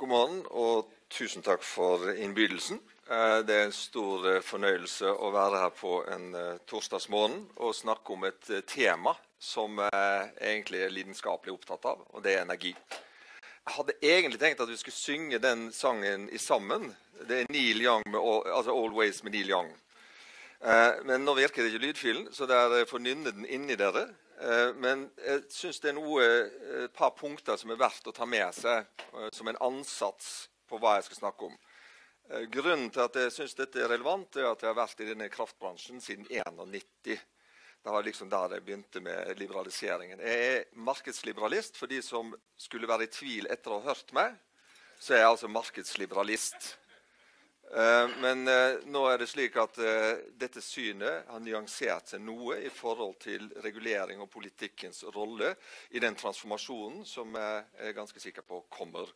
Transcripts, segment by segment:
God morgen og tusen takk for innbydelsen. Eh, det er en stor eh, fornøyelse å være her på en eh, torsdagsmorgen og snakke om et tema som jeg egentlig er lidenskapelig opptatt av, og det er energi. Jeg hadde egentlig tenkt at vi skulle synge den sangen i sammen. Det er Neil Young med, altså Always med Neil Young. Men nå virker det ikke lydfilen, så dere får nynne den inni dere. Eh, men jeg syns det er noe, eh, et par punkter som er verdt å ta med seg eh, som en ansats på hva jeg skal snakke om. Grunnen til at jeg syns dette er relevant, er at jeg har vært i denne kraftbransjen siden 1991. Det var liksom der jeg begynte med liberaliseringen. Jeg er markedsliberalist. For de som skulle være i tvil etter å ha hørt meg, så er jeg altså markedsliberalist. Eh, men eh, nå er det slik at eh, dette synet har nyansert seg noe i forhold til regulering og politikkens rolle i den transformasjonen som jeg er ganske sikker på kommer.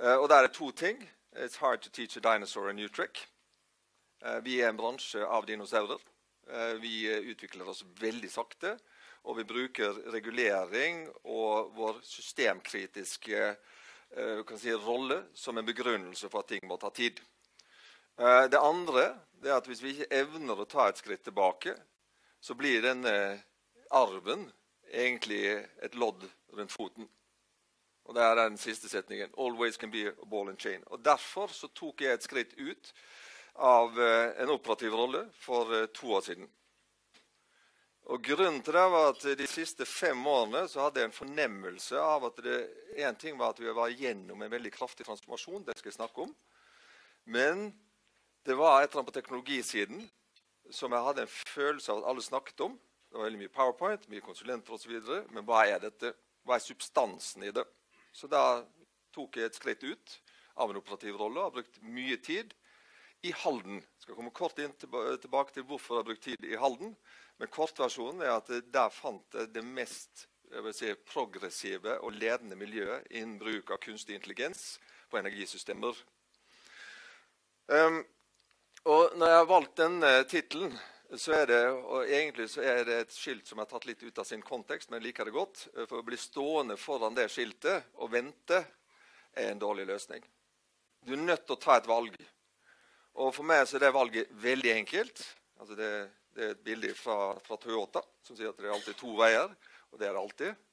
Og der er to ting. It's hard to teach a dinosaur a new trick. Vi er en bransje av dinosaurer. Vi utvikler oss veldig sakte. Og vi bruker regulering og vår systemkritiske si, rolle som en begrunnelse for at ting må ta tid. Eh, det andre er at hvis vi ikke evner å ta et skritt tilbake, så blir denne arven egentlig et lodd rundt foten. Og Det er den siste setningen. 'Always can be a ball and chain'. Og Derfor så tok jeg et skritt ut av eh, en operativ rolle for eh, to år siden. Og Grunnen til det var at de siste fem årene så hadde jeg en fornemmelse av at det, en ting var at vi var gjennom en veldig kraftig transformasjon. det skal jeg snakke om. Men det var et eller annet på teknologisiden som jeg hadde en følelse av at alle snakket om. Det var veldig mye PowerPoint, mye konsulenter osv. Men hva er dette? Hva er substansen i det? Så da tok jeg et skritt ut av en operativ rolle og har brukt mye tid i Halden. Jeg skal komme kort inn tilbake til hvorfor jeg har brukt tid i Halden. Men kortversjonen er at der fant jeg det mest jeg si, progressive og ledende miljøet innen bruk av kunstig intelligens på energisystemer. Um, og når jeg har valgt denne tittelen, så er det og egentlig så er det et skilt som er tatt litt ut av sin kontekst, men liker det godt. For å bli stående foran det skiltet og vente er en dårlig løsning. Du er nødt til å ta et valg. Og For meg så er det valget veldig enkelt. Altså det, det, er et bilde fra, fra, Toyota som sier at det er alltid to veier. Og det er det alltid.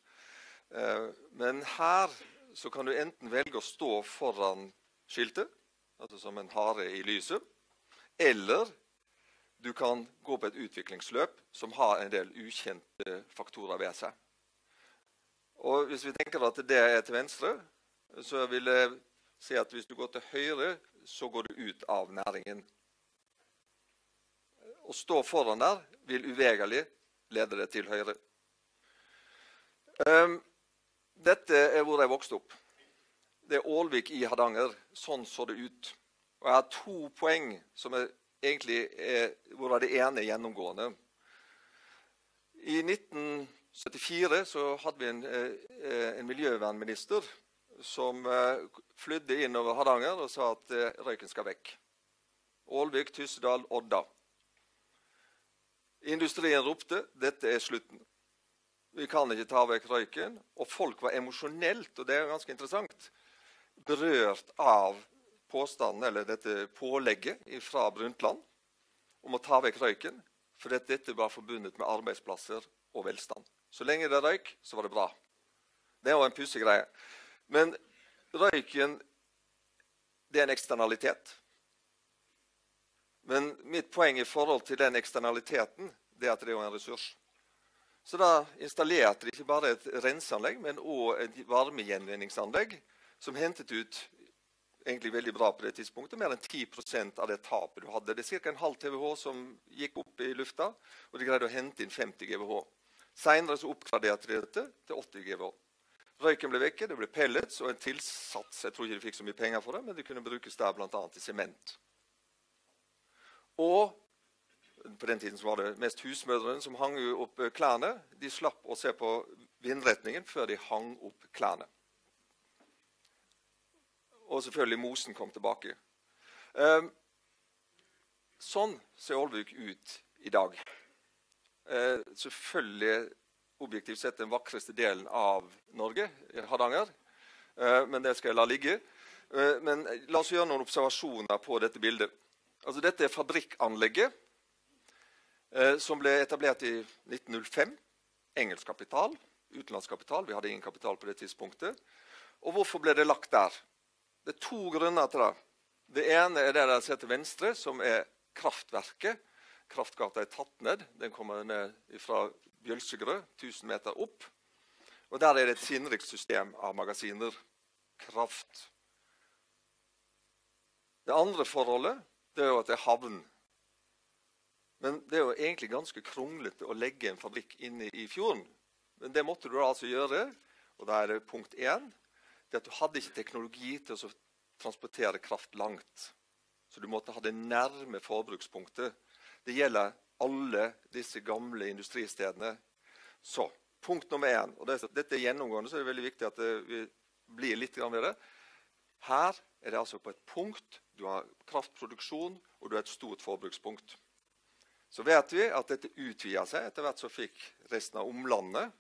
Eh, men her så kan du enten velge å stå foran skiltet, altså som en hare i lyset. Eller du kan gå på et utviklingsløp som har en del ukjente faktorer ved seg. Og Hvis vi tenker at det er til venstre, så vil jeg si at hvis du går til høyre, så går du ut av næringen. Å stå foran der vil uvegerlig lede deg til høyre. Um, dette er hvor jeg vokste opp. Det er Ålvik i Hardanger. Sånn så det ut. Og jeg har to poeng som er egentlig er, hvorav det ene er gjennomgående. I 1974 så hadde vi en, eh, en miljøvernminister som eh, flydde inn over Hardanger og sa at eh, røyken skal vekk. Ålvik, Tyssedal, Odda. Industrien ropte dette er slutten. Vi kan ikke ta vekk røyken. Og folk var emosjonelt, og det er ganske interessant, berørt av påstanden, eller dette pålegget fra Brundtland om å ta vekk røyken, fordi dette var forbundet med arbeidsplasser og velstand. Så lenge det røyk, så var det bra. Det var en pussig greie. Men røyken det er en eksternalitet. Men mitt poeng i forhold til den eksternaliteten det er at det er en ressurs. Så da installerte de ikke bare et renseanlegg, men òg et varmegjenvinningsanlegg som hentet ut egentlig veldig bra på det tidspunktet. Mer enn 10% av det tapet du hadde. Det er ca. en halv TWh som gikk opp i lufta, og de greide å hente inn 50 GWh. så oppgraderte de dette til 80 GWh. Røyken ble vekke, det ble pellets og en tilsats. Jeg tror ikke de fikk så mye penger for det, men det kunne brukes der bl.a. til sement. Og på den tiden var det mest husmødrene som hang opp klærne. De slapp å se på vindretningen før de hang opp klærne og selvfølgelig mosen kom tilbake. Eh, sånn ser Ålvik ut i dag. Eh, selvfølgelig objektivt sett den vakreste delen av Norge, Hardanger. Eh, men det skal jeg la ligge. Eh, men la oss gjøre noen observasjoner på dette bildet. Altså, dette er fabrikkanlegget eh, som ble etablert i 1905. Engelsk kapital, utenlandsk kapital. Vi hadde ingen kapital på det tidspunktet. Og hvorfor ble det lagt der? Det er to grunner til det. Det ene er det dere ser til venstre, som er kraftverket. Kraftgata er tatt ned. Den kommer ned fra Bjølsegrø, 1000 meter opp. Og Der er det et sinnrikt system av magasiner. Kraft. Det andre forholdet det er jo at det er havn. Men det er jo egentlig ganske kronglete å legge en fabrikk inne i fjorden. Men det måtte du altså gjøre. Og da er det punkt én det at du hadde ikke teknologi til å transportere kraft langt. Så du måtte ha det nærme forbrukspunktet. Det gjelder alle disse gamle industristedene. Så punkt nummer én, og det, dette er gjennomgående, så er det veldig viktig at det, vi blir litt ved det. Her er det altså på et punkt du har kraftproduksjon, og du har et stort forbrukspunkt. Så vet vi at dette utvida seg etter hvert som fikk resten av omlandet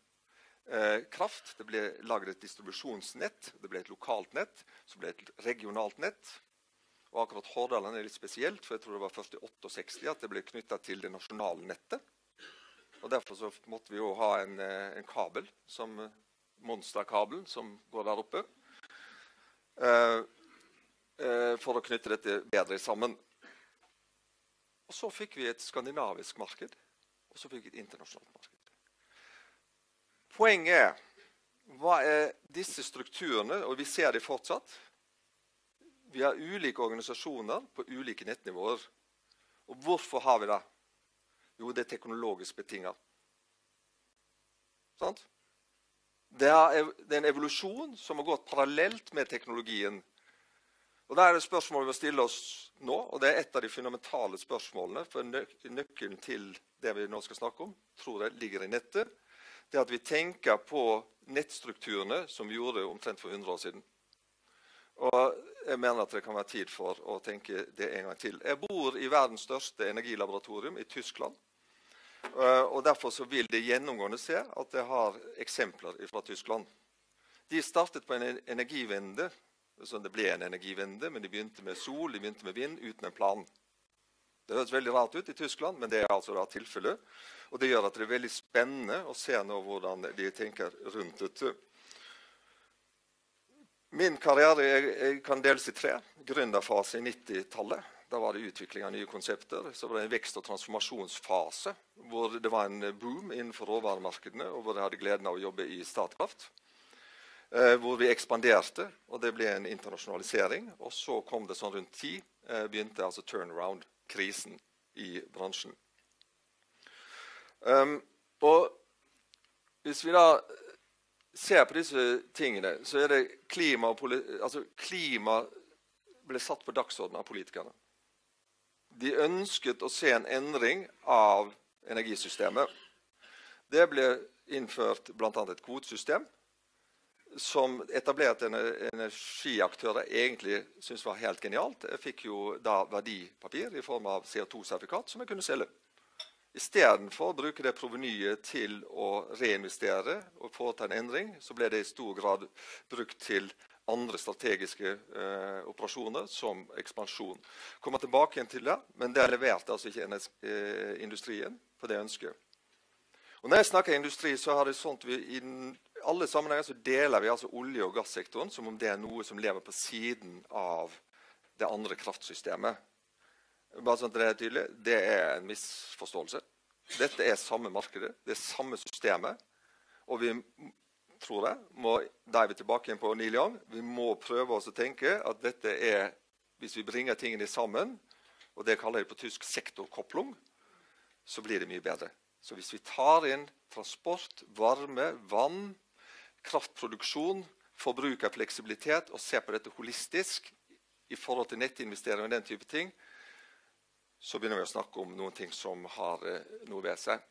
eh, kraft. Det ble laget et distribusjonsnett, det ble et lokalt nett, så ble det et regionalt nett. Og akkurat Hordaland er litt spesielt, for jeg tror det var først i 68 at det ble knytta til det nasjonale nettet. Og Derfor så måtte vi jo ha en, eh, en kabel, som monsterkabelen, som går der oppe. Eh, eh, for å knytte dette bedre sammen. Og så fikk vi et skandinavisk marked, og så fikk vi et internasjonalt marked. Poenget er hva er disse strukturene, og vi ser de fortsatt. Vi har ulike organisasjoner på ulike nettnivåer. Og hvorfor har vi det? Jo, det er teknologisk betinga. Sant? Det er en evolusjon som har gått parallelt med teknologien. Og Da er det spørsmålet vi må stille oss nå, og det er et av de fundamentale spørsmålene. For nøkkelen til det vi nå skal snakke om, tror jeg ligger i nettet det at vi tenker på nettstrukturene som vi gjorde omtrent for 100 år siden. Og jeg mener at det kan være tid for å tenke det en gang til. Jeg bor i verdens største energilaboratorium i Tyskland. Eh, og Derfor så vil det gjennomgående se at jeg har eksempler fra Tyskland. De startet på en energivende. Så det ble en energivende, men de begynte med sol, de begynte med vind, uten en plan. Det høres veldig rart ut i Tyskland, men det er altså da tilfellet. Og det gjør at det er veldig spennende å se nå hvordan de tenker rundt dette. Min karriere jeg, jeg kan deles i tre. Gründerfase i 90-tallet. Da var det utvikling av nye konsepter. Så var det en vekst- og transformasjonsfase hvor det var en boom innenfor råvaremarkedene, og hvor jeg hadde gleden av å jobbe i Statkraft. Eh, hvor vi ekspanderte, og det ble en internasjonalisering. Og så kom det sånn rundt ti, eh, begynte altså turnaround, krisen i bransjen. Um, og hvis vi da ser på disse tingene, så er det klima altså Klima ble satt på dagsordenen av politikerne. De ønsket å se en endring av energisystemet. Det ble innført bl.a. et kvotesystem som etablerte energiaktører egentlig syntes var helt genialt. Jeg fikk jo da verdipapir i form av CO2-sertifikat som jeg kunne selge. Istedenfor å bruke det provenyet til å reinvestere og foreta en endring, så ble det i stor grad brukt til andre strategiske eh, operasjoner, som ekspansjon. Kommer tilbake igjen til det, men det leverte altså ikke eh, industrien på det ønsket. Og Når jeg snakker industri, så har det sånt vi, i alle sammenhenger så deler vi altså olje- og gassektoren som om det er noe som lever på siden av det andre kraftsystemet. Bare sånn at Det er tydelig, det er en misforståelse. Dette er samme markedet, det er samme systemet. Og vi tror jeg, må, da er vi tilbake igjen på Neil Young, vi må prøve oss å tenke at dette er Hvis vi bringer tingene sammen, og det kaller de på tysk sektorkopling, så blir det mye bedre. Så hvis vi tar inn transport, varme, vann, kraftproduksjon, forbrukerfleksibilitet og ser på dette holistisk i forhold til nettinvestering og den type ting, så begynner vi å snakke om noen ting som har eh, noe ved seg.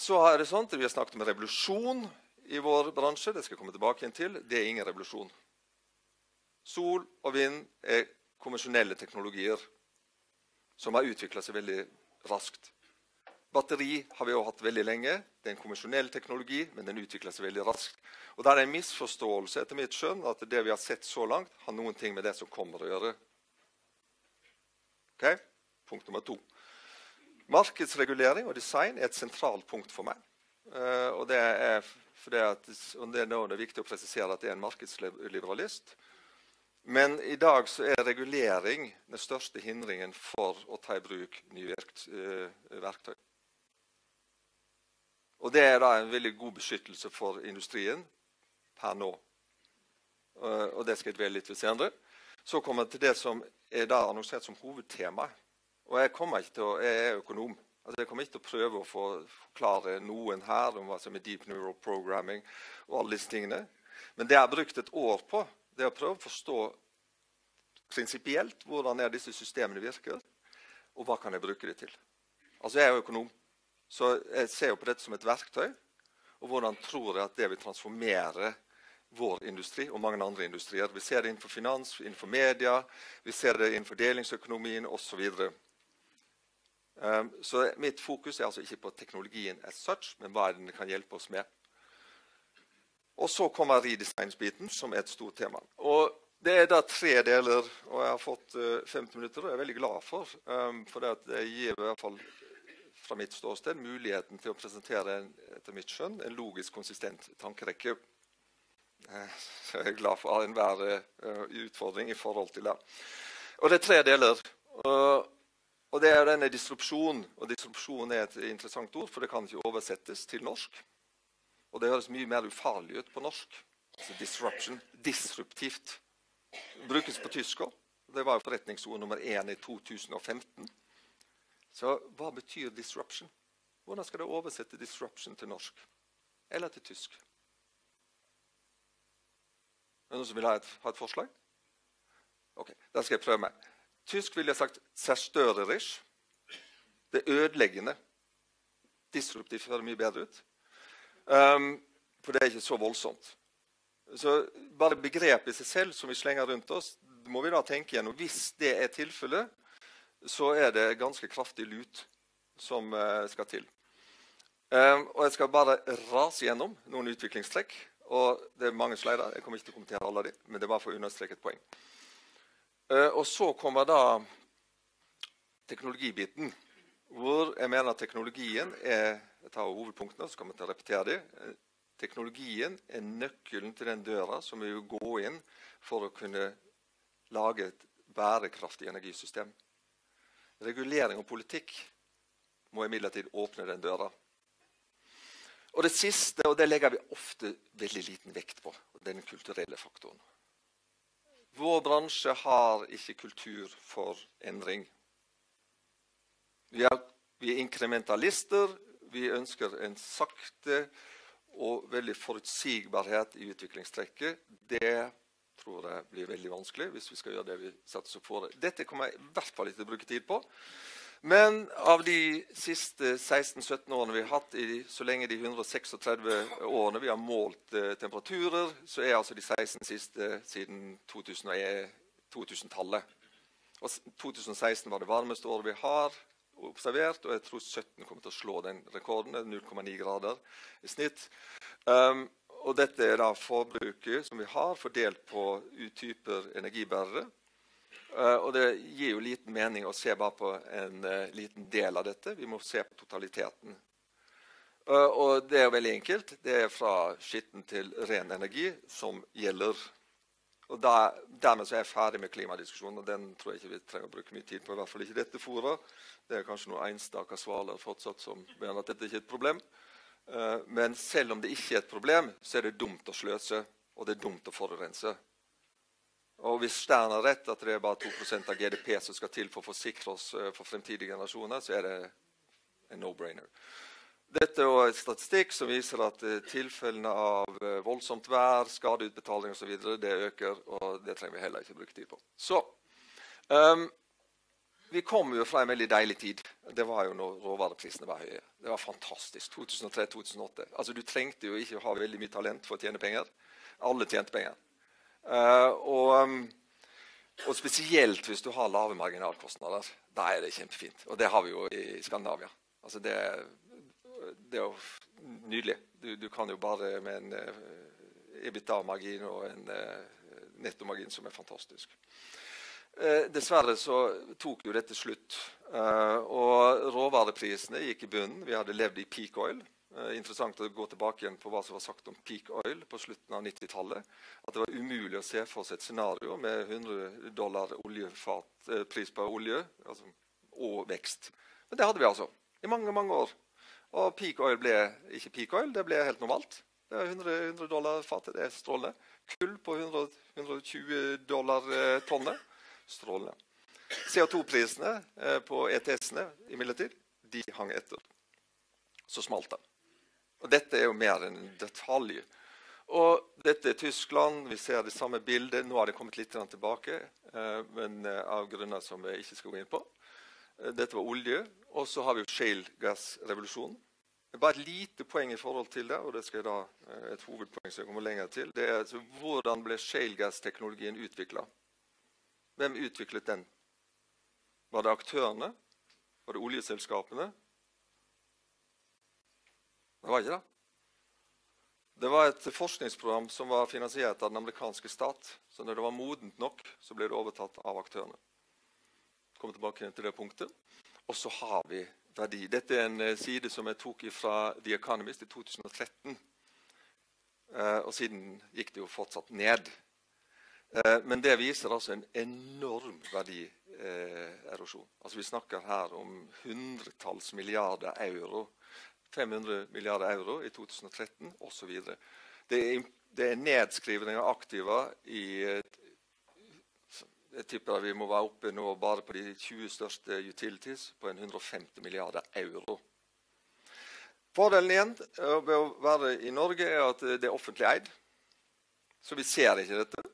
Så er det sånn at Vi har snakket om revolusjon i vår bransje. Det skal jeg komme tilbake igjen til. Det er ingen revolusjon. Sol og vind er konvensjonelle teknologier som har utvikla seg veldig raskt. Batteri har vi også hatt veldig lenge. Det er en konvensjonell teknologi, men den utvikler seg veldig raskt. Og der er en misforståelse etter mitt skjønn at det vi har sett så langt, har noen ting med det som kommer å gjøre. Ok? Punkt nummer to. Markedsregulering og design er et sentralt punkt for meg. Uh, og det er, at, og det er, det er viktig å presisere at jeg er en markedsliberalist. Men i dag er regulering den største hindringen for å ta i bruk nye uh, verktøy. Og det er da en veldig god beskyttelse for industrien per nå. Uh, og det skal jeg dvele litt ved senere. Så kommer jeg til det som er annonsert som hovedtema. Og jeg, å, jeg er økonom. Altså jeg kommer ikke til å prøve å forklare noen her om hva som er deep neural programming. og alle disse tingene. Men det jeg har brukt et år på, det er å prøve å forstå prinsipielt hvordan disse systemene virker, og hva kan jeg bruke dem til. Altså Jeg er jo økonom. Så jeg ser jo på dette som et verktøy. Og hvordan tror jeg at det vil transformere vår industri og mange andre industrier. Vi ser det innenfor finans, innenfor media, vi ser det innenfor delingsøkonomien osv. Um, så mitt fokus er altså ikke på teknologien as such, men hva den kan hjelpe oss med. Og så kommer redesignsbiten, som er et stort tema. Og Det er da tre deler, og jeg har fått uh, 50 minutter, og jeg er veldig glad for. Um, for det, gir i hvert fall fra mitt ståsted muligheten til å presentere etter mitt skjønn, en logisk, konsistent tankerekke. Eh, så jeg er glad for enhver uh, utfordring i forhold til det. Og det er tre deler. Uh, og det er denne disrupsjon. Og disrupsjon er et interessant ord, for det kan ikke oversettes til norsk. Og det høres mye mer ufarlig ut på norsk. Altså disruption. Disruptivt. Brukes på tysk òg. Det var jo forretningsord nummer én i 2015. Så hva betyr disruption? Hvordan skal det oversette disruption til norsk? Eller til tysk? Er det noen som vil ha et, ha et forslag? Ok, Da skal jeg prøve meg. Tysk ville jeg sagt 'zerstörerisch'. Det ødeleggende. Disruptivt høres mye bedre ut. Um, for det er ikke så voldsomt. Så bare begrepet i seg selv som vi slenger rundt oss, må vi da tenke gjennom. Hvis det er tilfellet, så er det ganske kraftig lut som uh, skal til. Um, og Jeg skal bare rase gjennom noen utviklingstrekk. og Det er mange slider. Jeg kommer ikke til å kommentere alle de, men det er bare for å understreke et poeng. Uh, og så kommer da teknologibiten, hvor jeg mener teknologien er jeg tar hovedpunktene, så kommer jeg til å repetere dem. Teknologien er nøkkelen til den døra som vi vil gå inn for å kunne lage et bærekraftig energisystem. Regulering og politikk må imidlertid åpne den døra. Og det siste, og det legger vi ofte veldig liten vekt på, den kulturelle faktoren. Vår bransje har ikke kultur for endring. Vi er, vi er inkrementalister. Vi ønsker en sakte og veldig forutsigbarhet i utviklingstrekket. Det tror jeg blir veldig vanskelig hvis vi skal gjøre det vi satser for. Dette kommer jeg i hvert fall ikke til å bruke tid på. Men av de siste 16-17 årene vi har hatt, i, så lenge de 136 årene vi har målt eh, temperaturer, så er altså de 16 siste siden 2000-tallet. 2016 var det varmeste året vi har observert, og jeg tror 17 kommer til å slå den rekorden. 0,9 grader i snitt. Um, og dette er da forbruket som vi har, fordelt på typer energibærere. Uh, og det gir jo liten mening å se bare på en uh, liten del av dette. Vi må se på totaliteten. Uh, og det er veldig enkelt. Det er fra skitten til ren energi som gjelder. Og da, Dermed så er jeg ferdig med klimadiskusjonen, og den tror jeg ikke vi trenger å bruke mye tid på. i hvert fall ikke dette foret. Det er kanskje noen einstaka svaler fortsatt som mener at dette ikke er et problem. Men selv om det ikke er et problem, så er det dumt å sløse, og det er dumt å forurense. Og hvis Stern har rett, at det er bare 2% av GDP som skal til for å forsikre oss uh, for fremtidige generasjoner, så er det en no-brainer. Dette er statistikk som viser at uh, tilfellene av uh, voldsomt vær, skadeutbetaling osv. det øker, og det trenger vi heller ikke bruke tid på. Så, um, Vi kom jo fra en veldig deilig tid. Det var jo når råvareprisene var høye. Det var fantastisk. 2003-2008. Altså, Du trengte jo ikke å ha veldig mye talent for å tjene penger. Alle tjente penger. Uh, og, um, og, spesielt hvis du har lave marginalkostnader. Da er det kjempefint. Og det har vi jo i Skandinavia. Altså det, det er jo nydelig. Du, du, kan jo bare med en uh, EBITDA-margin og en uh, nettomargin som er fantastisk. Dessverre så tok jo dette slutt. Og råvareprisene gikk i bunnen. Vi hadde levd i peak oil. Uh, interessant å gå tilbake igjen på hva som var sagt om peak oil på slutten av 90-tallet. At det var umulig å se for seg et scenario med 100 dollar oljefat, pris på olje altså, og vekst. Men det hadde vi altså i mange mange år. Og peak oil ble ikke peak oil, det ble helt normalt. Det er 100, 100 dollar fatet. Det er strålende. Kull på 100, 120 dollar eh, tonnet. Strålende. CO2-prisene eh, på ETS-ene imidlertid, de hang etter. Så smalt det. Og dette er jo mer enn en detalj. Og dette er Tyskland. Vi ser det samme bildet. Nå har det kommet litt tilbake, eh, men eh, av grunner som jeg ikke skal gå inn på. Eh, dette var olje. Og så har vi shale gass-revolusjonen. Bare et lite poeng i forhold til det, og det skal jeg da, et hovedpoeng som jeg kommer lenger til. det er altså, Hvordan ble shale gass-teknologien utvikla? Hvem utviklet den? Var det aktørene? Var det oljeselskapene? Det var ikke det. Det var et forskningsprogram som var finansiert av den amerikanske stat. Så når det var modent nok, så ble det overtatt av aktørene Kommer tilbake til det punktet. Og så har vi verdi. Dette er en eh, side som jeg tok fra The Economist i 2013. Eh, og siden gikk det jo fortsatt ned. Eh, men det viser altså en enorm verdierosjon. Altså vi snakker her om hundretalls milliarder euro. 500 milliarder euro i 2013 osv. Det, det er nedskrivning av aktiva i jeg tipper vi må være oppe nå bare på de 20 største utilities på en 150 milliarder euro. Fordelen igjen ved å være i Norge er at det er offentlig eid. Så vi ser ikke dette.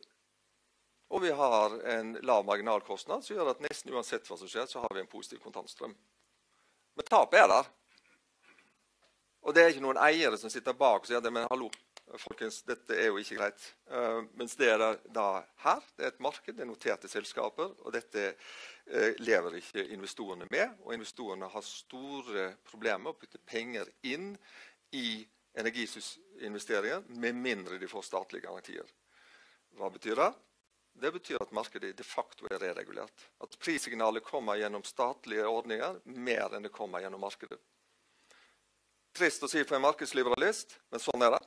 Og vi har en lav marginalkostnad som gjør at nesten uansett hva som skjer, så har vi en positiv kontantstrøm. Men tapet er der. Og det er ikke noen eiere som sitter bak og sier at men hallo, Folkens, dette er jo ikke greit. Uh, mens det er da her. Det er et marked, det er noterte selskaper. Og dette uh, lever ikke investorene med. Og investorene har store problemer med å putte penger inn i energiinvesteringer med mindre de får statlige garantier. Hva betyr det? Det betyr at markedet de facto er reregulert. At prissignalet kommer gjennom statlige ordninger mer enn det kommer gjennom markedet. Trist å si for en markedsliberalist, men sånn er det.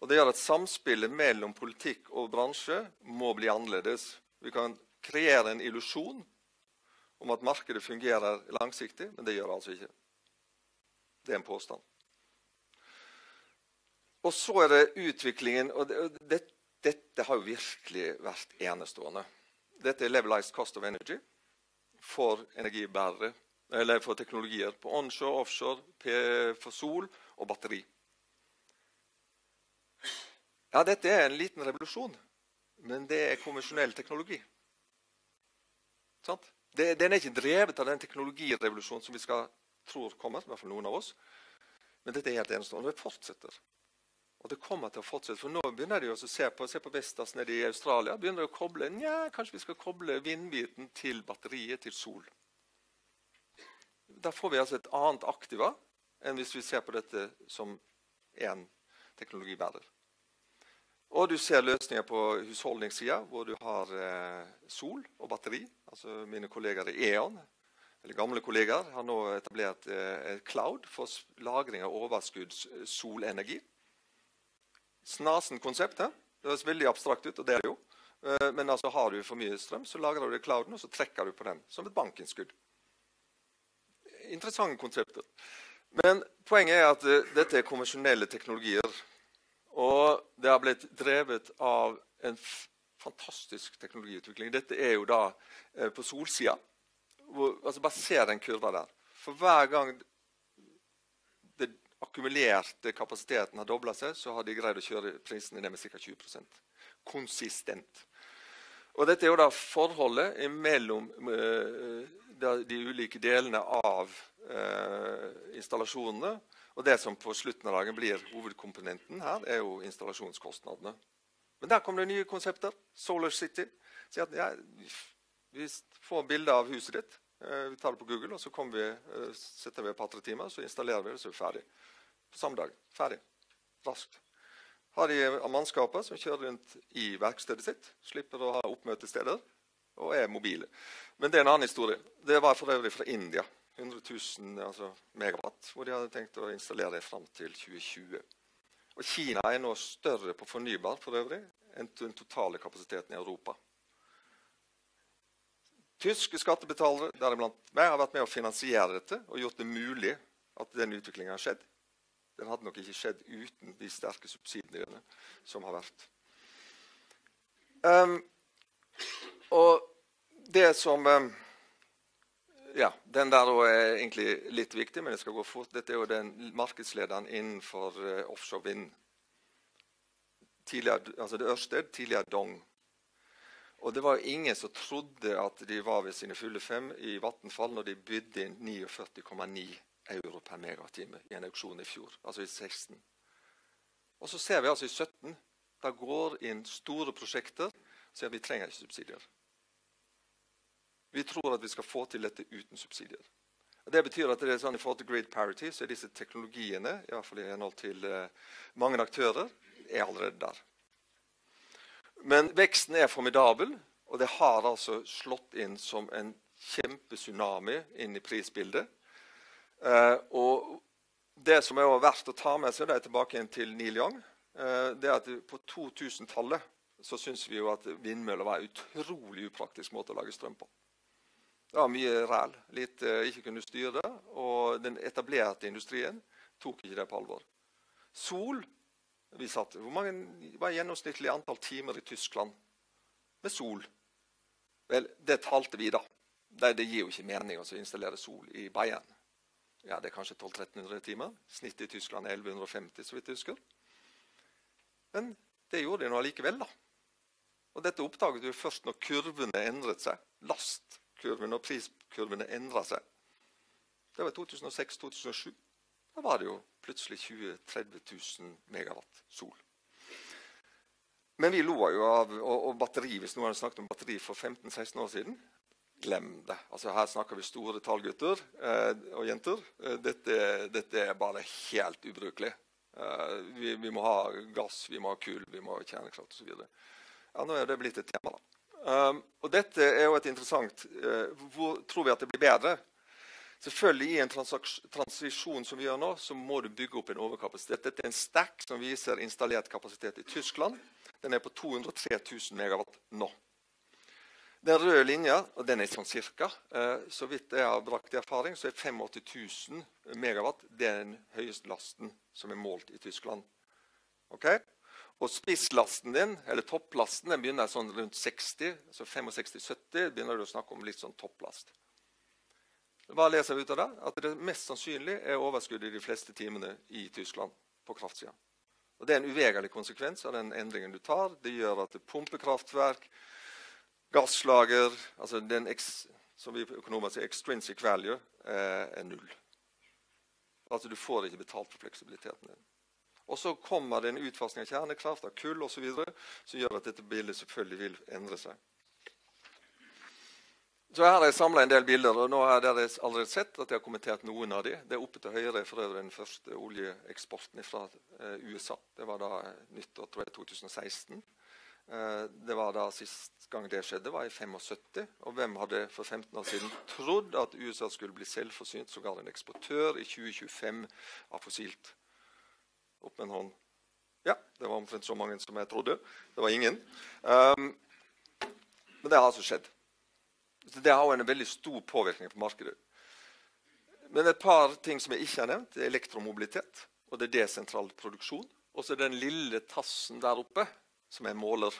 Og Det gjør at samspillet mellom politikk og bransje må bli annerledes. Vi kan kreere en illusjon om at markedet fungerer langsiktig, men det gjør det altså ikke. Det er en påstand. Og så er det utviklingen og det, det, Dette har jo virkelig vært enestående. Dette er levelized cost of energy for energibærere, eller for teknologier på onshore, offshore, for sol og batteri. Ja, dette er en liten revolusjon, men det er konvensjonell teknologi. Sant? den er ikke drevet av den teknologirevolusjonen som vi skal, tror kommer. i hvert fall noen av oss. Men dette er helt enestående. Det fortsetter. Og det kommer til å fortsette. For nå begynner de å se på, se på Vestas nede i Australia. begynner de å koble, Nja, Kanskje vi skal koble vindbiten til batteriet, til sol. Da får vi altså et annet aktiva enn hvis vi ser på dette som én teknologibærer. Og du ser løsninger på husholdningssida, hvor du har eh, sol og batteri. Altså Mine kollegaer i E.ON, eller gamle kollegaer, har nå etablert eh, et cloud for lagring av overskuddssolenergi. Snasen-konseptet. Det høres veldig abstrakt ut, og det er det jo. Eh, men altså har du for mye strøm, så lagrer du det i clouden, og så trekker du på den som et bankinnskudd. Interessante konsepter. Men poenget er at uh, dette er konvensjonelle teknologier og det har blitt drevet av en fantastisk teknologiutvikling. Dette er jo da eh, på solsida. Altså bare se den kurva der. For hver gang den akkumulerte kapasiteten har dobla seg, så har de greid å kjøre prisene ned med ca. 20% Konsistent. Og dette er jo da forholdet mellom uh, de ulike delene av uh, installasjonene og det som på slutten av dagen blir hovedkomponenten her, er jo installasjonskostnadene. Men der kom det nye konsepter. Solar City. Si at ja, vi får bilde av huset ditt. Eh, vi tar det på Google, og så vi, eh, setter vi et par-tre timer, så installerer vi det, så er vi ferdig. På samme dag. Ferdig. Raskt. Har de mannskaper som kjører rundt i verkstedet sitt, slipper å ha oppmøtesteder, og er mobile. Men det er en annen historie. Det var for øvrig fra India. 100 000 altså megawatt, hvor de hadde tenkt å installere det fram til 2020. Og Kina er nå større på fornybar for øvrig enn den totale kapasiteten i Europa. Tyske skattebetalere deriblant meg, har vært med å finansiere dette og gjort det mulig at den utviklingen har skjedd. Den hadde nok ikke skjedd uten de sterke subsidiene som har vært. Um, og det som um, Ja, den der er egentlig litt viktig, men det skal gå fort. Dette er jo den markedslederen innenfor uh, offshore vind. Tidligere, altså det Ørsted, tidligere Dong. Og det var ingen som trodde at de var ved sine fulle fem i Vattenfall når de bydde inn 49,9 euro per megatime i en auksjon i fjor, altså i 16. Og så ser vi altså i 17 da går inn store prosjekter så vi trenger ikke subsidier. Vi tror at vi skal få til dette uten subsidier. Det betyr at det er sånn I forhold til grid parity så er disse teknologiene i hvert fall i henhold til uh, mange aktører, er allerede der. Men veksten er formidabel, og det har altså slått inn som en kjempetsunami inn i prisbildet. Eh, og det som er verdt å ta med seg, det er tilbake igjen til Neil Young, eh, det er at på 2000-tallet så syns vi jo at vindmøller var en utrolig upraktisk måte å lage strøm på. Det var mye ræl, litt eh, ikke kunne styre, og den etablerte industrien tok ikke det på alvor. Sol vi satt, Hvor mange var gjennomsnittlig antall timer i Tyskland med sol? Vel, det talte vi, da. Det, det gir jo ikke mening å installere sol i Bayern. Ja, Det er kanskje 1200-1300 timer. Snittet i Tyskland er 1150, så vidt jeg husker. Men det gjorde de nå allikevel, da. Og dette oppdaget du først når kurvene endret seg. Lastkurvene og priskurvene endra seg. Det var 2006-2007. Da var det jo plutselig 20 000-30 000 megawatt sol. Men vi lo jo av og, og batteri, Hvis noen hadde snakket om batteri for 15-16 år siden Glem det. Altså Her snakker vi store tall, gutter eh, og jenter. Eh, dette, dette, er bare helt ubrukelig. Eh, vi, vi, må ha gass, vi må ha kull, vi må ha kjernekraft osv. Ja, nå er det blitt et tema. da. Um, og dette er jo et interessant uh, Hvor tror vi at det blir bedre? Selvfølgelig I en transisjon som vi gjør nå, så må du bygge opp en overkapasitet. Dette er en stack som viser installert kapasitet i Tyskland. Den er på 203 000 megawatt nå. Den røde linja, og den er sånn cirka, uh, så vidt jeg har brakt i erfaring, så er 85 000 megawatt den høyeste lasten som er målt i Tyskland. Okay? Og spisslasten din, eller topplasten den begynner sånn rundt 60, så 65-70 begynner du å snakke om litt sånn topplast. Hva leser vi ut av det? At det mest sannsynlig er overskudd i de fleste timene i Tyskland på kraftsida. Og Det er en uvegerlig konsekvens av den endringen du tar. Det gjør at pumpekraftverk, gasslager altså den som vi økonomer sier extrinsic value, er null. Altså Du får ikke betalt for fleksibiliteten din. Og Så kommer det en utfasing av kjernekraft, av kull osv., som gjør at dette bildet selvfølgelig vil endre seg. Så her har jeg samla en del bilder, og nå har dere allerede sett at jeg har kommentert noen av dem. Det er oppe til høyre for øvrig den første oljeeksporten fra eh, USA. Det var da nyttår tror jeg, 2016. Eh, det var da Sist gang det skjedde, var i 75. Og hvem hadde for 15 år siden trodd at USA skulle bli selvforsynt, sågar en eksportør, i 2025 av fossilt? Opp med en hånd. Ja, det var omtrent så mange som jeg trodde. Det var ingen. Um, men det har altså skjedd. Så det har en veldig stor påvirkning på markedet. Men et par ting som jeg ikke har nevnt, det er elektromobilitet. Og det er desentral produksjon. Og så er den lille tassen der oppe, som er måler.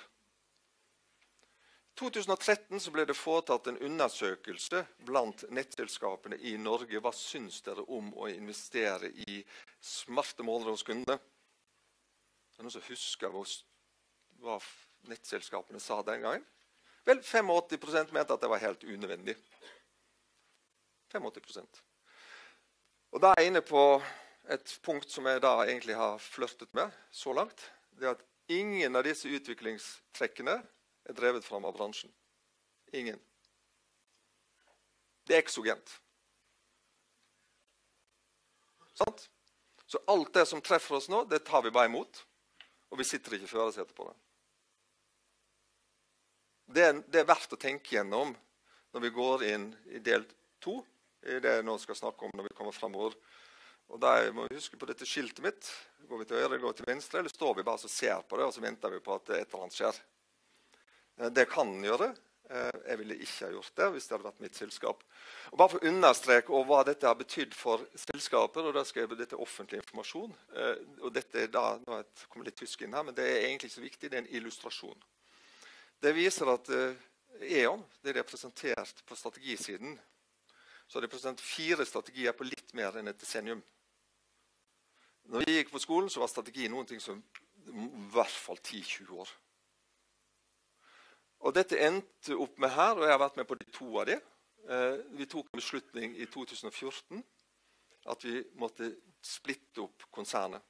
I 2013 ble det foretatt en undersøkelse blant nettselskapene i Norge. Hva syns dere om å investere i smarte målere hos kundene? Er det noen som husker hva nettselskapene sa den gangen? Vel, 85% mente at det var helt unødvendig. 85 Og Da er jeg inne på et punkt som jeg da egentlig har flørtet med så langt. Det er at ingen av disse utviklingstrekkene er drevet fram av bransjen. Ingen. Det er eksogent. Sant? Så alt det som treffer oss nå, det tar vi bare imot. Og vi sitter ikke i førersetet på det. det. Er, det er verdt å tenke gjennom når vi går inn i del to, i det jeg nå skal snakke om når vi kommer framover. Og der må vi huske på dette skiltet mitt. Går vi til høyre, går vi til venstre, eller står vi bare og ser på det, og så venter vi på at et eller annet skjer? Eh, det kan en gjøre. Eh, jeg ville ikke ha gjort det hvis det hadde vært mitt selskap. Og bare for å understreke hva dette har betydd for selskaper, og da skal jeg, dette er offentlig informasjon eh, og dette er da, nå kommer litt tysk inn her, men Det er egentlig ikke så viktig, det er en illustrasjon. Det viser at E.ON det er representert på strategisiden. Så har de presentert fire strategier på litt mer enn et desennium. Når vi gikk på skolen, så var strategi noen ting som i hvert fall 10-20 år. Og Dette endte opp med her, og jeg har vært med på de to av det. Eh, vi tok en beslutning i 2014 at vi måtte splitte opp konsernet.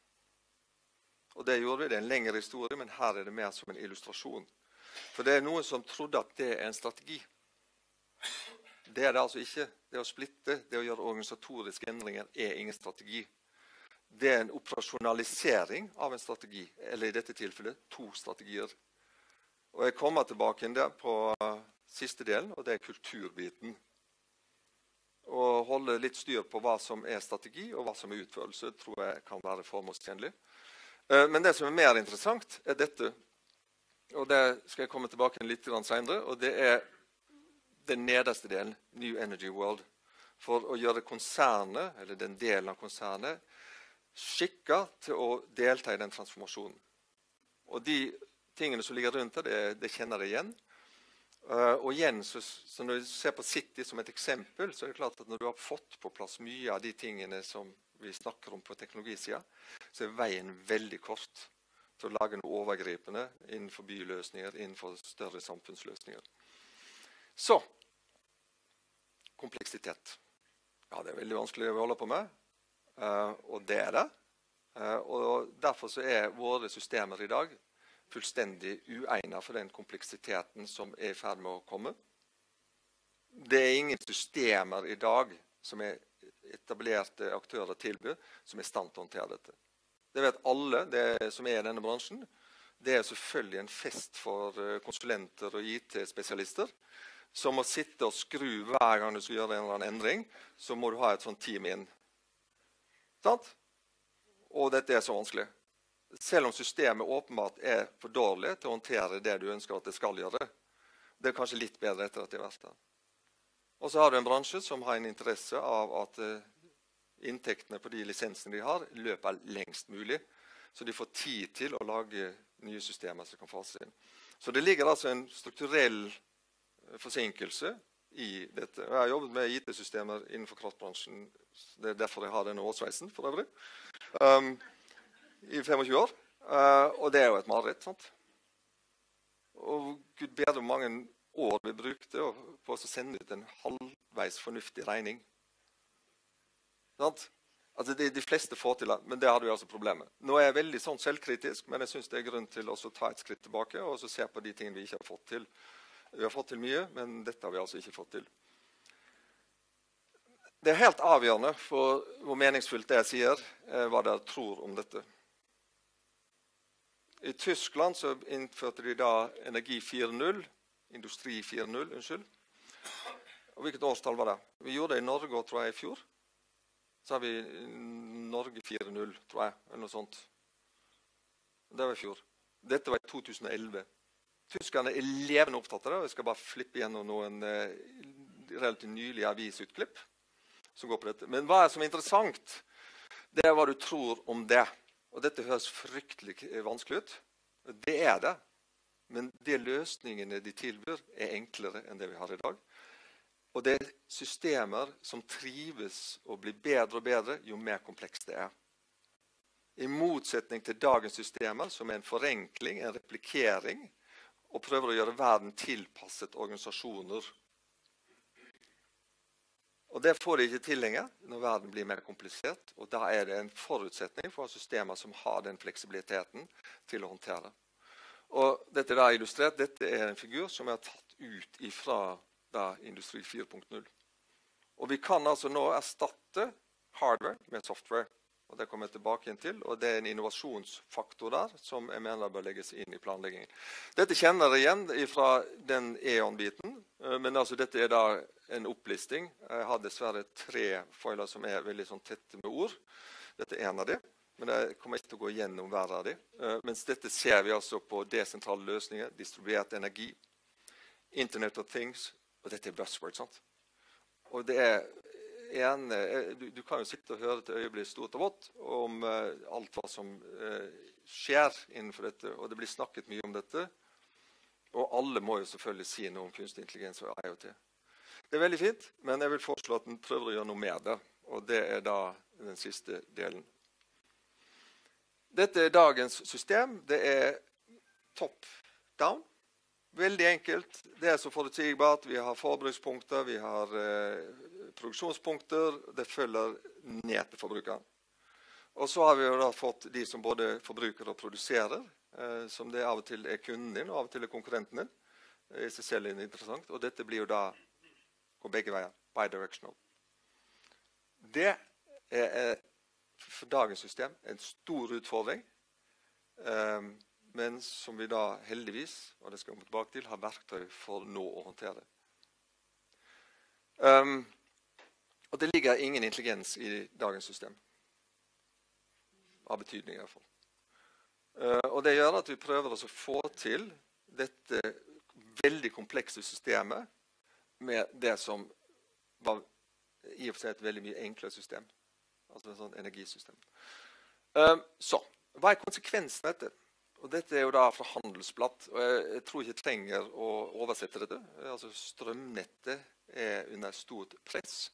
Og Det gjorde vi. Det er en lengre historie, men her er det mer som en illustrasjon. For det er noen som trodde at det er en strategi. Det er det altså ikke. Det å splitte, det å gjøre organisatoriske endringer, er ingen strategi det er en operasjonalisering av en strategi. Eller i dette tilfellet to strategier. Og Jeg kommer tilbake inn der på siste delen, og det er kulturbiten. Å holde litt styr på hva som er strategi, og hva som er utførelse, tror jeg kan være formålstjenlig. Eh, men det som er mer interessant, er dette. Og det skal jeg komme tilbake til litt senere. Og det er den nederste delen, New Energy World. For å gjøre konsernet, eller den delen av konsernet skikka til å delta i den transformasjonen. Og de tingene som ligger rundt det, det kjenner jeg igjen. Uh, og igjen, så, så Når vi ser på City som et eksempel, så er det klart at når du har fått på plass mye av de tingene som vi snakker om på teknologisida, så er veien veldig kort til å lage noe overgripende innenfor byløsninger, innenfor større samfunnsløsninger. Så kompleksitet. Ja, det er veldig vanskelig å holde på med. Uh, og det er det. Uh, og Derfor så er våre systemer i dag fullstendig uegnet for den kompleksiteten som er i ferd med å komme. Det er ingen systemer i dag som er etablerte aktører tilbyr, som er i stand til å håndtere dette. Det vet alle det som er i denne bransjen. Det er selvfølgelig en fest for eh, konsulenter og IT-spesialister. Som å sitte og skru hver gang du skal gjøre en eller annen endring. Så må du ha et sånt team inn Sant? Og dette er så vanskelig. Selv om systemet åpenbart er for dårlig til å håndtere det du ønsker at det skal gjøre. Det er kanskje litt bedre etter at det er vært der. Og så har du en bransje som har en interesse av at uh, inntektene på de lisensene de har, løper lengst mulig. Så de får tid til å lage nye systemer som kan fase inn. Så det ligger altså en strukturell eh, forsinkelse i dette. Jeg har jobbet med IT-systemer innenfor kraftbransjen. Det er derfor jeg har denne årsveisen, for øvrig. Um, I 25 år. Uh, og det er jo et mareritt. sant? Og gud bedre hvor mange år vi brukte på å sende ut en halvveis fornuftig regning. Sant? Altså de, de, fleste får til det, men det hadde vi altså problemet. Nå er jeg veldig sånn selvkritisk, men jeg syns det er grunn til å ta et skritt tilbake og se på de tingene vi ikke har fått til. Vi har fått til mye, men dette har vi altså ikke fått til. Det er helt avgjørende for hvor meningsfullt det jeg sier, eh, hva dere tror om dette. I Tyskland så innførte de da Energi 4.0. Industri 4.0, unnskyld. Og Hvilket årstall var det? Vi gjorde det i Norge tror jeg, i fjor. Så har vi Norge 4.0, tror jeg. eller noe sånt. Det var i fjor. Dette var i 2011. Tyskerne er levende opptatt av det. og Jeg skal bare flippe gjennom noen eh, relativt nylige avisutklipp som går på dette. Men hva er som er interessant, det er hva du tror om det. Og dette høres fryktelig vanskelig ut. Det er det. Men de løsningene de tilbyr, er enklere enn det vi har i dag. Og det er systemer som trives og blir bedre og bedre jo mer komplekst det er. I motsetning til dagens systemer, som er en forenkling, en replikering, og prøver å gjøre verden tilpasset organisasjoner. Og Det får de ikke til lenger når verden blir mer komplisert. og Da er det en forutsetning for systemer som har den fleksibiliteten til å håndtere. Og Dette er illustrert. Dette er en figur som er tatt ut fra Industri 4.0. Og vi kan altså nå erstatte hardware med software. Og Det kommer jeg tilbake til, og det er en innovasjonsfaktor der som jeg mener bør legges inn i planleggingen. Dette kjenner jeg igjen fra den E.ON-biten, eh, men altså dette er da en opplisting. Jeg har dessverre tre foiler som er veldig sånn tette med ord. Dette er en av de. men jeg kommer ikke til å gå gjennom hver av de. Uh, mens dette ser vi altså på desentrale løsninger, distribuert energi, Internet of Things, og dette er buzzword. sant? Og det er en, eh, du, du, kan jo sitte og høre til øyeblikk stort og vått om uh, alt hva som uh, skjer innenfor dette, og det blir snakket mye om dette. Og alle må jo selvfølgelig si noe om kunstig intelligens og IoT. Det er veldig fint, men jeg vil foreslå at en prøver å gjøre noe med det. Og det er da den siste delen. Dette er dagens system. Det er top down. Veldig enkelt. Det er så forutsigbart. Vi har forbrukspunkter, vi har eh, produksjonspunkter. Det følger ned til forbrukeren. Og så har vi jo da fått de som både forbruker og produserer, eh, som det av og til er kunden din, og av og til er konkurrenten din. Er i seg selv interessant. Og dette blir jo da på begge veier. Bidirectional. Det er for dagens system en stor utfordring, eh, men som vi da heldigvis og det skal vi tilbake til, har verktøy for nå å håndtere. Um, og det ligger ingen intelligens i dagens system. Av betydning, i hvert fall. Uh, og det gjør at vi prøver å få til dette veldig komplekse systemet med det som var i og for seg et veldig mye enklere system. Altså et sånt energisystem. Uh, så hva er konsekvensen av dette? Og Dette er jo da fra Handelsblatt. og Jeg, jeg tror ikke jeg trenger å oversette dette. Altså Strømnettet er under stort press.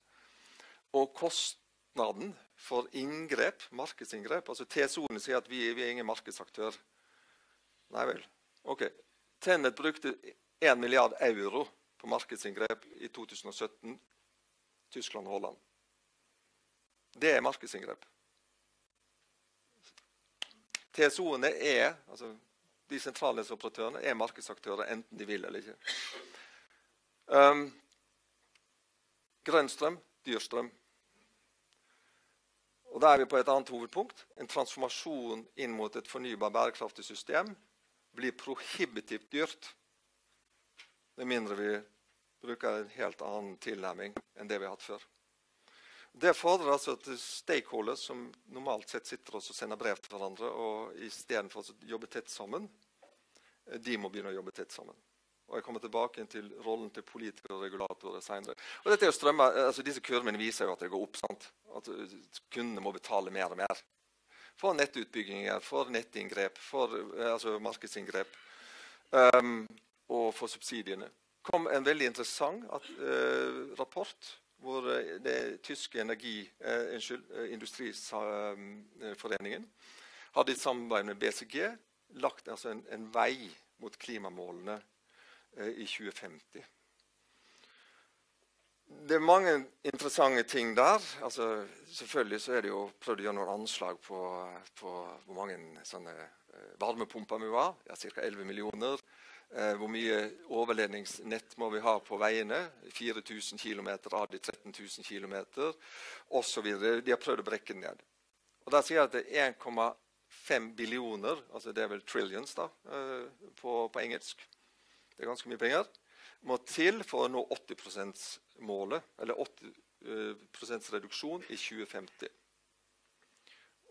Og kostnaden for inngrep, markedsinngrep altså TSO-ene sier at vi, vi, er ingen markedsaktør. Nei vel. Ok. Tennet brukte 1 milliard euro på markedsinngrep i 2017. Tyskland og Holland. Det er markedsinngrep. TSO-ene er altså De sentralnettsoperatørene er markedsaktører enten de vil eller ikke. Um, grønn strøm, dyr strøm. Og Da er vi på et annet hovedpunkt. En transformasjon inn mot et fornybar, bærekraftig system blir prohibitivt dyrt. Med mindre vi bruker en helt annen tilnærming enn det vi har hatt før. Det fordrer altså at stakeholders som normalt sett sitter og sender brev til hverandre, og istedenfor å jobbe tett sammen, de må begynne å jobbe tett sammen. Og jeg kommer tilbake til rollen til politikere og regulatorer senere. Og strømmer, altså Disse kurvene viser jo at det går opp. sant? At kundene må betale mer og mer. For nettutbygginger, for nettinngrep, for eh, altså markedsinngrep. Um, og for subsidiene. Kom en veldig interessant at, uh, rapport hvor uh, det tyske energi, uh, unnskyld, Industriforeningen hadde i samarbeid med BCG lagt altså, en, en vei mot klimamålene Eh, i 2050. Det er mange interessante ting der. Altså, selvfølgelig så er det jo prøvd å gjøre noen anslag på, på hvor mange eh, varmepumper vi har. Ja, Ca. 11 millioner. Eh, hvor mye overledningsnett må vi ha på veiene? 4000 km av de 13 000 km osv. De har prøvd å brekke den ned. Og Da sier jeg at det er 1,5 billioner, altså det er vel trillions da, eh, på, på engelsk, det er ganske mye penger, må til for å nå 80 %-målet, eller 80 uh, reduksjon i 2050.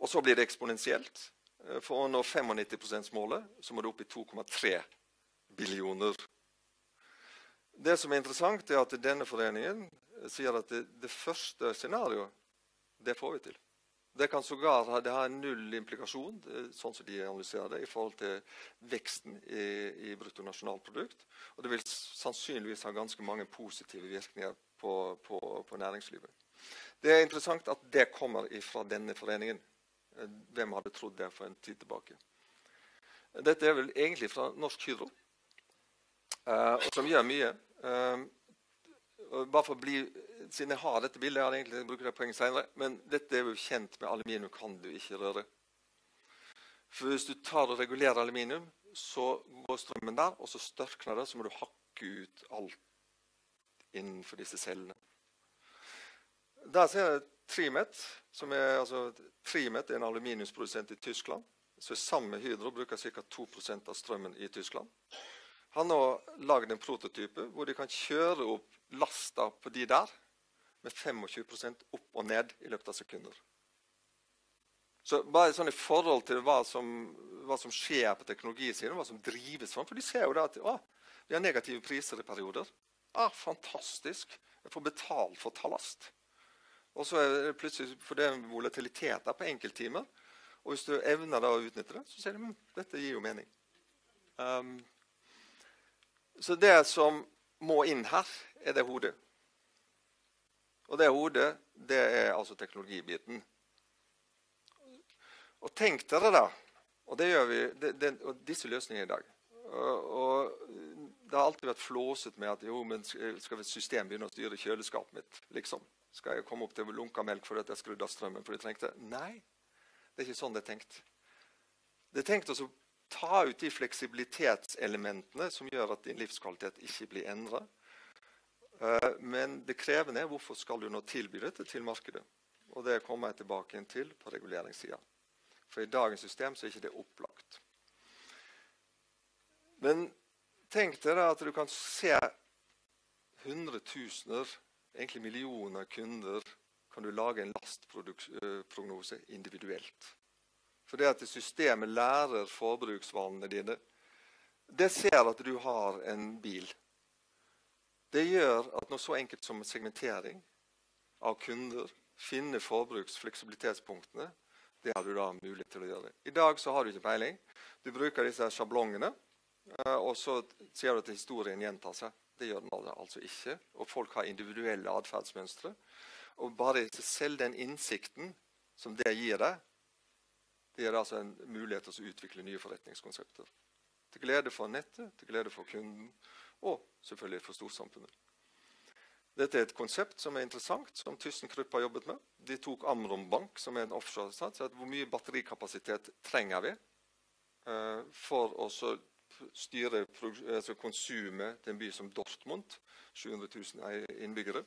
Og så blir det eksponentielt. For å nå 95 %-målet så må det opp i 2,3 billioner. Det som er interessant, er at denne foreningen sier at det, det første scenarioet det får vi til. Det kan sågar ha, ha null implikasjon sånn som de analyserer det, i forhold til veksten i, i bruttonasjonalprodukt. Og det vil sannsynligvis ha ganske mange positive virkninger på, på, på, næringslivet. Det er interessant at det kommer fra denne foreningen. Hvem hadde trodd det for en tid tilbake? Dette er vel egentlig fra Norsk Hydro, uh, som gjør mye. Uh, bare for å bli siden jeg har dette bildet, jeg hadde egentlig brukt det poenget senere, men dette er jo kjent med aluminium kan du ikke røre. For Hvis du tar og regulerer aluminium, så går strømmen der, og så størkner det. Så må du hakke ut alt innenfor disse cellene. Der ser jeg Trimet. som er, altså, Trimet er en aluminiumsprodusent i Tyskland. Så sammen med Hydro bruker ca. 2% av strømmen i Tyskland. Har lagd en prototype hvor de kan kjøre opp lasta på de der med 25% opp og ned i løpet av sekunder. Så bare sånn i forhold til hva som, hva som skjer på teknologisiden, hva som drives fram For de ser jo da at å, vi har negative priser i perioder. Ah, fantastisk! Jeg får betalt for å ta last. Og så er det plutselig for det er volatilitet der på enkelttimer. Og hvis du evner da å utnytte det, så sier de at hm, dette gir jo mening. Um, så det som må inn her, er det hodet. Og det hodet, det er altså teknologibiten. Og tenk dere da Og det gjør vi, det, det, og disse løsningene i dag. Og, og, Det har alltid vært flåset med at jo, men skal et system begynne å styre kjøleskapet mitt? liksom? Skal jeg komme opp til lunka melk fordi jeg skrudde av strømmen? for jeg trengte? Nei, det er ikke sånn det er tenkt. Det er tenkt å ta ut de fleksibilitetselementene som gjør at din livskvalitet ikke blir endra. Eh, men det krevende er hvorfor skal du nå tilby dette til markedet. Og Det kommer jeg tilbake til på reguleringssida. For i dagens system så er ikke det opplagt. Men tenk dere at du kan se hundretusener, egentlig millioner kunder kan du lage en lastprognose individuelt. For det at systemet lærer forbruksvanene dine. Det ser at du har en bil. Det gjør at noe så enkelt som segmentering av kunder, finne forbruksfleksibilitetspunktene, det har du da mulighet til å gjøre. I dag så har du ikke peiling. Du bruker disse sjablongene, eh, og så ser du at historien gjentar seg. Det gjør den altså ikke. Og folk har individuelle atferdsmønstre. Og bare selv den innsikten som det gir deg, det gir altså en mulighet til å utvikle nye forretningskonsepter. Til glede for nettet, til glede for kunden og selvfølgelig for storsamfunnet. Dette er et konsept som er interessant, som ThyssenKrupp har jobbet med. De tok Amron Bank, som er en offshore-stat, så hvor mye batterikapasitet trenger vi uh, for å styre altså konsumet til en by som Dortmund, 700 000 innbyggere.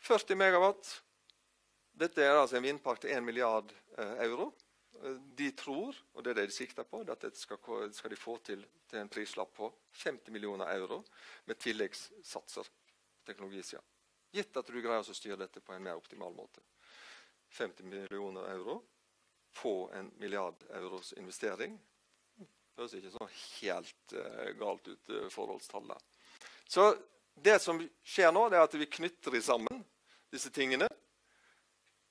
40 megawatt. Dette er altså en vindpark til 1 milliard uh, euro. De tror, og det er det de sikter på, at dette skal, skal de få til til en prislapp på 50 millioner euro med tilleggssatser teknologisida. Gitt at du greier å styre dette på en mer optimal måte. 50 millioner euro på en milliard euros investering høres ikke så helt uh, galt ut, uh, forholdstallet. Så det som skjer nå, det er at vi knytter de sammen, disse tingene.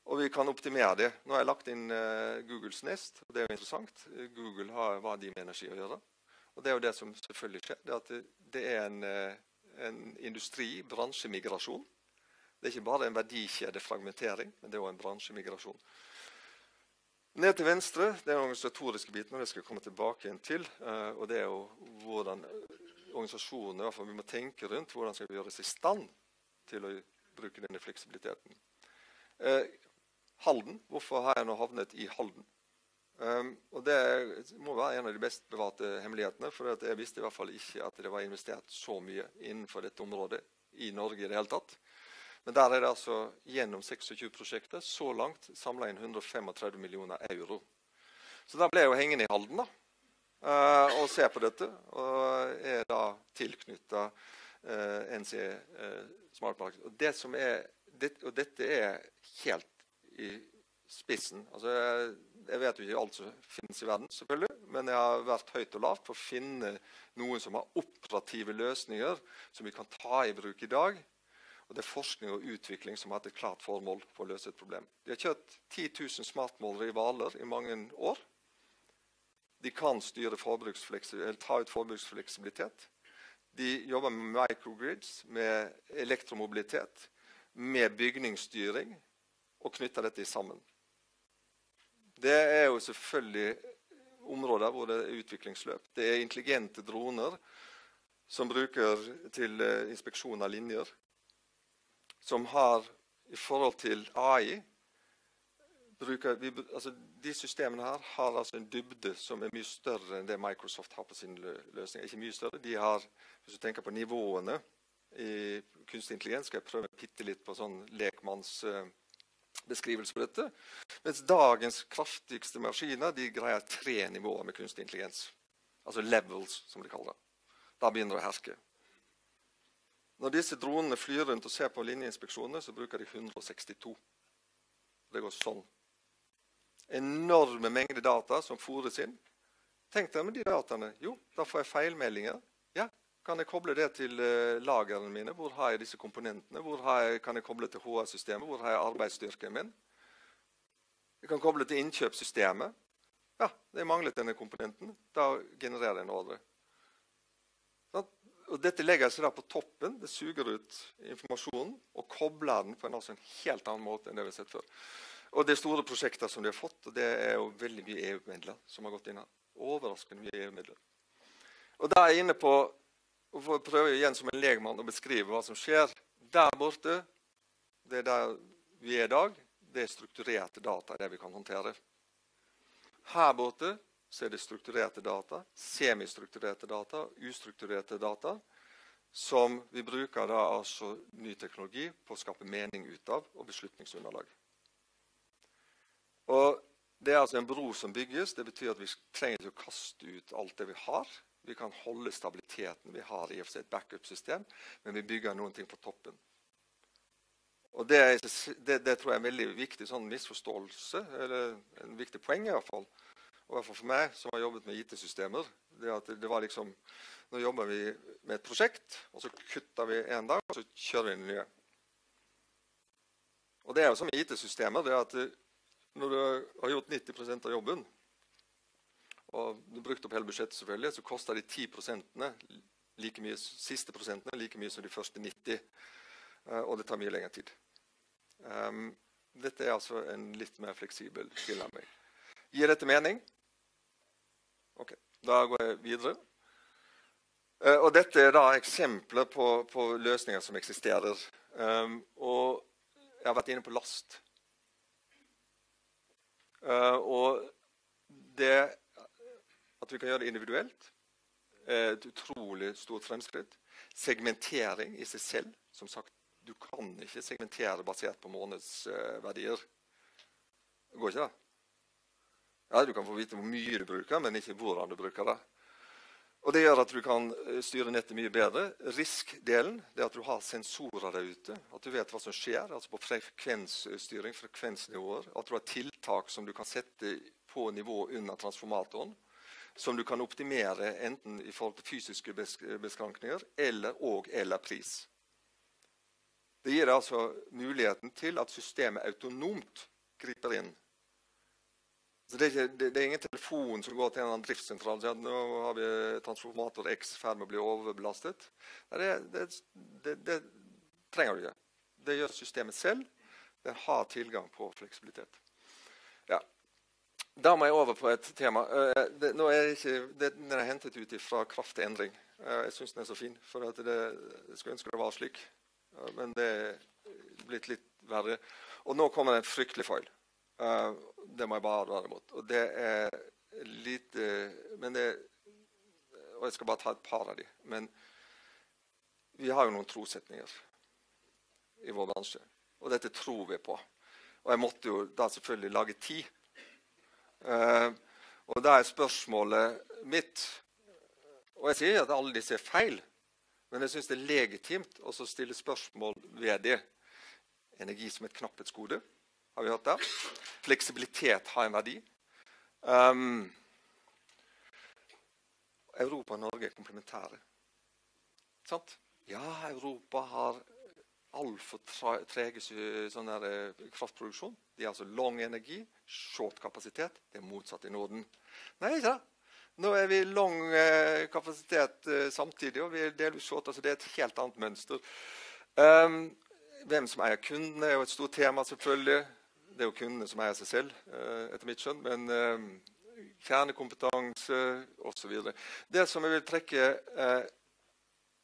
Og vi kan optimere det. Nå har jeg lagt inn uh, Googles Nest. og Det er jo interessant. Google har hva de med energi å gjøre. Og det er jo det som selvfølgelig skjer. Det, at det, er en, en industri, bransjemigrasjon. Det er ikke bare en verdikjedefragmentering, men det er også en bransjemigrasjon. Ned til venstre det er den organisatoriske biten, og det skal jeg komme tilbake igjen til. Uh, og det er jo hvordan organisasjonene i hvert fall vi må tenke rundt hvordan skal vi gjøres i stand til å bruke denne fleksibiliteten. Halden. Hvorfor har jeg nå havnet i Halden? Um, og Det må være en av de best bevarte hemmelighetene. For jeg visste i hvert fall ikke at det var investert så mye innenfor dette området i Norge. i det hele tatt. Men der er det altså gjennom 26 prosjekter så langt samla inn 135 millioner euro. Så da ble jeg jo hengende i Halden da, uh, og se på dette. Og er da tilknytta uh, eh, NC uh, eh, Smartmark. Og, det som er, det, og dette er helt i spissen. Altså, jeg, jeg, vet jo ikke alt som finnes i verden, selvfølgelig, men jeg har vært høyt og lavt for å finne noen som har operative løsninger som vi kan ta i bruk i dag. Og Det er forskning og utvikling som har hatt et klart formål for å løse et problem. De har kjørt 10 000 smartmålere i Hvaler i mange år. De kan ta ut forbruksfleksibilitet. De jobber med microgrids, med elektromobilitet, med bygningsstyring, og knytter dette sammen. Det er jo selvfølgelig områder hvor det er utviklingsløp. Det er intelligente droner som bruker til uh, inspeksjon av linjer. Som har, i forhold til AI bruker, vi, altså, De systemene her har altså en dybde som er mye større enn det Microsoft har på sin løsning. Ikke mye større. De har, Hvis du tenker på nivåene i kunstig intelligens. Skal jeg prøve bitte litt på sånn lekmannsbeskrivelse på dette. Mens dagens kraftigste maskiner de greier tre nivåer med kunstig intelligens. Altså levels, som de kaller det. Da begynner det å herke. Når disse dronene flyr rundt og ser på linjeinspeksjonene, så bruker de 162. Det går sånn. Enorme mengder data som fôres inn. Tenk deg med de dataene. Jo, da får jeg feilmeldinger. Ja, kan jeg koble det til uh, lagrene mine? Hvor har jeg disse komponentene? Hvor jeg, kan jeg koble til HR-systemet? Hvor har jeg arbeidsstyrken min? Jeg kan koble til innkjøpssystemet. Ja, det manglet denne komponenten. Da genererer jeg en ordre. Og dette legger seg da på toppen. Det suger ut informasjonen og kobler den på en, altså en helt annen måte enn det vi har sett før. Og det er store prosjekter som de har fått, og det er jo veldig mye EU-midler som har gått inn her. Overraskende mye EU-midler. Og da er jeg inne på å prøve igjen som en legemann å beskrive hva som skjer der borte. Det er der vi er i dag. Det er strukturerte data, det vi kan håndtere. Her borte så er det strukturerte data, semistrukturerte data, ustrukturerte data, som vi bruker da altså ny teknologi på å skape mening ut av og beslutningsunderlag. Og Det er altså en bro som bygges. Det betyr at vi trenger ikke å kaste ut alt det vi har. Vi kan holde stabiliteten vi har i et backup-system, men vi bygger noen ting på toppen. Og det, det, det, tror jeg er en veldig viktig sånn misforståelse, eller en viktig poeng i hvert fall og hvert fall for meg som har jobbet med IT-systemer. det at det var liksom, Nå jobber vi med et prosjekt, og så kutter vi en dag, og så kjører vi inn nye. Og det er jo som IT-systemer. det at Når du har gjort 90% av jobben, og du brukte opp hele budsjettet, selvfølgelig, så koster de 10 prosentene like mye, siste prosentene like mye som de første 90. Eh, og det tar mye lengre tid. Um, dette er altså en litt mer fleksibel tilnærming. Gir dette mening? Ok, Da går jeg videre. Uh, og Dette er da eksempler på, på løsninger som eksisterer. Um, og jeg har vært inne på last. Uh, og det at vi kan gjøre det individuelt, er et utrolig stort fremskritt. Segmentering i seg selv. Som sagt, du kan ikke segmentere basert på månedsverdier. Det går ikke, det. Ja, Du kan få vite hvor mye du bruker, men ikke hvordan du bruker det. Og Det gjør at du kan eh, styre nettet mye bedre. Risk-delen er at du har sensorer der ute. At du vet hva som skjer altså på frekvensstyring, frekvensnivåer. At du har tiltak som du kan sette på nivå under transformatoren. Som du kan optimere enten i forhold til fysiske beskrankninger eller og eller pris. Det gir altså muligheten til at systemet autonomt griper inn så det er, ikke, det, det er, ingen telefon som går til en driftssentral at nå har vi transformator X i ferd med å bli overbelastet. Det, det, det, trenger du ikke. Det gjør systemet selv. Det har tilgang på fleksibilitet. Da må jeg over på et tema. Det, nå er ikke, Den er hentet ut fra kraft til endring. Uh, jeg syns den er så fin. For det, jeg skulle ønske det var slik. Uh, men det er blitt litt verre. Og nå kommer det en fryktelig feil. Det må jeg bare advare mot. Og det er lite men det, Og jeg skal bare ta et par av de. Men vi har jo noen trosetninger i vår bransje. Og dette tror vi på. Og jeg måtte jo da selvfølgelig lage ti. Uh, og da er spørsmålet mitt Og jeg sier at alle disse er feil, men jeg syns det er legitimt å stille spørsmål ved det. Energi som et knapphetsgode har vi hørt der. Fleksibilitet har en verdi. Um, Europa og Norge er komplementære. Sant? Ja, Europa har altfor trege sånn eh, kraftproduksjon. De har altså lang energi, short kapasitet. Det er motsatt i Norden. Nei, ikke det. Nå er vi lang eh, kapasitet eh, samtidig, og vi er delvis short. altså Det er et helt annet mønster. Um, hvem som eier kundene, er jo et stort tema, selvfølgelig. Det er jo kundene som eier seg selv, eh, etter mitt skjønn. Men eh, kjernekompetanse osv. Det som jeg vil trekke eh,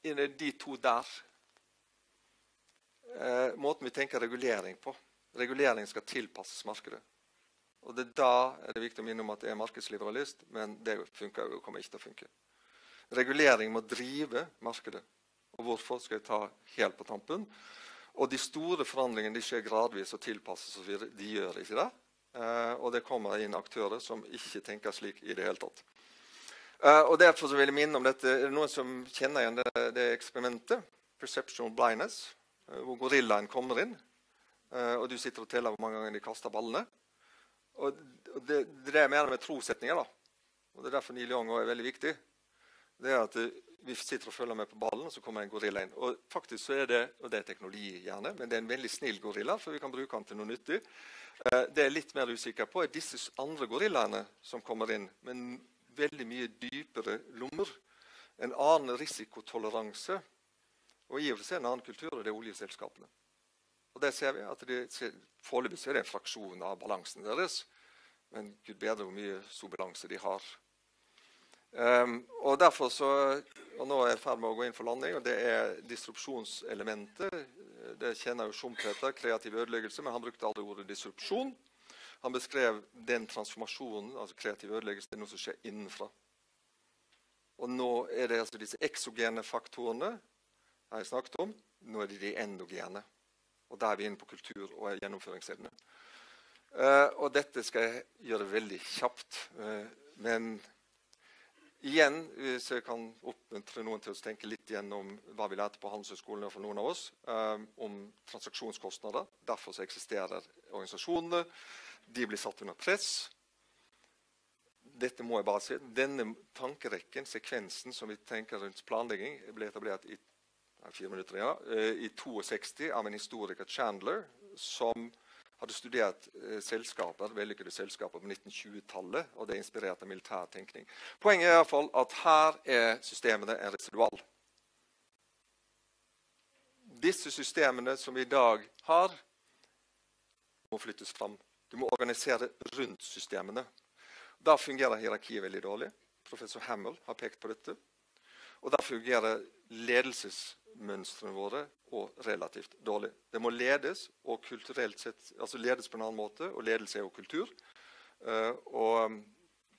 inn, er de to der. Måten vi tenker regulering på. Regulering skal tilpasses markedet. Og det er Da er det viktig å minne om at det er markedsliberalist, men det funker jo, kommer ikke til å funke. Regulering må drive markedet. Og hvorfor skal jeg ta helt på tampen. Og de store forandringene de skjer gradvis og tilpasses og De gjør ikke det. Eh, og det kommer inn aktører som ikke tenker slik i det hele tatt. Eh, og Derfor vil jeg minne om dette. Er det noen som kjenner igjen det, det eksperimentet? Perceptual blindness, hvor gorillaen kommer inn. og du sitter og teller hvor mange ganger de kaster ballene. Og det, det er mer med trosetninger. da. Og Det er derfor Neil Young er veldig viktig. Det er at Vi sitter og følger med på ballen, og så kommer en gorilla inn. Og faktisk så er det, og det er teknologi, gjerne, men det er en veldig snill gorilla, for vi kan bruke den til noe nyttig. Eh, det jeg er litt mer usikker på, er disse andre gorillaene som kommer inn med veldig mye dypere lommer. En annen risikotoleranse. Og i og for seg en annen kultur, og det er oljeselskapene. Og der ser vi at de, Foreløpig er det en fraksjon av balansen deres. Men gud bedre hvor mye sobalanse de har. Um, og derfor så, og Nå er jeg i ferd med å gå inn for landing. og Det er disrupsjonselementet. Det kjenner jo Schumpeter, kreativ ødeleggelse, men han brukte aldri ordet disrupsjon. Han beskrev den transformasjonen, altså kreativ ødeleggelse, det er noe som skjer innenfra. Og nå er det altså disse eksogene faktorene har jeg snakket om. Nå er det de endogene. Og da er vi inne på kultur og gjennomføringsevne. Uh, og dette skal jeg gjøre veldig kjapt. Uh, men igjen, hvis jeg kan oppmuntre noen til å tenke litt gjennom hva vi lærte på Handelshøyskolen for noen av oss, uh, om transaksjonskostnader. Derfor eksisterer organisasjonene. De blir satt under press. Dette må jeg bare si. Denne tankerekken, sekvensen som vi tenker rundt planlegging, ble etablert i, minutter, ja, i 62 av en historiker, Chandler, som hadde studert eh, selskaper, vellykkede selskaper på 1920-tallet, og det er inspirert av militær tenkning. Poenget er i hvert fall at her er systemene en residual. Disse systemene som vi i dag har, må flyttes fram. Du må organisere rundt systemene. Da fungerer hierarkiet veldig dårlig. Professor Hamill har pekt på dette. Og da fungerer ledelsesmønstrene våre og relativt dårlig. Det må ledes og kulturelt sett, altså ledes på en annen måte, og ledelse er jo kultur. Uh, og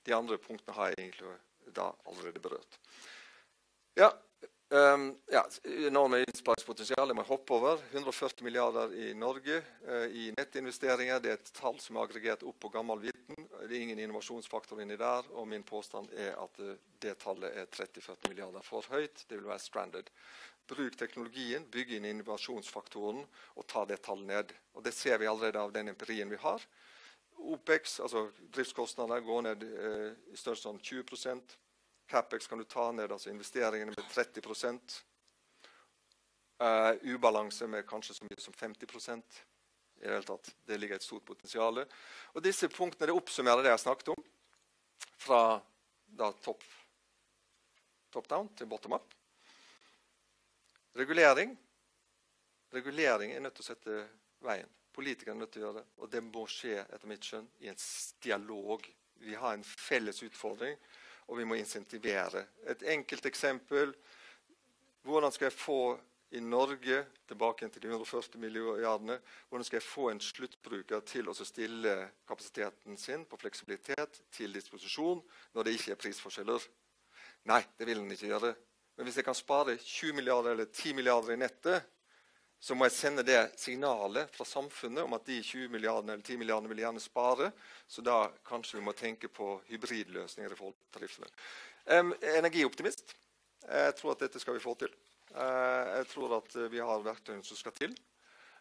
de andre punktene har jeg egentlig da allerede berørt. Ja, um, ja enorme innsparingspotensial. Jeg må hoppe over. 140 milliarder i Norge uh, i nettinvesteringer. Det er et tall som er aggregert opp på gammel viten. Det er ingen innovasjonsfaktor inni der. Og min påstand er at uh, det tallet er 30-40 milliarder for høyt. Det vil være stranded. Bruk teknologien, bygg inn innovasjonsfaktoren og ta det tallet ned. Og Det ser vi allerede av den empirien vi har. OPEX, altså driftskostnader, går ned uh, i størrelsesorden 20 CapEx kan du ta ned, altså investeringene med 30 uh, Ubalanse med kanskje så mye som 50 i det hele tatt. Det ligger et stort potensial. Og disse punktene det oppsummerer det jeg snakket om, fra da, top, top down til bottom up. Regulering. Regulering er nødt til å sette veien. Politikerne er nødt til å gjøre det. Og det må skje etter mitt skjønn, i en dialog. Vi har en felles utfordring, og vi må insentivere. Et enkelt eksempel. Hvordan skal jeg få i Norge tilbake til de 140 milliardene, hvordan skal jeg få en sluttbruker til å stille kapasiteten sin på fleksibilitet til disposisjon når det ikke er prisforskjeller? Nei, det vil den ikke gjøre. Men hvis jeg kan spare 20 milliarder eller 10 milliarder i nettet, så må jeg sende det signalet fra samfunnet om at de 20 milliardene eller 10 milliardene vil gjerne spare. Så da kanskje vi må tenke på hybridløsninger i forhold til tariffene. Um, energioptimist. Jeg tror at dette skal vi få til. Uh, jeg tror at vi har verktøyene som skal til.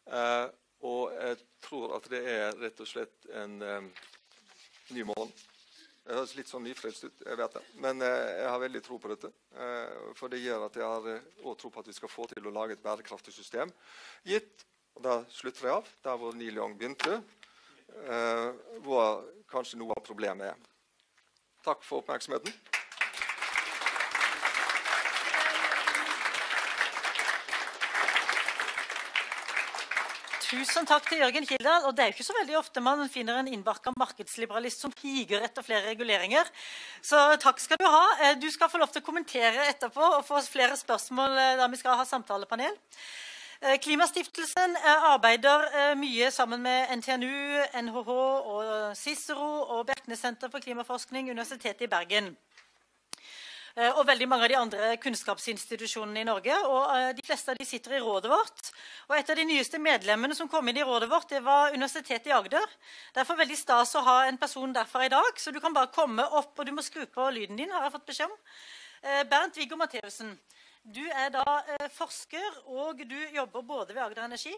Uh, og jeg tror at det er rett og slett en um, ny morgen. Det høres litt sånn nyfrelst ut, jeg vet det. men eh, jeg har veldig tro på dette. Eh, for det gjør at jeg har også eh, tro på at vi skal få til å lage et bærekraftig system. Gitt, og da slutter jeg av, der hvor Neil Young begynte, hvor kanskje noe av problemet er. Takk for oppmerksomheten. Tusen takk til Jørgen Kildahl. Og det er jo ikke så veldig ofte man finner en innbarka markedsliberalist som higer etter flere reguleringer. Så takk skal du ha. Eh, du skal få lov til å kommentere etterpå og få flere spørsmål eh, da vi skal ha samtalepanel. Eh, Klimastiftelsen arbeider mye sammen med NTNU, NHH, og Cicero og Bjerknessenter for klimaforskning, Universitetet i Bergen. Eh, og veldig mange av de andre kunnskapsinstitusjonene i Norge. Og eh, de fleste av de sitter i rådet vårt. Og et av de nyeste medlemmene som kom inn i rådet vårt, det var Universitetet i Agder. Derfor veldig stas å ha en person derfra i dag, så du kan bare komme opp, og du må skru på lyden din, har jeg fått beskjed om. Eh, Bernt Viggo Matheussen. Du er da forsker, og du jobber både ved Agder Energi,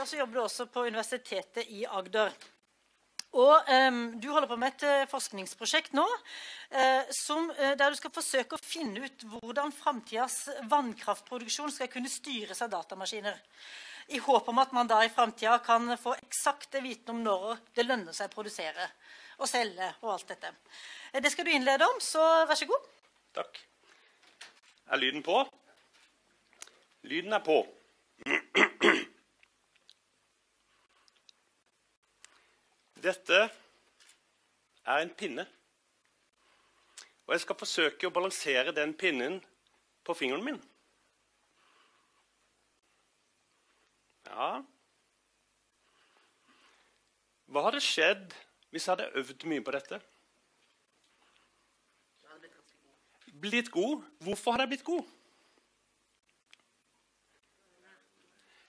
og så jobber du også på Universitetet i Agder. Og um, Du holder på med et uh, forskningsprosjekt nå uh, som, uh, der du skal forsøke å finne ut hvordan framtidas vannkraftproduksjon skal kunne styres av datamaskiner. I håp om at man da i framtida kan få eksakte viten om når det lønner seg å produsere og selge og alt dette. Det skal du innlede om, så vær så god. Takk. Er lyden på? Lyden er på. Dette er en pinne. Og jeg skal forsøke å balansere den pinnen på fingeren min. Ja Hva hadde skjedd hvis jeg hadde øvd mye på dette? Blitt god. Hvorfor hadde jeg blitt god?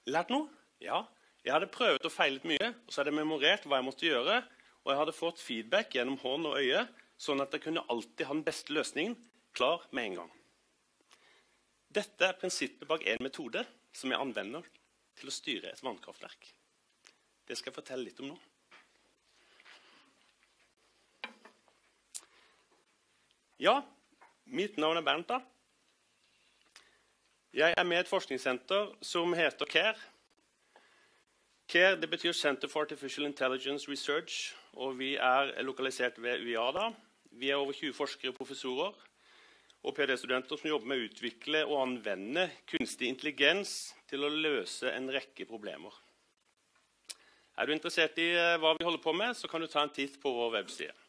Lært noe? Ja. Jeg hadde prøvd og feilet mye, og så hadde jeg memorert hva jeg måtte gjøre. Og jeg hadde fått feedback gjennom hånd og øye, sånn at jeg kunne alltid ha den beste løsningen klar med en gang. Dette er prinsippet bak en metode som jeg anvender til å styre et vannkraftverk. Det skal jeg fortelle litt om nå. Ja, mitt navn er Bernt. da. Jeg er med i et forskningssenter som heter CARE. CARE det betyr Center for Artificial Intelligence Research. og Vi er lokalisert ved UiA. Vi er over 20 forskere professorer og ph.d.-studenter som jobber med å utvikle og anvende kunstig intelligens til å løse en rekke problemer. Er du interessert i eh, hva vi holder på med, så kan du ta en titt på vår webside.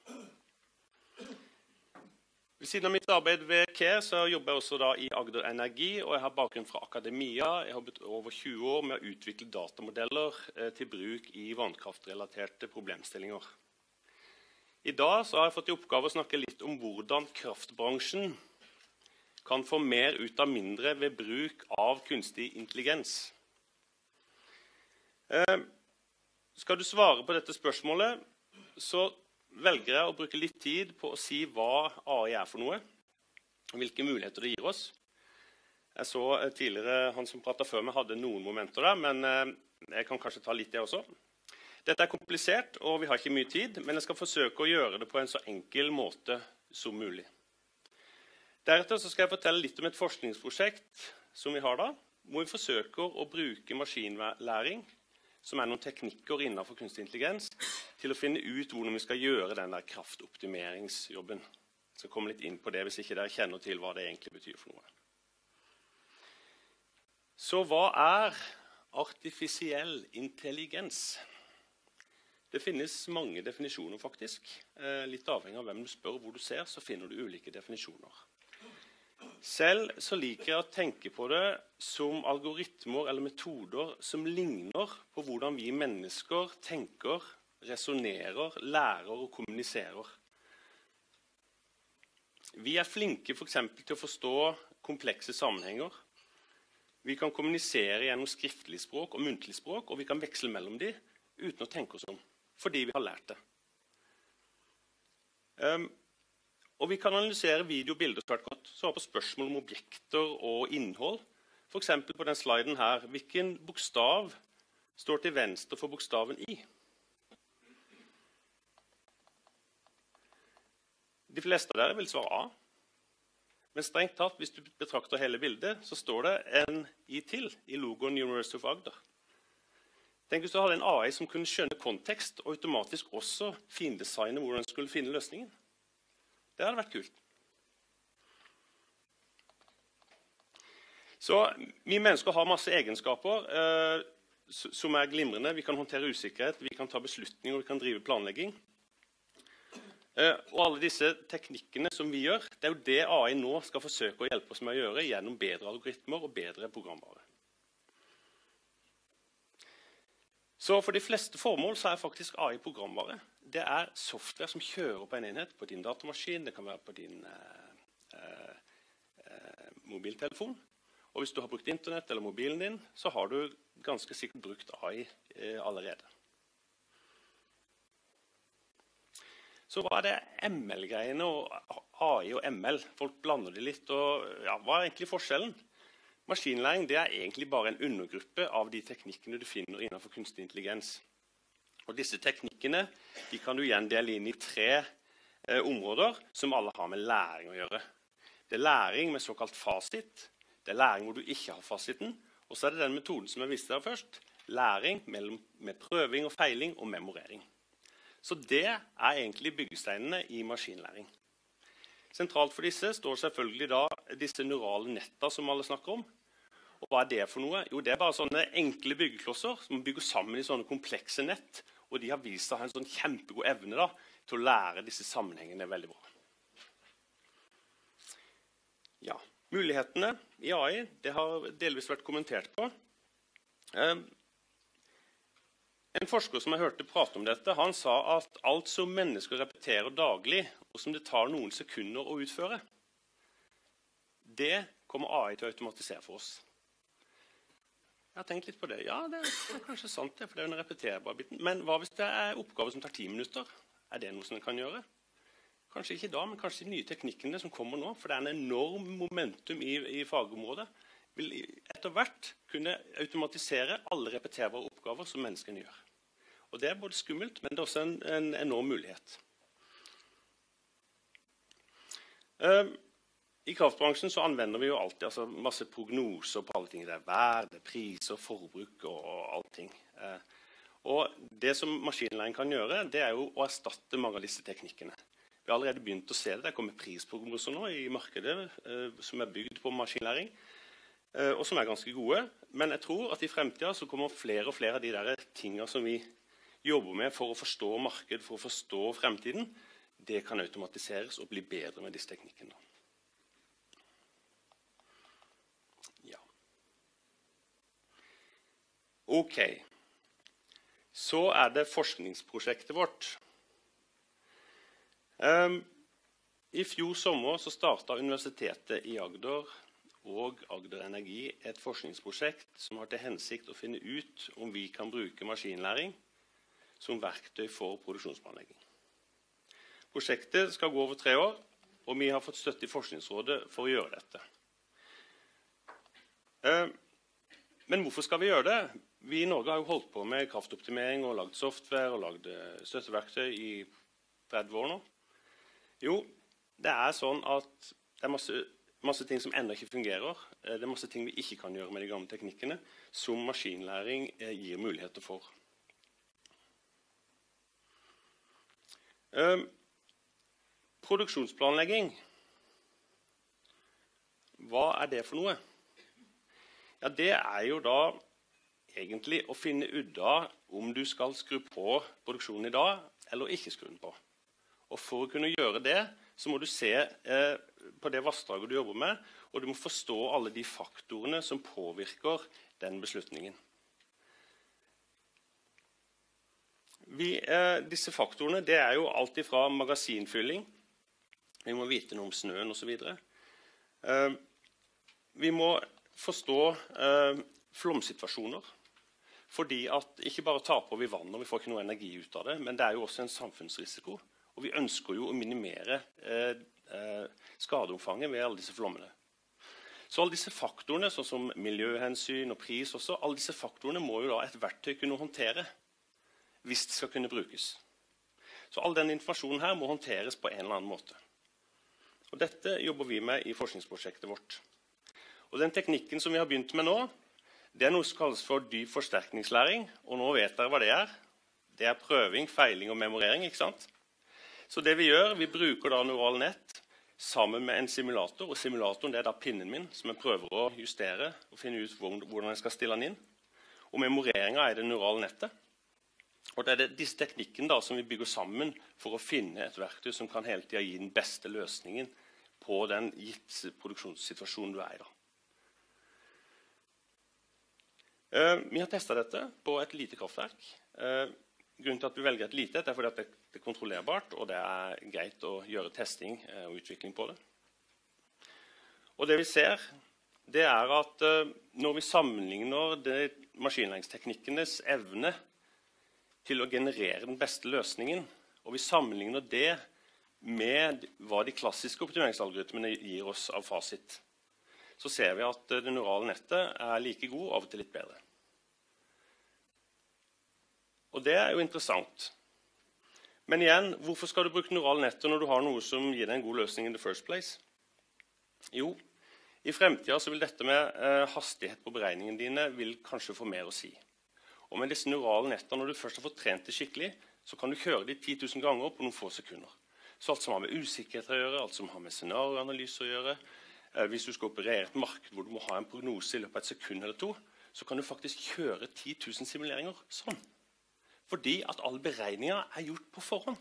Ved siden av mitt arbeid ved CARE så jobber jeg også i Agder Energi. og Jeg har bakgrunn fra akademia. Jeg har jobbet over 20 år med å utvikle datamodeller eh, til bruk i vannkraftrelaterte problemstillinger. I dag har jeg fått i oppgave å snakke litt om hvordan kraftbransjen kan få mer ut av mindre ved bruk av kunstig intelligens. Eh, skal du svare på dette spørsmålet, så velger jeg å bruke litt tid på å si hva AI er for noe. og Hvilke muligheter det gir oss. Jeg så eh, tidligere Han som prata før meg, hadde noen momenter der, men eh, jeg kan kanskje ta litt, det også. Dette er komplisert, og vi har ikke mye tid, men jeg skal forsøke å gjøre det på en så enkel måte som mulig. Deretter skal jeg fortelle litt om et forskningsprosjekt som vi har da, hvor vi forsøker å bruke maskinlæring som er noen teknikker innenfor kunstig intelligens, til å finne ut hvordan vi skal gjøre den der kraftoptimeringsjobben. Jeg skal komme litt inn på det hvis ikke dere kjenner til hva det egentlig betyr for noe. Så hva er artifisiell intelligens? Det finnes mange definisjoner, faktisk. Eh, litt avhengig av hvem du spør hvor du ser, så finner du ulike definisjoner. Selv så liker jeg å tenke på det som algoritmer eller metoder som ligner på hvordan vi mennesker tenker, resonnerer, lærer og kommuniserer. Vi er flinke for til å forstå komplekse sammenhenger. Vi kan kommunisere gjennom skriftlig språk og muntlig språk, og vi kan veksle mellom dem uten å tenke oss om, fordi vi har lært det. Um, og vi kan analysere video og bilder svært godt. Svare på spørsmål om objekter og innhold. F.eks. på den sliden her. Hvilken bokstav står til venstre for bokstaven I? De fleste av dere vil svare A. Men strengt tatt, hvis du betrakter hele bildet, så står det en I til i logoen University of Agder. Tenk hvis du hadde en AI som kunne skjønne kontekst og automatisk også findesigne hvordan den skulle finne løsningen. Det hadde vært kult. Så Vi mennesker har masse egenskaper eh, som er glimrende. Vi kan håndtere usikkerhet, vi kan ta beslutninger vi kan drive planlegging. Eh, og alle disse teknikkene som vi gjør, det er jo det AI nå skal forsøke å hjelpe oss med å gjøre gjennom bedre algoritmer og bedre programvare. Så for de fleste formål så er faktisk AI programvare. Det er software som kjører på en enhet, på din datamaskin, det kan være på din eh, eh mobiltelefon. Og hvis du har brukt Internett eller mobilen din, så har du ganske sikkert brukt AI eh, allerede. Så hva er det ML-greiene og AI og ML? Folk blander det litt. og ja, Hva er egentlig forskjellen? Maskinlæring er egentlig bare en undergruppe av de teknikkene du finner innenfor kunstig intelligens. Og disse teknikkene kan du igjen dele inn i tre eh, områder som alle har med læring å gjøre. Det er læring med såkalt fasit. Det er læring hvor du ikke har fasiten. Og så er det den metoden som jeg viste deg først. Læring med prøving og feiling og memorering. Så det er egentlig byggesteinene i maskinlæring. Sentralt for disse står selvfølgelig da disse neurale netta som alle snakker om. Og hva er det for noe? Jo, Det er bare sånne enkle byggeklosser som bygger sammen i sånne komplekse nett. Og de har vist seg å ha en sånn kjempegod evne da, til å lære disse sammenhengene veldig bra. Ja, Mulighetene i AI det har delvis vært kommentert på. Eh, en forsker som jeg hørte prate om dette, han sa at alt som mennesker repeterer daglig, og som det tar noen sekunder å utføre, det kommer AI til å automatisere for oss. Jeg har tenkt litt på det. Ja, det er kanskje sant, det, for det er en repeterbar biten. Men hva hvis det er oppgaver som tar ti minutter? Er det noe som en kan gjøre? Kanskje ikke da, men kanskje de nye teknikkene som kommer nå. For det er en enorm momentum i, i fagområdet. Vil etter hvert kunne automatisere alle repeterbare oppgaver som menneskene gjør. Og Det er både skummelt, men det er også en, en enorm mulighet. Um, I kraftbransjen så anvender vi jo alltid altså, masse prognoser på alle ting. Det er vær, det er priser, forbruk og, og allting. Eh, og Det som maskinlæring kan gjøre, det er jo å erstatte mange av disse teknikkene. Vi har allerede begynt å se det. Det kommer prisprognoser nå i markedet eh, som er bygd på maskinlæring. eh, og som er ganske gode. Men jeg tror at i fremtida kommer flere og flere av de der tinga som vi jobber med for å forstå marked, for å forstå fremtiden, det kan automatiseres og bli bedre med disse teknikkene. Ja. Ok. Så er det forskningsprosjektet vårt. Um, I fjor sommer så starta Universitetet i Agder og Agder Energi et forskningsprosjekt som har til hensikt å finne ut om vi kan bruke maskinlæring som verktøy for produksjonsplanlegging. Prosjektet skal gå over tre år, og vi har fått støtte i Forskningsrådet for å gjøre dette. Eh, men hvorfor skal vi gjøre det? Vi i Norge har jo holdt på med kraftoptimering og lagd software og lagd eh, støtteverktøy i 30 år nå. Jo, det er sånn at det er masse, masse ting som ennå ikke fungerer. Eh, det er masse ting vi ikke kan gjøre med de gamle teknikkene, som maskinlæring gir muligheter for. Um, produksjonsplanlegging Hva er det for noe? Ja, Det er jo da egentlig å finne ut av om du skal skru på produksjonen i dag eller ikke skru den på. Og For å kunne gjøre det så må du se eh, på det vassdraget du jobber med, og du må forstå alle de faktorene som påvirker den beslutningen. Eh, disse faktorene er jo alt fra magasinfylling Vi må vite noe om snøen osv. Eh, vi må forstå flomsituasjoner. Fordi at ikke bare taper vi vann og vi får ikke noe energi ut av det, men det er jo også en samfunnsrisiko. Og vi ønsker jo å minimere eh, eh, skadeomfanget ved alle disse flommene. Så alle disse faktorene, sånn som miljøhensyn og pris, også, alle disse faktorene må jo da et verktøy kunne håndtere hvis det skal kunne brukes. Så all den informasjonen her må håndteres på en eller annen måte. Og Dette jobber vi med i forskningsprosjektet vårt. Og Den teknikken som vi har begynt med nå, det er noe som kalles for dyp forsterkningslæring. Og nå vet dere hva det er. Det er prøving, feiling og memorering. ikke sant? Så det Vi gjør, vi bruker da neural nett sammen med en simulator. og Simulatoren det er da pinnen min, som jeg prøver å justere og finne ut hvordan jeg skal stille den inn. Og memoreringa er det neurale nettet. Og Det er disse teknikkene da, som vi bygger sammen for å finne et verktøy som kan hele tida gi den beste løsningen på den gitte produksjonssituasjonen du er i. da. Uh, vi har testa dette på et lite kraftverk. Uh, grunnen til at vi velger et lite, er fordi det, er kontrollerbart og det er greit å gjøre testing uh, og utvikling på det. Og det vi ser, det er at når vi sammenligner maskinlæringsteknikkenes evne til å generere den beste løsningen, og vi sammenligner det med hva de klassiske optimeringsalgoritmene gir oss av fasit, så ser vi at det neurale nettet er like god, av og til litt bedre. Og det er jo interessant. Men igjen, hvorfor skal du bruke neurale nettet når du har noe som gir deg en god løsning in the first place? Jo, i fremtida vil dette med eh, hastighet på beregningene dine kanskje få mer å si. Og med disse neurale nettene, når du først har fått trent det skikkelig, så kan du kjøre de 10 000 ganger på noen få sekunder. Så alt som har med usikkerhet å gjøre, alt som har med scenarioanalyse å gjøre eh, Hvis du skal operere et marked hvor du må ha en prognose i løpet av et sekund eller to, så kan du faktisk kjøre 10 000 simuleringer sånn. Fordi at alle beregninger er gjort på forhånd.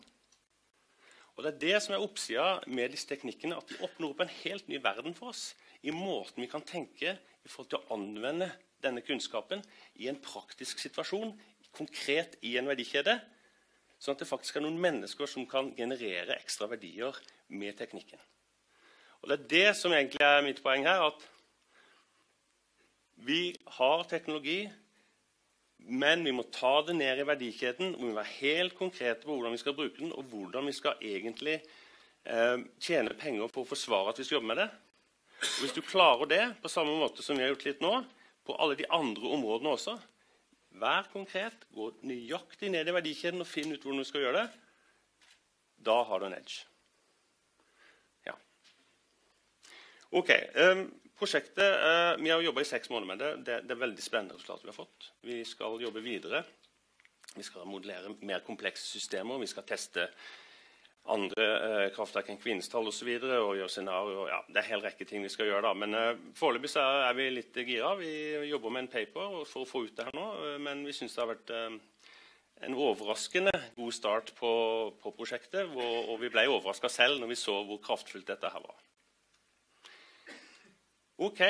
Og Det er det som er oppsida med disse teknikkene, at de åpner opp en helt ny verden for oss i måten vi kan tenke i forhold til å anvende denne kunnskapen i en praktisk situasjon, konkret i en verdikjede, sånn at det faktisk er noen mennesker som kan generere ekstra verdier med teknikken. Og Det er det som egentlig er mitt poeng her. at Vi har teknologi, men vi må ta det ned i verdikjeden. Vi må være helt konkrete på hvordan vi skal bruke den, og hvordan vi skal egentlig eh, tjene penger på å forsvare at vi skal jobbe med det. Og Hvis du klarer det på samme måte som vi har gjort litt nå, på alle de andre områdene også, Vær konkret, gå nøyaktig ned i verdikjeden og finn ut hvordan du skal gjøre det. Da har du en edge. Ja. Ok. Um, prosjektet uh, Vi har jobba i seks måneder med det. det. Det er veldig spennende resultater vi har fått. Vi skal jobbe videre. Vi skal modellere mer komplekse systemer. Vi skal teste andre eh, kraftverk enn Kvinesdal osv. Og, så og gjøre scenarioer. Ja, det er en hel rekke ting vi skal gjøre. da. Men eh, foreløpig er vi litt gira. Vi jobber med en paper for å få ut det her nå. Eh, men vi syns det har vært eh, en overraskende god start på, på prosjektet. Hvor, og vi ble overraska selv når vi så hvor kraftfullt dette her var. OK.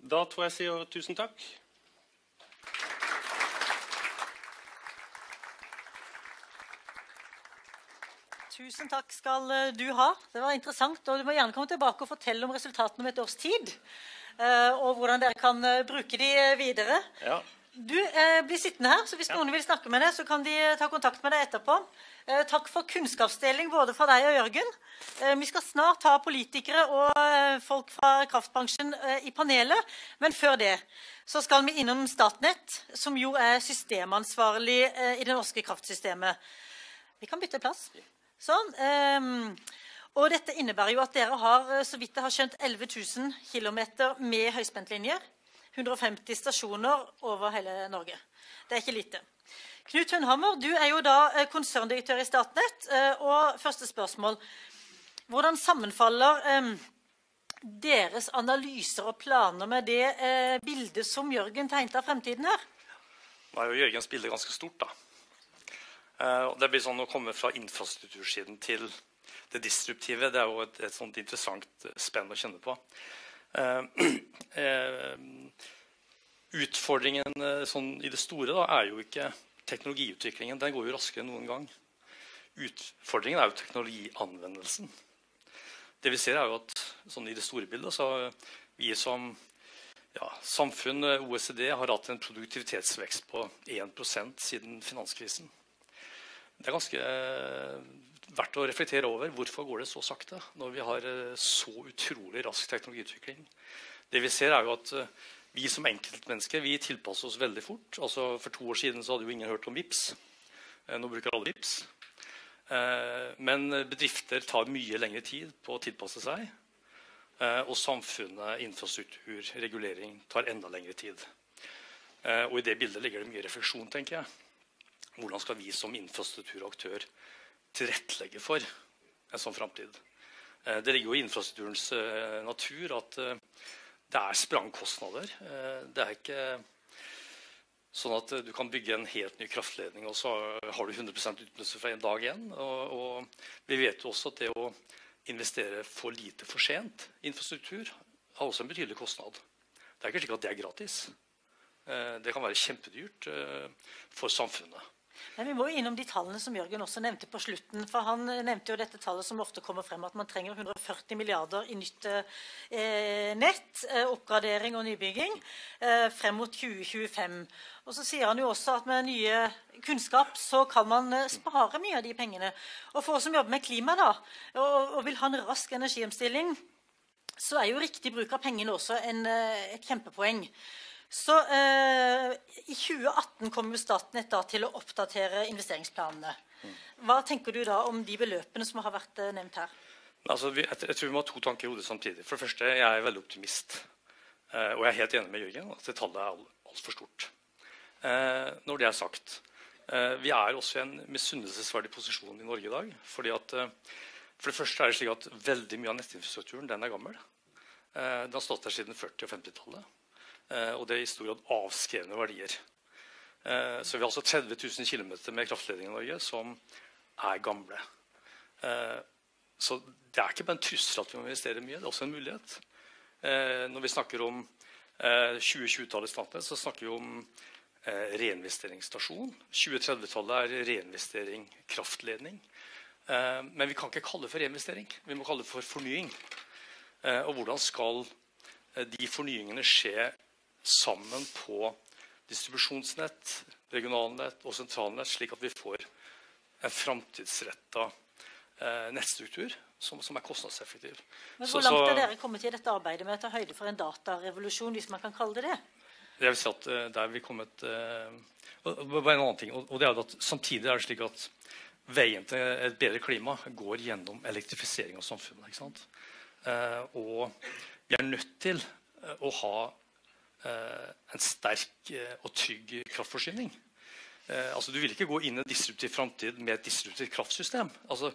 Da tror jeg jeg sier tusen takk. Tusen takk skal eh, du ha. Det var interessant. og Du må gjerne komme tilbake og fortelle om resultatene om et års tid. Eh, og hvordan dere kan eh, bruke de videre. Ja. Du eh, blir sittende her, så hvis ja. noen vil snakke med deg, så kan de ta kontakt med deg etterpå. Eh, takk for kunnskapsdeling både fra deg og Jørgen. Eh, vi skal snart ha politikere og folk fra kraftbransjen i panelet. Men før det så skal vi innom Statnett, som jo er systemansvarlig i det norske kraftsystemet. Vi kan bytte plass. Sånn. Um, og dette innebærer jo at dere har eh, så vidt jeg har skjønt, 11 000 km med høyspentlinjer. 150 stasjoner over hele Norge. Det er ikke lite. Knut Hundhammer, du er jo da eh, konserndirektør i Statnett. Eh, og første spørsmål Hvordan sammenfaller um, deres analyser og planer med det bildet som Jørgen tegnet av fremtiden her? Nå er jo Jørgens bilde ganske stort, da. Det blir sånn å komme fra infrastruktursiden til det disruptive. Det er jo et, et sånt interessant spenn å kjenne på. Uh, uh, utfordringen sånn, i det store da, er jo ikke teknologiutviklingen. Den går jo raskere enn noen gang. Utfordringen er jo teknologianvendelsen. Det vi ser er jo at sånn I det store bildet så vi som ja, samfunn, OECD, har hatt en produktivitetsvekst på 1% siden finanskrisen. Det er ganske eh, verdt å reflektere over. Hvorfor går det så sakte når vi har eh, så utrolig rask teknologiutvikling? Det vi ser er jo at eh, Vi som enkeltmennesker vi tilpasser oss veldig fort. Altså For to år siden så hadde jo ingen hørt om VIPS. Nå bruker alle VIPS. Men bedrifter tar mye lengre tid på å tilpasse seg. Og samfunnet, infrastruktur, regulering tar enda lengre tid. Og i det bildet ligger det mye refleksjon, tenker jeg. Hvordan skal vi som infrastrukturaktør tilrettelegge for en sånn framtid? Eh, det ligger jo i infrastrukturens eh, natur at eh, det er sprangkostnader. Det er ikke sånn at du kan bygge en helt ny kraftledning, og så har du 100% utnyttelse fra en dag igjen. Og, vi vet jo også at det å investere for lite for sent i infrastruktur har også en betydelig kostnad. Det er ikke slik at det er gratis. Det kan være kjempedyrt for samfunnet. Men vi må jo innom de tallene som Jørgen også nevnte på slutten. for Han nevnte jo dette tallet som ofte kommer frem, at man trenger 140 milliarder i nytt eh, nett, eh, oppgradering og nybygging, eh, frem mot 2025. Og så sier han jo også at med nye kunnskap så kan man eh, spare mye av de pengene. Og for oss som jobber med klima da, og, og vil ha en rask energiomstilling, så er jo riktig bruk av pengene også en, eh, et kjempepoeng. Så eh, I 2018 kommer Statnett da til å oppdatere investeringsplanene. Hva tenker du da om de beløpene som har vært eh, nevnt her? Altså, vi, jeg, jeg, tror vi må ha to tanker i hodet samtidig. For det første, Jeg er veldig optimist. Eh, og jeg er helt enig med Jørgen at det tallet er altfor stort. Eh, når det er sagt, vi er også i en misunnelsesverdig posisjon i Norge i dag. fordi at For det første er det slik at veldig mye av nettinfrastrukturen den er gammel. Den har stått der siden 40- og 50-tallet. Eh, og det er i stor grad avskrevne verdier. Eh, så vi har altså 30 000 km med kraftledning i Norge som er gamle. Eh, så det er ikke bare en trussel at vi må investere mye, det er også en mulighet. Når vi snakker om 2020-tallets Statnett, så snakker vi om reinvesteringsstasjon. 2030-tallet er reinvestering, kraftledning. Men vi kan ikke kalle det for reinvestering. Vi må kalle det for fornying. Og hvordan skal de fornyingene skje sammen på distribusjonsnett, regionalnett og sentralnett, slik at vi får en framtidsretta eh, nettstruktur som, som, er kostnadseffektiv. Men Hvor langt er dere kommet i dette arbeidet med å ta høyde for en datarevolusjon? hvis man kan kalle det det? Jeg vil si at der der vi kommet Bare en annen ting. Og, og det er at Samtidig er det slik at veien til et bedre klima går gjennom elektrifisering av samfunnet. ikke sant? Uh, og vi er nødt til å ha Eh, en sterk eh, og trygg kraftforsyning. Eh, altså, du vil ikke gå inn i en disruptiv framtid med et disruptivt kraftsystem. Altså,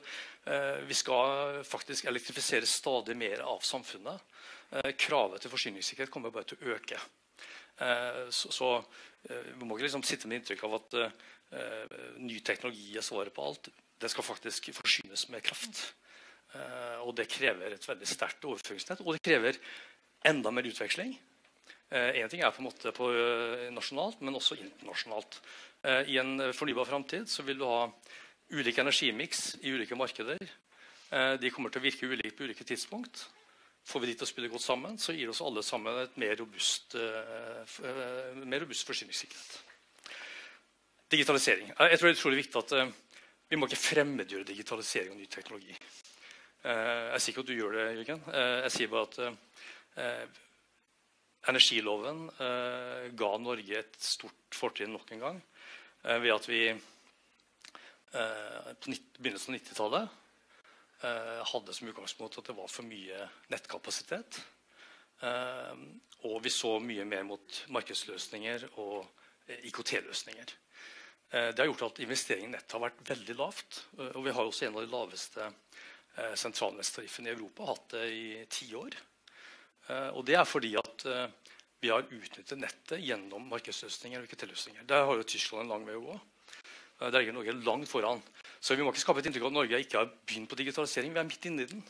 vi skal faktisk elektrifisere stadig mer av samfunnet. kravet til forsyningssikkerhet kommer bare til å øke. så, så vi må ikke liksom sitte med inntrykk av at ny teknologi er svaret på alt. Det skal faktisk forsynes med kraft. og det krever et veldig sterkt overføringsnett. Og det krever enda mer utveksling. Én eh, ting er på en måte på, eh, nasjonalt, men også internasjonalt. Eh, I en fornybar framtid vil du ha ulik energimiks i ulike markeder. De kommer til å virke ulikt på ulike tidspunkt. Får vi de til å spille godt sammen, så gir det oss alle sammen et mer robust, mer robust forsyningssikkerhet. Digitalisering. Jeg tror det er utrolig viktig at vi må ikke fremmedgjøre digitalisering og ny teknologi. Jeg sier ikke at du gjør det, Jørgen. Jeg sier bare at Energiloven eh, ga Norge et stort fortrinn nok en gang eh, ved at vi eh, på begynnelsen av 90-tallet eh, hadde som utgangspunkt at det var for mye nettkapasitet. Eh, og vi så mye mer mot markedsløsninger og eh, IKT-løsninger. det har gjort at investeringen i nett har vært veldig lavt. og vi har også en av de laveste sentralnettariffene i Europa, hatt det i ti år. Eh, og det er fordi at eh, vi har utnyttet nettet gjennom markedsløsninger. og ikke telløsninger. Der har jo Tyskland en lang vei å gå. Eh, der ligger Norge langt foran. Så vi må ikke skape et inntrykk av at Norge ikke har begynt på digitalisering. Vi er midt inne i den.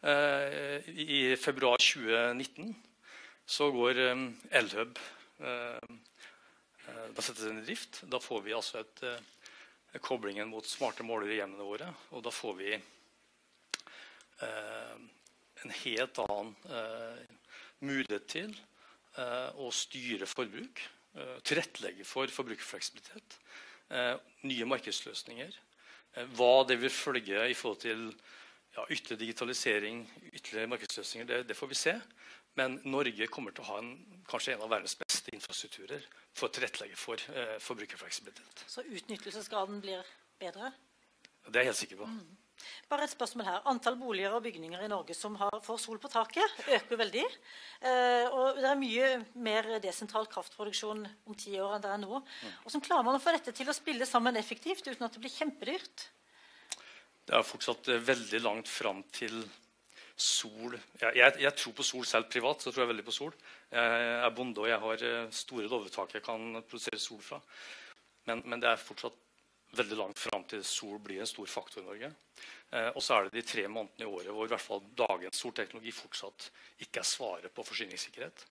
I februar 2019 så går Elhub Da settes den i drift. Da får vi altså et, koblingen mot smarte målere i hjemmene våre. Og da får vi en helt annen eh, mulighet til eh, å styre forbruk. Eh, tilrettelegge for forbrukerfleksibilitet. Eh, nye markedsløsninger. Hva det vil følge i forhold til ja, ytterligere digitalisering, ytterligere markedsløsninger, det, det, får vi se. Men Norge kommer til å ha en, kanskje en av verdens beste infrastrukturer for å tilrettelegge for eh, forbrukerfleksibilitet. Så utnyttelsesgraden blir bedre? Det er jeg helt sikker på. Mm. Bare et spørsmål her. Antall boliger og bygninger i Norge som har, får sol på taket, øker veldig. Eh, og det er mye mer desentral kraftproduksjon om ti år enn det er nå. Hvordan klarer man å få dette til å spille sammen effektivt uten at det blir kjempedyrt? Det er fortsatt eh, veldig langt fram til sol jeg, jeg, jeg, tror på sol selv privat. så tror Jeg veldig på sol. Jeg er bonde og jeg har eh, store låvetak jeg kan produsere sol fra. Men, men det er fortsatt veldig langt fram til sol blir en stor faktor i Norge. Eh, og så er det de tre månedene i året hvor i hvert fall dagens solteknologi fortsatt ikke er svaret på forsyningssikkerhet.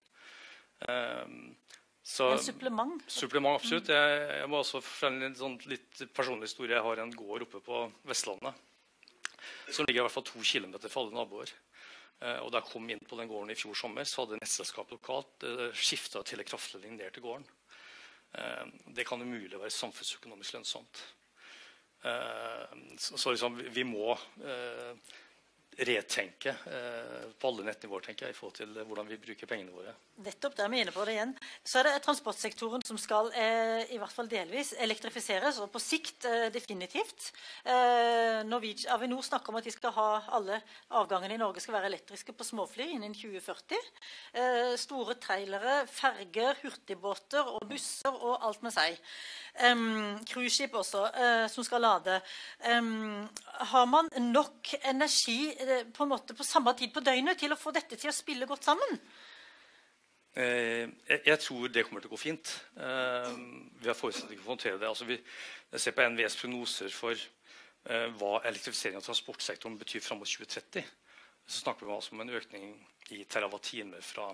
Eh, Så, en supplement? Supplement, absolutt. Jeg, jeg må også fortelle en sånn litt personlig historie. Jeg har en gård oppe på Vestlandet som ligger i hvert fall to kilometer fra alle naboer. Eh, og da jeg kom inn på den gården i fjor sommer, så hadde nettselskapet lokalt eh, skifta til en kraftledning ned til gården. Eh, det kan umulig være samfunnsøkonomisk lønnsomt. Eh, så, liksom, vi må eh, retenke eh, på alle nettnivåer tenker jeg, i forhold til hvordan vi bruker pengene våre. Nettopp, der er vi inne på det igjen. Så er det transportsektoren som skal eh, i hvert fall delvis elektrifiseres, og på sikt eh, definitivt. Eh, Norwegian, Avinor snakker om at de skal ha alle avgangene i Norge skal være elektriske på småfly innen 2040. Eh, store trailere, ferger, hurtigbåter og busser og alt med seg. Cruiseskip også, som skal lade. Har man nok energi på, en måte på samme tid på døgnet til å få dette til å spille godt sammen? Eh, jeg, jeg, tror det kommer til å gå fint. Eh, vi har forutsetninger for å håndtere det. Altså vi, jeg ser på NVEs prognoser for eh, hva elektrifisering av transportsektoren betyr fram mot 2030. Så snakker vi altså om en økning i terawattimer fra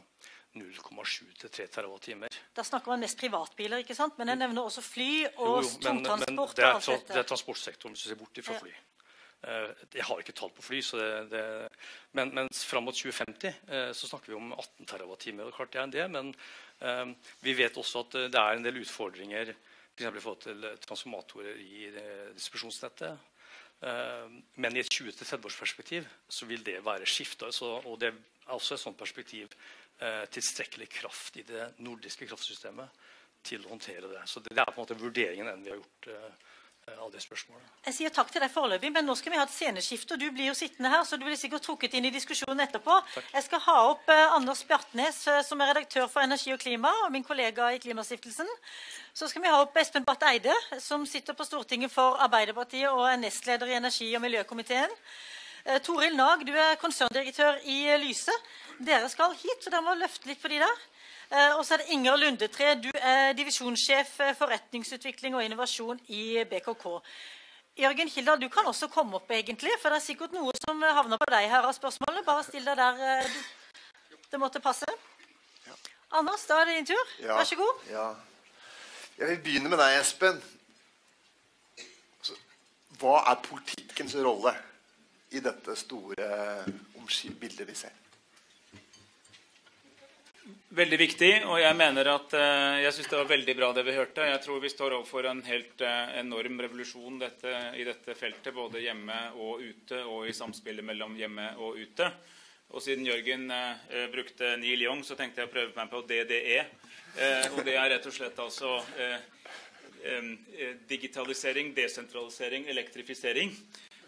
0,7 til 3 TWh. Da snakker man mest privatbiler, ikke sant? men jeg nevner også fly og jo, jo, tungtransport. Men, men det, er, det, er, transportsektoren hvis du ser bort fra fly. Eh, jeg har ikke tall på fly, det, det, men mens fram mot 2050 eh, så snakker vi om 18 TWh. Klart det er en del, men um, vi vet også at det er en del utfordringer f.eks. i forhold til transformatorer i distribusjonsnettet. Men i et 20-30-årsperspektiv så vil det være skifta. Og det er også et sånt perspektiv eh, tilstrekkelig kraft i det nordiske kraftsystemet til å håndtere det. Så det er på en måte vurderingen enn vi har gjort eh, de spørsmålene. Jeg sier takk til deg foreløpig, men nå skal vi ha et sceneskifte. og Du blir jo sittende her, så du blir sikkert trukket inn i diskusjonen etterpå. Takk. Jeg skal ha opp eh, Anders Bjartnes, eh, som er redaktør for Energi og klima, og min kollega i Klimastiftelsen. Så skal vi ha opp Espen Barth Eide, som sitter på Stortinget for Arbeiderpartiet og er nestleder i energi- og miljøkomiteen. Eh, Toril Nag, du er konserndirektør i Lyse. Dere skal hit, så dere må løfte litt på de der. Eh, og så er det Inger Lundetre, du er divisjonssjef eh, forretningsutvikling og innovasjon i BKK. Jørgen Hildal, du kan også komme opp, egentlig, for det er sikkert noe som havner på deg her av spørsmålene. Bare still deg der det måtte passe. Anders, da er det din tur. Ja, Vær så god. Ja. Jeg vil begynne med deg, Espen. Hva er politikkens rolle? i dette store bildet vi ser. Veldig viktig, og jeg mener at uh, jeg syns det var veldig bra det vi hørte. Jeg tror vi står overfor en helt uh, enorm revolusjon dette, i dette feltet, både hjemme og ute, og i samspillet mellom hjemme og ute. Og siden Jørgen eh, brukte Neil Young, så tenkte jeg å prøve meg på DDE. og det er rett og slett altså digitalisering, desentralisering, elektrifisering.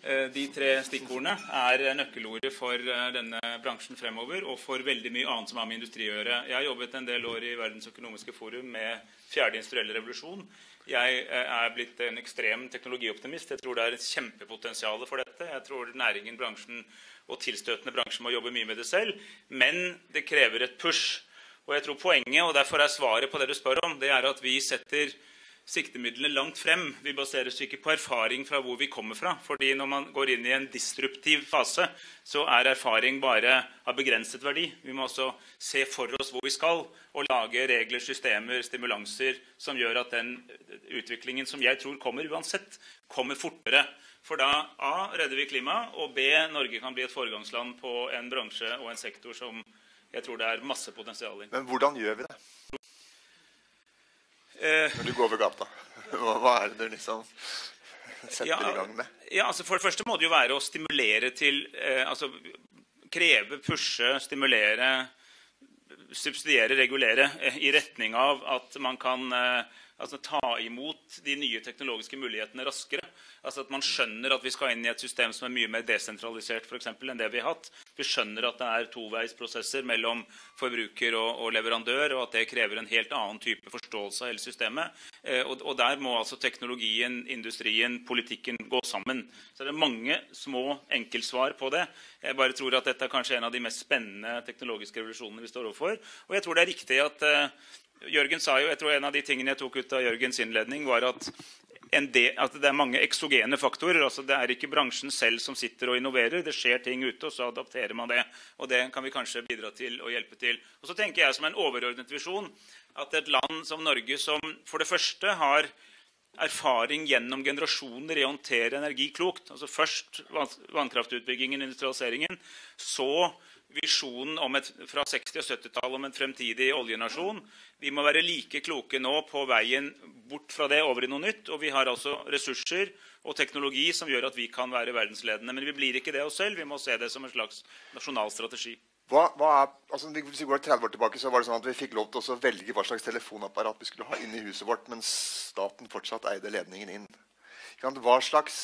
Eh, de tre stikkordene er nøkkelordet for eh, denne bransjen fremover, og for veldig mye annet som har med industri å gjøre. Jeg har jobbet en del år i Verdens økonomiske forum med fjerde industrielle revolusjon. Jeg eh, er blitt en ekstrem teknologioptimist. Jeg tror det er et kjempepotensial for dette. Jeg tror næringen, bransjen og tilstøtende bransjer må jobbe mye med det selv. Men det krever et push. Og jeg tror poenget, og derfor er svaret på det du spør om, det er at vi setter siktemidlene langt frem. Vi baserer oss ikke på erfaring fra hvor vi kommer fra. fordi når man går inn i en disruptiv fase, så er erfaring bare av begrenset verdi. Vi må også se for oss hvor vi skal, og lage regler, systemer, stimulanser som gjør at den utviklingen som jeg tror kommer uansett, kommer fortere. For da A redder vi klimaet, og B Norge kan bli et foregangsland på en bransje og en sektor som jeg tror det er masse potensial i. Men hvordan gjør vi det? Eh, Når du går over gata, hva, hva er det du liksom setter ja, i gang med? Ja, altså For det første må det jo være å stimulere til eh, altså Kreve, pushe, stimulere, subsidiere, regulere eh, i retning av at man kan eh, altså ta imot de nye teknologiske mulighetene raskere. Altså at Man skjønner at vi skal inn i et system som er mye mer desentralisert for eksempel, enn det vi har hatt. Vi skjønner at det er toveisprosesser mellom forbruker og, og, leverandør, og at det krever en helt annen type forståelse av hele systemet. Eh, og, og, Der må altså teknologien, industrien, politikken gå sammen. Så det er mange små enkeltsvar på det. Jeg bare tror at dette er kanskje en av de mest spennende teknologiske revolusjonene vi står overfor. Og jeg tror det er riktig at eh, Jørgen sa jo, jeg tror En av de tingene jeg tok ut av Jørgens innledning, var at del, at det er mange eksogene faktorer. altså Det er ikke bransjen selv som sitter og innoverer. Det skjer ting ute, og så adapterer man det. Og det kan vi kanskje bidra til å hjelpe til. Og så tenker jeg som en overordnet visjon at et land som Norge, som for det første har erfaring gjennom generasjoner i å håndtere energi klokt. Altså Først vannkraftutbyggingen, industrialiseringen. Så visjonen et, fra 60- og 70-tallet om en fremtidig oljenasjon. Vi må være like kloke nå på veien bort fra det over i noe nytt. Og vi har altså ressurser og teknologi som gjør at vi kan være verdensledende. Men vi blir ikke det oss selv. Vi må se det som en slags nasjonal strategi. Hva, hva er, altså, hvis vi går 30 år tilbake, så var det sånn at vi fikk lov til å velge hva slags telefonapparat vi skulle ha inne i huset vårt, mens staten fortsatt eide ledningen inn. Hva slags,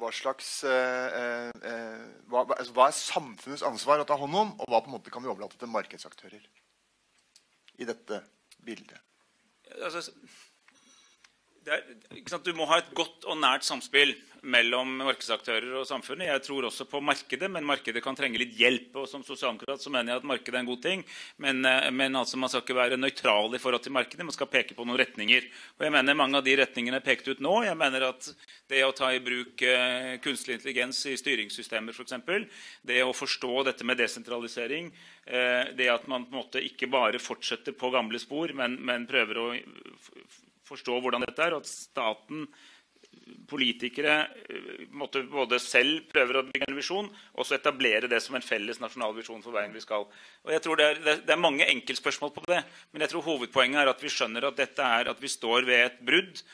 hva, slags uh, uh, hva, altså, hva, er samfunnets ansvar å ta hånd om, og hva på en måte kan vi overlate til markedsaktører i dette bildet? Altså, er, du må ha et godt og nært samspill mellom markedsaktører og samfunnet. Jeg tror også på markedet, men markedet kan trenge litt hjelp. og Som sosialdemokrat så mener jeg at markedet er en god ting, men, eh, men altså man skal ikke være nøytral i forhold til markedet. Man skal peke på noen retninger. Og jeg mener Mange av de retningene er pekt ut nå. Jeg mener at Det å ta i bruk eh, kunstig intelligens i styringssystemer, f.eks., det å forstå dette med desentralisering, eh, det at man på en måte ikke bare fortsetter på gamle spor, men, men prøver å forstå hvordan dette er, og at staten, politikere, eh, måtte både selv prøver å bygge en visjon, og så etablere det som en felles nasjonal visjon for veien vi skal. Og jeg tror det er, det er mange enkeltspørsmål på det, men jeg tror hovedpoenget er at vi skjønner at dette er at vi står ved et brudd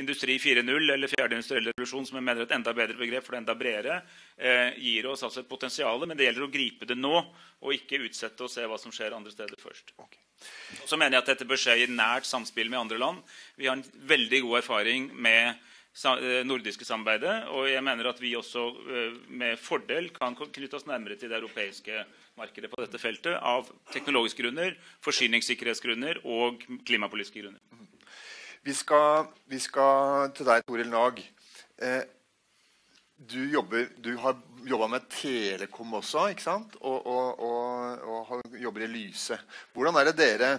Industri 4.0 eller fjerde industrielle revolusjon, som jeg mener er et enda bedre begrep, for det er enda bredere, eh, gir oss altså et potensial. Men det gjelder å gripe det nå, og ikke utsette og se hva som skjer andre steder først. Okay. Så mener jeg at dette bør skje i nært samspill med andre land. Vi har en veldig god erfaring med eh, nordiske samarbeidet. Og jeg mener at vi også eh, med fordel kan knytte oss nærmere til det europeiske markedet på dette feltet av teknologiske grunner, forsyningssikkerhetsgrunner og klimapolitiske grunner. Vi skal, vi skal til deg, Toril Nag. Eh, du, jobber, du, har jobba med Telekom også, ikke sant? Og, og, og, og jobber i Lyse. Hvordan er det dere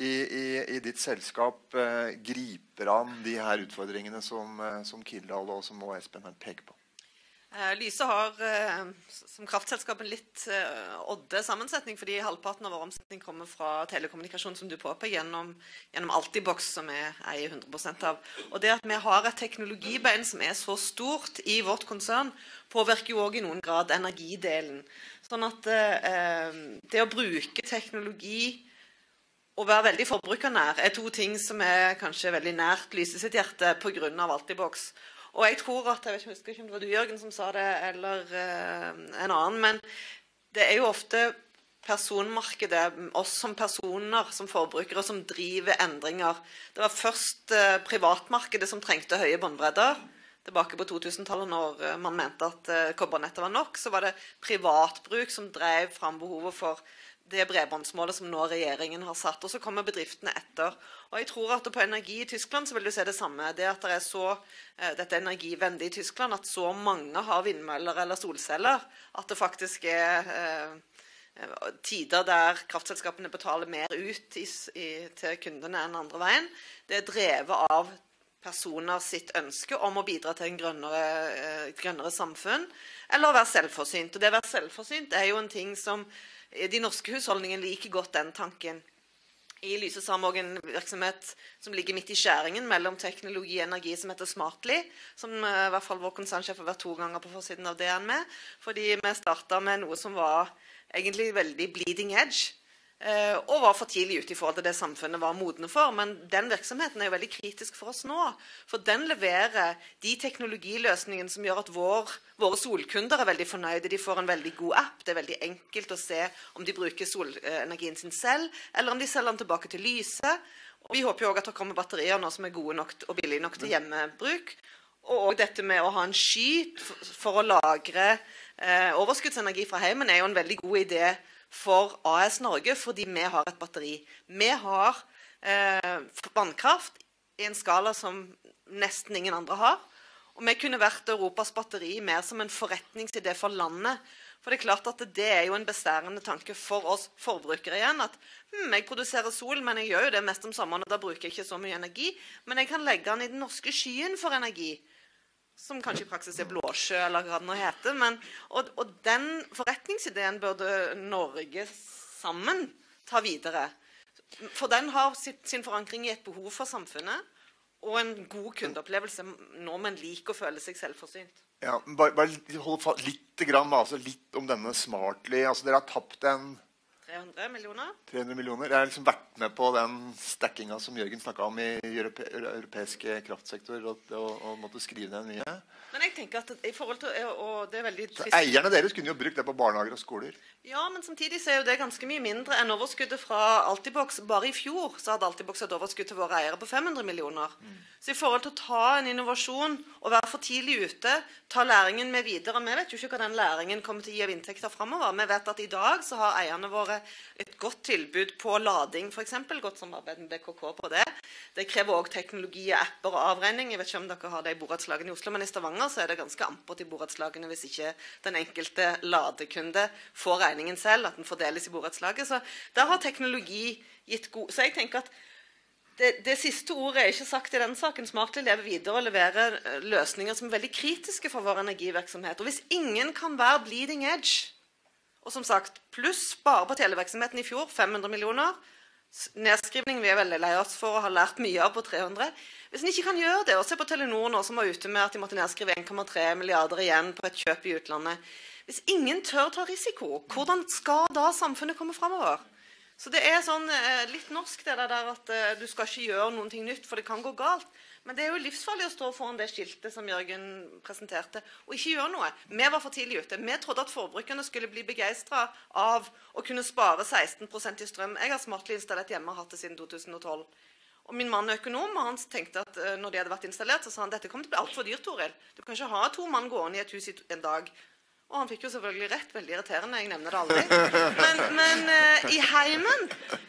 i, i, i ditt selskap eh, griper an de her utfordringene som, eh, som Kildahl og som nå Espen peker på? Eh, Lyse har eh, som kraftselskap en litt eh, odde sammensetning, fordi halvparten av vår omsetning kommer fra telekommunikasjon, som du påpeker, gjennom, gjennom Altibox, som vi eier 100% av. Og det at vi har et teknologibein som er så stort i vårt konsern, påvirker jo òg i noen grad energidelen. Sånn at det å bruke teknologi og være veldig forbrukernær er to ting som er kanskje veldig nært Lyse sitt hjerte pga. Altibox. Og jeg tror at, jeg ikke, husker ikke om det var du, Jørgen, som sa det, eller uh, en annen, men det er jo ofte personmarkedet, oss som personer, som forbrukere, som driver endringer. Det var først uh, privatmarkedet som trengte høye båndbredder. Tilbake på 2000-tallet, når uh, man mente at kobbernettet var nok, så var det privatbruk som drev fram behovet for det bredbåndsmålet som nå regjeringen har satt. Og så kommer bedriftene etter. Og jeg tror at på energi i Tyskland så vil du se det samme. Det at det er så, uh, dette er i Tyskland, at så mange har vindmøller eller solceller, at det faktisk er uh, tider der kraftselskapene betaler mer ut i, i, til kundene enn andre veien. Det er drevet av personer sitt ønske om å bidra til en grønnere, et grønnere samfunn, eller å være selvforsynt. Og det å være selvforsynt er jo en ting som de norske husholdningene liker godt den tanken. I Lyse har vi en virksomhet som ligger midt i skjæringen mellom teknologi og energi, som heter Smartly. Som eh, i hvert fall vår konsernsjef har vært to ganger på forsiden av DN med. Fordi vi starta med noe som var egentlig veldig bleeding edge. Eh, og var for tidlig ute i forhold til det samfunnet var modne for. Men den virksomheten er jo veldig kritisk for oss nå. For den leverer de teknologiløsningene som gjør at vår, våre solkunder er veldig fornøyde. De får en veldig god app. Det er veldig enkelt å se om de bruker solenergien sin selv, eller om de selger den tilbake til lyset. Og vi håper jo òg at det kommer batterier nå som er gode nok og billige nok til hjemmebruk. Og dette med å ha en sky for å lagre eh, overskuddsenergi fra heimen er jo en veldig god idé for AS Norge fordi vi har et batteri. Vi har eh, vannkraft i en skala som nesten ingen andre har. Og vi kunne vært Europas batteri mer som en forretningsidé for landet. For det er klart at det er jo en bestærende tanke for oss forbrukere igjen. At hm, jeg produserer sol, men jeg gjør jo det mest om sommeren, og da bruker jeg ikke så mye energi. Men jeg kan legge den i den norske skyen for energi. Som kanskje i praksis er Blåsjø, eller hva det nå heter. Men, og, og den forretningsideen burde Norge sammen ta videre. For den har sitt, sin forankring i et behov for samfunnet og en god kundeopplevelse. Nordmenn liker å føle seg selvforsynt. Ja, bare, bare hold litt, altså litt om denne Smartly. Altså, dere har tapt en 300 millioner. 300 millioner. Jeg har liksom vært med på den stackinga som Jørgen snakka om i europe, europeisk kraftsektor, og, og, og måtte skrive ned mye. Men jeg tenker at i forhold til, og det er veldig trist. Så Eierne deres kunne jo brukt det på barnehager og skoler. Ja, men samtidig så er jo det ganske mye mindre enn overskuddet fra Altibox. Bare i fjor så hadde Altibox et overskudd til våre eiere på 500 millioner. Mm. Så i forhold til å ta en innovasjon og være for tidlig ute, ta læringen med videre Vi vet jo ikke hva den læringen kommer til å gi av inntekter framover. Vi vet at i dag så har eierne våre et godt tilbud på lading, f.eks. Godt samarbeid med BKK på det. Det krever òg teknologi, apper og avregning. Jeg vet ikke om dere har det i borettslagene i Oslo, men i Stavanger så er det ganske ampert i borettslagene hvis ikke den enkelte ladekunde får regningen selv, at den fordeles i borettslaget. Så der har teknologi gitt god Så jeg tenker at det, det, siste ordet er ikke sagt i den saken. Smartly lever videre og leverer eh, løsninger som er veldig kritiske for vår energivirksomhet. Og hvis ingen kan være bleeding edge, og som sagt pluss bare på televirksomheten i fjor 500 millioner Nedskrivning vi er veldig lei oss for å ha lært mye av på 300. Hvis en ikke kan gjøre det, og se på Telenor nå som var ute med at de måtte nedskrive 1,3 milliarder igjen på et kjøp i utlandet Hvis ingen tør ta risiko, hvordan skal da samfunnet komme framover? Så det er sånn eh, litt norsk det der at eh, du skal ikke gjøre noe nytt, for det kan gå galt. Men det er jo livsfarlig å stå foran det skiltet som Jørgen presenterte, og ikke gjøre noe. Vi var for tidlig ute. Vi trodde at forbrukerne skulle bli begeistra av å kunne spare 16% i strøm. Jeg har smartlig installert hjemme og hatt det siden 2012. Og Min mann er økonom, og han tenkte at uh, når de hadde vært installert, så sa han dette kommer til å bli altfor dyrt. Toril. Du kan ikke ha to mann gående i et hus i en dag. Og han fikk jo selvfølgelig rett. Veldig irriterende. Jeg nevner det aldri. Men, men uh, i heimen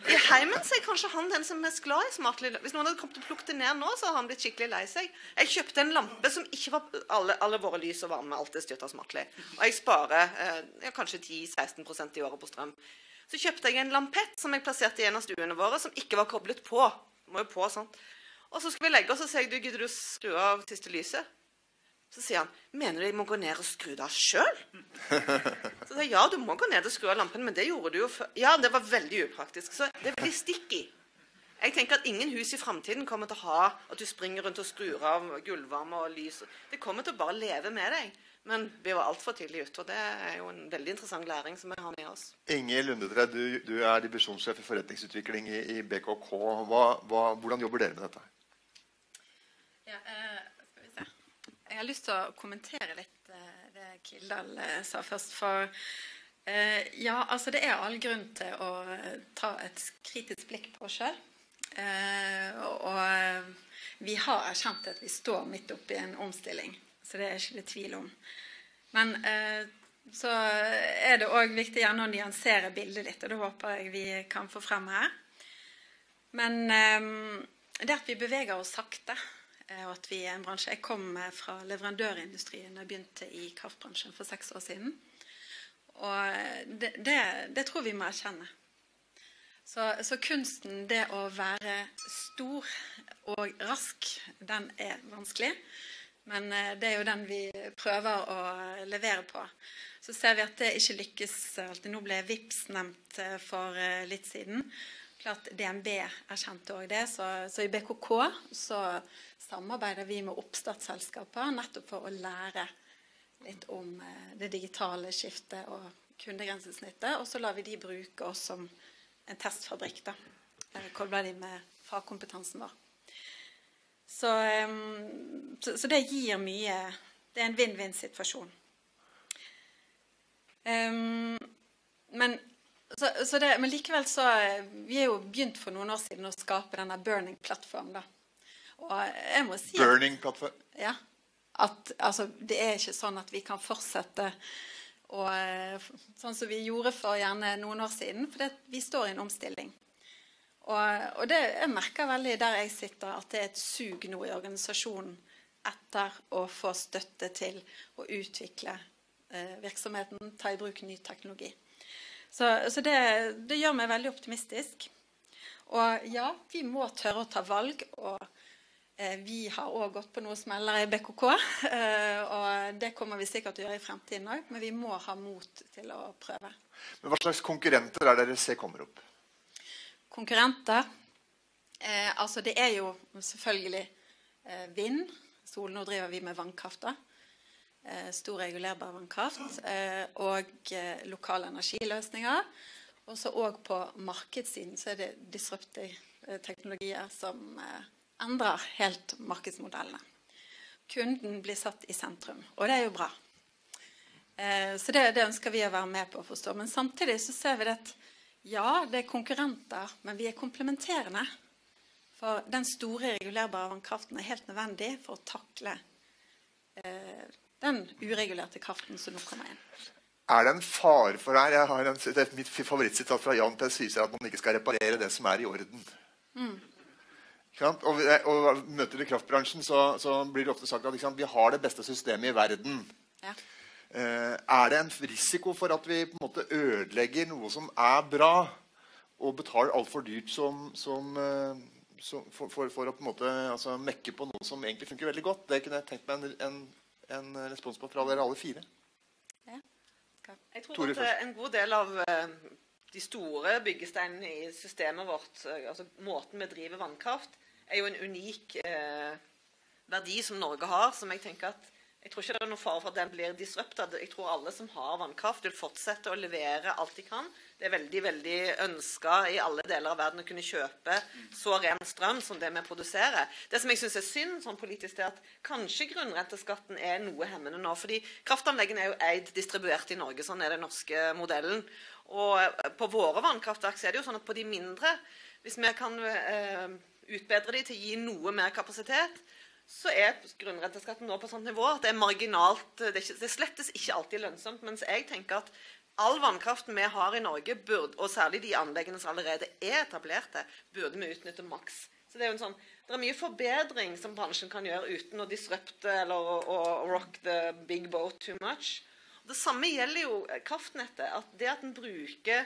i heimen så er kanskje han den som er mest glad i smartlig Hvis noen hadde kommet og plukket det ned nå, så hadde han blitt skikkelig lei seg. Jeg kjøpte en lampe som ikke var Alle, alle våre lys og varme alt er styrt av smartlig. Og jeg sparer uh, ja, kanskje 10-16% i året på strøm. Så kjøpte jeg en lampett som jeg plasserte i en av stuene våre, som ikke var koblet på. Må jo på sånn. Og så skal vi legge oss, og så sier jeg du, gidder du skru av siste lyset? Så sier han mener du jeg må gå ned og skru det av sjøl? Så sier jeg ja, du må gå ned og skru av lampen, men det gjorde du jo før. Ja, det var veldig upraktisk. Så det er veldig sticky. Jeg tenker at ingen hus i framtiden kommer til å ha at du springer rundt og skrur av gulvvarme og lys. Det kommer til å bare leve med deg. Men vi var altfor tidlig ute, og det er jo en veldig interessant læring som vi har med oss. Inger Lundetred, du, du er divisjonssjef i forretningsutvikling i, i BKK. Hva, hva, hvordan jobber dere med dette? Ja, eh, jeg har lyst til å kommentere litt eh, det Kildahl eh, sa først. For eh, ja, altså det er all grunn til å ta et kritisk blikk på oss sjøl. Og vi har erkjent at vi står midt oppi en omstilling. Så det er ikke det tvil om. Men så er det òg viktig gjerne å nyansere bildet litt, og det håper jeg vi kan få frem her. Men det at vi beveger oss sakte og at vi er en bransje. Jeg kom fra leverandørindustrien jeg begynte i kraftbransjen for seks år siden. Og det, det, det tror vi må erkjenne. Så, så, kunsten, det å være stor og rask, den er vanskelig. Men eh, det er jo den vi prøver å levere på. Så ser vi at det ikke lykkes alltid. Nå ble VIPS nevnt eh, for litt siden. Klart DNB erkjente òg det. Så, så, i BKK så samarbeider vi med oppstartsselskaper nettopp for å lære litt om eh, det digitale skiftet og kundegrensesnittet. Og så lar vi de bruke oss som en testfabrikk. da. Kobler de med fagkompetansen vår. Så, så, så, det gir mye Det er en vinn-vinn-situasjon. Um, men, så, det, men, likevel så Vi er jo begynt for noen år siden å skape denne burning platform. da. Og jeg må si Burning plattform? Ja. At altså, det er ikke sånn at vi kan fortsette og, eh, sånn som vi gjorde for gjerne noen år siden. For det, vi står i en omstilling. Og, og det, jeg merker veldig der jeg sitter, at det er et sug nå i organisasjonen etter å få støtte til å utvikle eh, virksomheten, ta i bruk ny teknologi. Så, så det, det, gjør meg veldig optimistisk. Og ja, vi må tørre å ta valg. og vi har òg gått på noen smeller i BKK, eh, og det kommer vi sikkert til å gjøre i fremtiden òg. Men vi må ha mot til å prøve. Men Hva slags konkurrenter er det dere ser kommer opp? Konkurrenter? Eh, altså det er jo selvfølgelig eh, vind. Sol, nå driver vi med vannkraft. da. Eh, stor regulerbar vannkraft. Eh, og eh, lokale energiløsninger. Og så òg på markedssiden så er det disruptive eh, teknologier som endrer helt markedsmodellene. Kunden blir satt i sentrum, og det er jo bra. så det, det, ønsker vi å være med på å forstå. Men samtidig så ser vi at ja, det er konkurrenter, men vi er komplementerende. For den store regulerbare vannkraften er helt nødvendig for å takle eh, den uregulerte kraften som nå kommer inn. Er det en fare for her? Jeg har en, det er Mitt favorittsitat fra Jan P. Syser at man ikke skal reparere det som er i orden. Mm. Og, og, Møter du kraftbransjen, så, så, blir det ofte sagt at sant, vi har det beste systemet i verden. Ja. Eh, er det en risiko for at vi på en måte ødelegger noe som er bra, og betaler altfor dyrt som, som, eh, som for, for, for, å på en måte altså, mekke på noe som egentlig funker veldig godt? Det kunne jeg tenkt meg en, en, en respons på fra dere alle fire. Ja. Jeg tror at eh, en god del av de store byggesteinene i systemet vårt, altså måten vi driver vannkraft, er jo en unik eh, verdi som Norge har, som jeg tenker at jeg tror ikke det er noe fare for at den blir disrupta. Jeg tror alle som har vannkraft, vil fortsette å levere alt de kan. Det er veldig veldig ønska i alle deler av verden å kunne kjøpe så ren strøm som det vi produserer. Det som jeg syns er synd sånn politisk, er at kanskje grunnrenteskatten er noe hemmende nå. fordi kraftanleggene er jo eid distribuert i Norge. Sånn er den norske modellen. Og på våre vannkraftverk så er det jo sånn at på de mindre, hvis vi kan eh, utbedre de til å gi noe mer kapasitet, så er grunnrenteskatten nå på sånt nivå at det er marginalt Det er, ikke, det slettes ikke alltid lønnsomt. Mens jeg tenker at all vannkraften vi har i Norge, burde, og særlig de anleggene som allerede er etablerte, burde vi utnytte maks. Så det er jo en sånn, det er mye forbedring som bransjen kan gjøre uten å disrupte eller å, å rock the big boat too much. Det samme gjelder jo kraftnettet. at Det at en bruker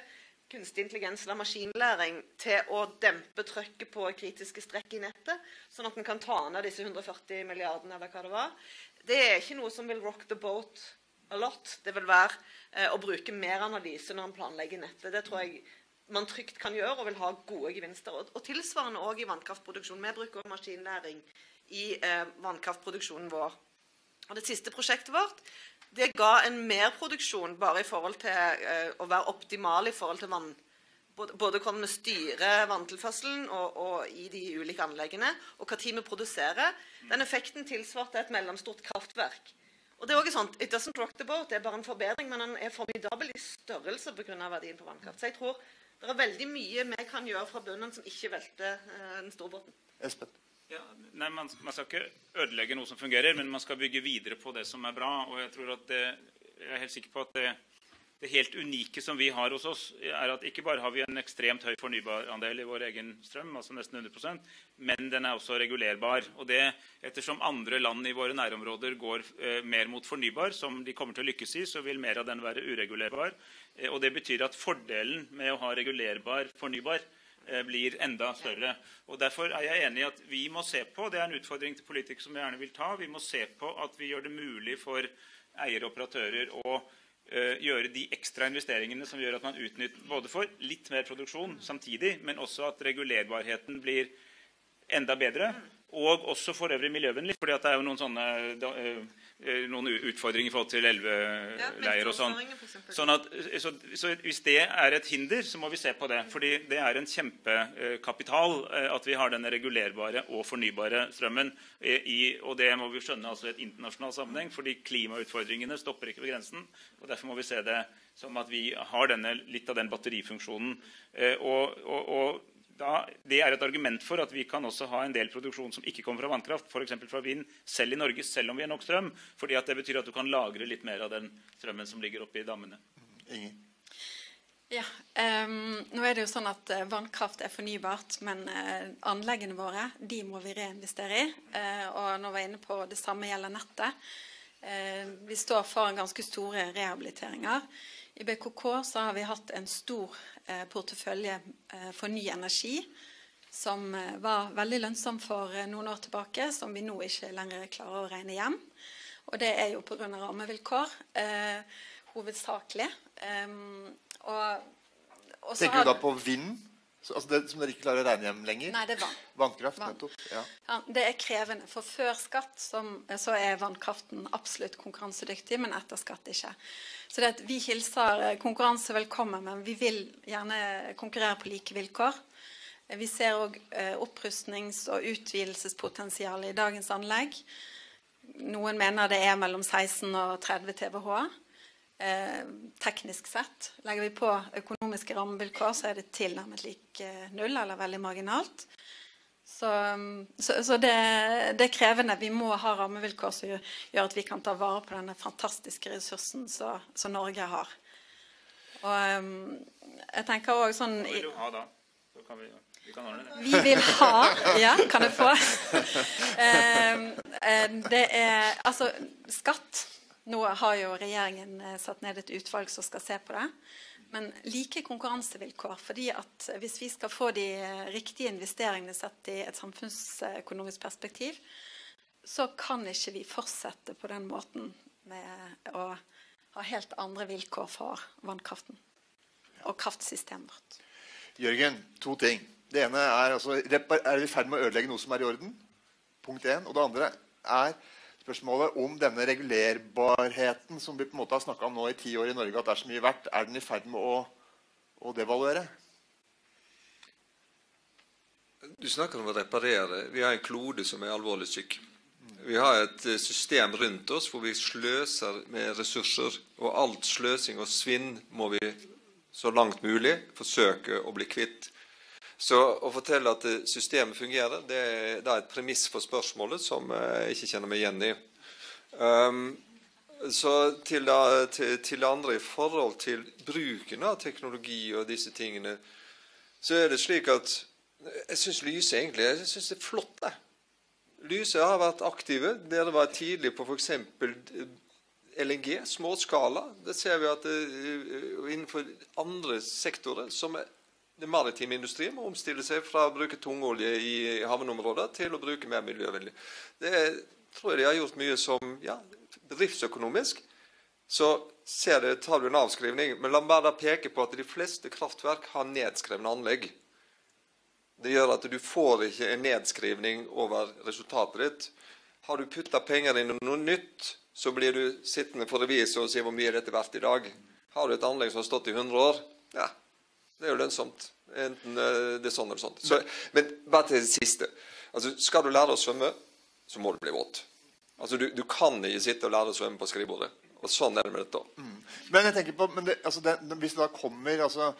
kunstig intelligens eller maskinlæring til å dempe trøkket på kritiske strekk i nettet, sånn at en kan ta ned disse 140 milliardene, eller hva det var, det er ikke noe som vil rock the boat a lot. Det vil være eh, å bruke mer analyse når en planlegger nettet. Det tror jeg man trygt kan gjøre og vil ha gode gevinster. Og, og tilsvarende òg i vannkraftproduksjon. Vi bruker maskinlæring i eh, vannkraftproduksjonen vår. Og Det siste prosjektet vårt det ga en merproduksjon bare i forhold til uh, å være optimal i forhold til vann. Både, både hvordan vi styrer vanntilførselen og, og, i de ulike anleggene, og hva tid vi produserer. Den effekten tilsvarte et mellomstort kraftverk. Og det er også sånn, It doesn't rock the boat, det er bare en forbedring, men den er formidabel i størrelse pga. verdien på vannkraft. Så jeg tror det er veldig mye vi kan gjøre fra bunnen som ikke velter uh, den store båten. Espen. Ja, nei, man, man, skal ikke ødelegge noe som fungerer, men man skal bygge videre på det som er bra. og Jeg tror at det, jeg er helt sikker på at det, det, helt unike som vi har hos oss, er at ikke bare har vi en ekstremt høy fornybarandel i vår egen strøm, altså nesten 100% men den er også regulerbar. Og det, Ettersom andre land i våre nærområder går eh, mer mot fornybar, som de kommer til å lykkes i, så vil mer av den være uregulerbar. Eh, og Det betyr at fordelen med å ha regulerbar fornybar blir enda større. Og Derfor er jeg enig i at vi må se på det er en utfordring til politikere som vi gjerne vil ta, vi må se på at vi gjør det mulig for eiere og operatører å uh, gjøre de ekstra investeringene som gjør at man utnytter både for litt mer produksjon samtidig, men også at regulerbarheten blir enda bedre. Og også for øvrig miljøvennlig. fordi det er jo noen sånne Eh, noen utfordringer i forhold til elveleier og sånn. sånn at, så, så, Hvis det er et hinder, så må vi se på det. fordi det er en kjempekapital eh, at vi har denne regulerbare og fornybare strømmen. Eh, I, og det må vi skjønne altså i et internasjonal sammenheng, fordi klimautfordringene stopper ikke ved grensen. og Derfor må vi se det som at vi har denne, litt av den batterifunksjonen. og, og, og da, det er et argument for at vi kan også ha en del produksjon som ikke kommer fra vannkraft, f.eks. fra vind, selv i Norge, selv om vi har nok strøm. fordi det betyr at du kan lagre litt mer av den strømmen som ligger oppe i dammene. Ingen. Ja, um, nå er det jo sånn at uh, Vannkraft er fornybart, men uh, anleggene våre de må vi reinvestere i. Uh, og nå var jeg inne på Det samme gjelder nettet. Eh, vi står foran ganske store rehabiliteringer. I BKK så har vi hatt en stor eh, portefølje eh, for ny energi som eh, var veldig lønnsom for noen år tilbake, som vi nå ikke lenger klarer å regne hjem. Og det er jo pga. rammevilkår eh, hovedsakelig. Um, og, og så Tenker du da på vind? Så, altså det som dere ikke klarer å regne hjem lenger? Nei, det er vann. Vannkraft, Vann. nettopp. Ja. Ja, det er krevende. For før skatt som, så er vannkraften absolutt konkurransedyktig, men etter skatt ikke. Så det at vi hilser eh, konkurranse velkommen, men vi vil gjerne konkurrere på like vilkår. Eh, Vi ser òg opprustnings- og utvidelsespotensial i dagens anlegg. Noen mener det er mellom 16 og 30 TWh. Eh, teknisk sett. Legger vi på økonomiske rammevilkår, så er det tilnærmet lik eh, null, eller veldig marginalt. Så, så, så det, det er krevende. Vi må ha rammevilkår som gjør, at vi kan ta vare på denne fantastiske ressursen som som Norge har. Og um, jeg tenker også sånn Hva vil du ha da? Så kan vi, vi kan ordne det. vi vil ha Ja, kan jeg få? Eh, eh, det er Altså, skatt Nå har jo regjeringen eh, satt ned et utvalg som skal se på det. Men like konkurransevilkår. fordi at hvis vi skal få de riktige investeringene sett i et samfunnsøkonomisk perspektiv, så kan ikke vi fortsette på den måten med å ha helt andre vilkår for vannkraften og kraftsystemet vårt. Jørgen, to ting. Det ene er altså, Er vi i ferd med å ødelegge noe som er i orden? Punkt én. Og det andre er spørsmålet om denne regulerbarheten som vi på en måte har snakka om nå i ti år i Norge, at det er så mye verdt. Er den i ferd med å, å devaluere? Du snakker om å reparere. Vi har en klode som er alvorlig syk. Vi har et eh, system rundt oss hvor vi sløser med ressurser. Og alt sløsing og svinn må vi så langt mulig forsøke å bli kvitt. Så å fortelle at eh, systemet fungerer, det er da et premiss for spørsmålet som eh, jeg ikke kjenner meg igjen i. Um, så til, da, til, til det andre i forhold til bruken av teknologi og disse tingene, så er det slik at jeg syns Lyse egentlig jeg synes det er flott. det. Lyse har vært aktive. Dere var tidlig på f.eks. LNG, småskala. Det ser vi at det, innenfor andre sektorer, som er den maritime industrien, må omstille seg fra å bruke tungolje i havneområder til å bruke mer miljøvennlig. Det er- tror jeg de har gjort mye som ja, bedriftsøkonomisk. Så ser det, tar du en avskrivning. Men la meg bare peke på at de fleste kraftverk har nedskrevne anlegg. Det gjør at du får ikke en nedskrivning over resultatet ditt. Har du putta penger inn i noe nytt, så blir du sittende for revisor og si hvor mye er dette verdt i dag. Har du et anlegg som har stått i 100 år, ja, det er jo lønnsomt. Enten eh, det er sånn eller sånn. Så, men bare til det siste. Altså, skal du lære å svømme, så må du bli våt. Altså, du, du kan ikke sitte og lære å svømme på skrivebordet. Og sånn er det med dette òg. Men jeg tenker på, det, altså det, hvis det da kommer altså,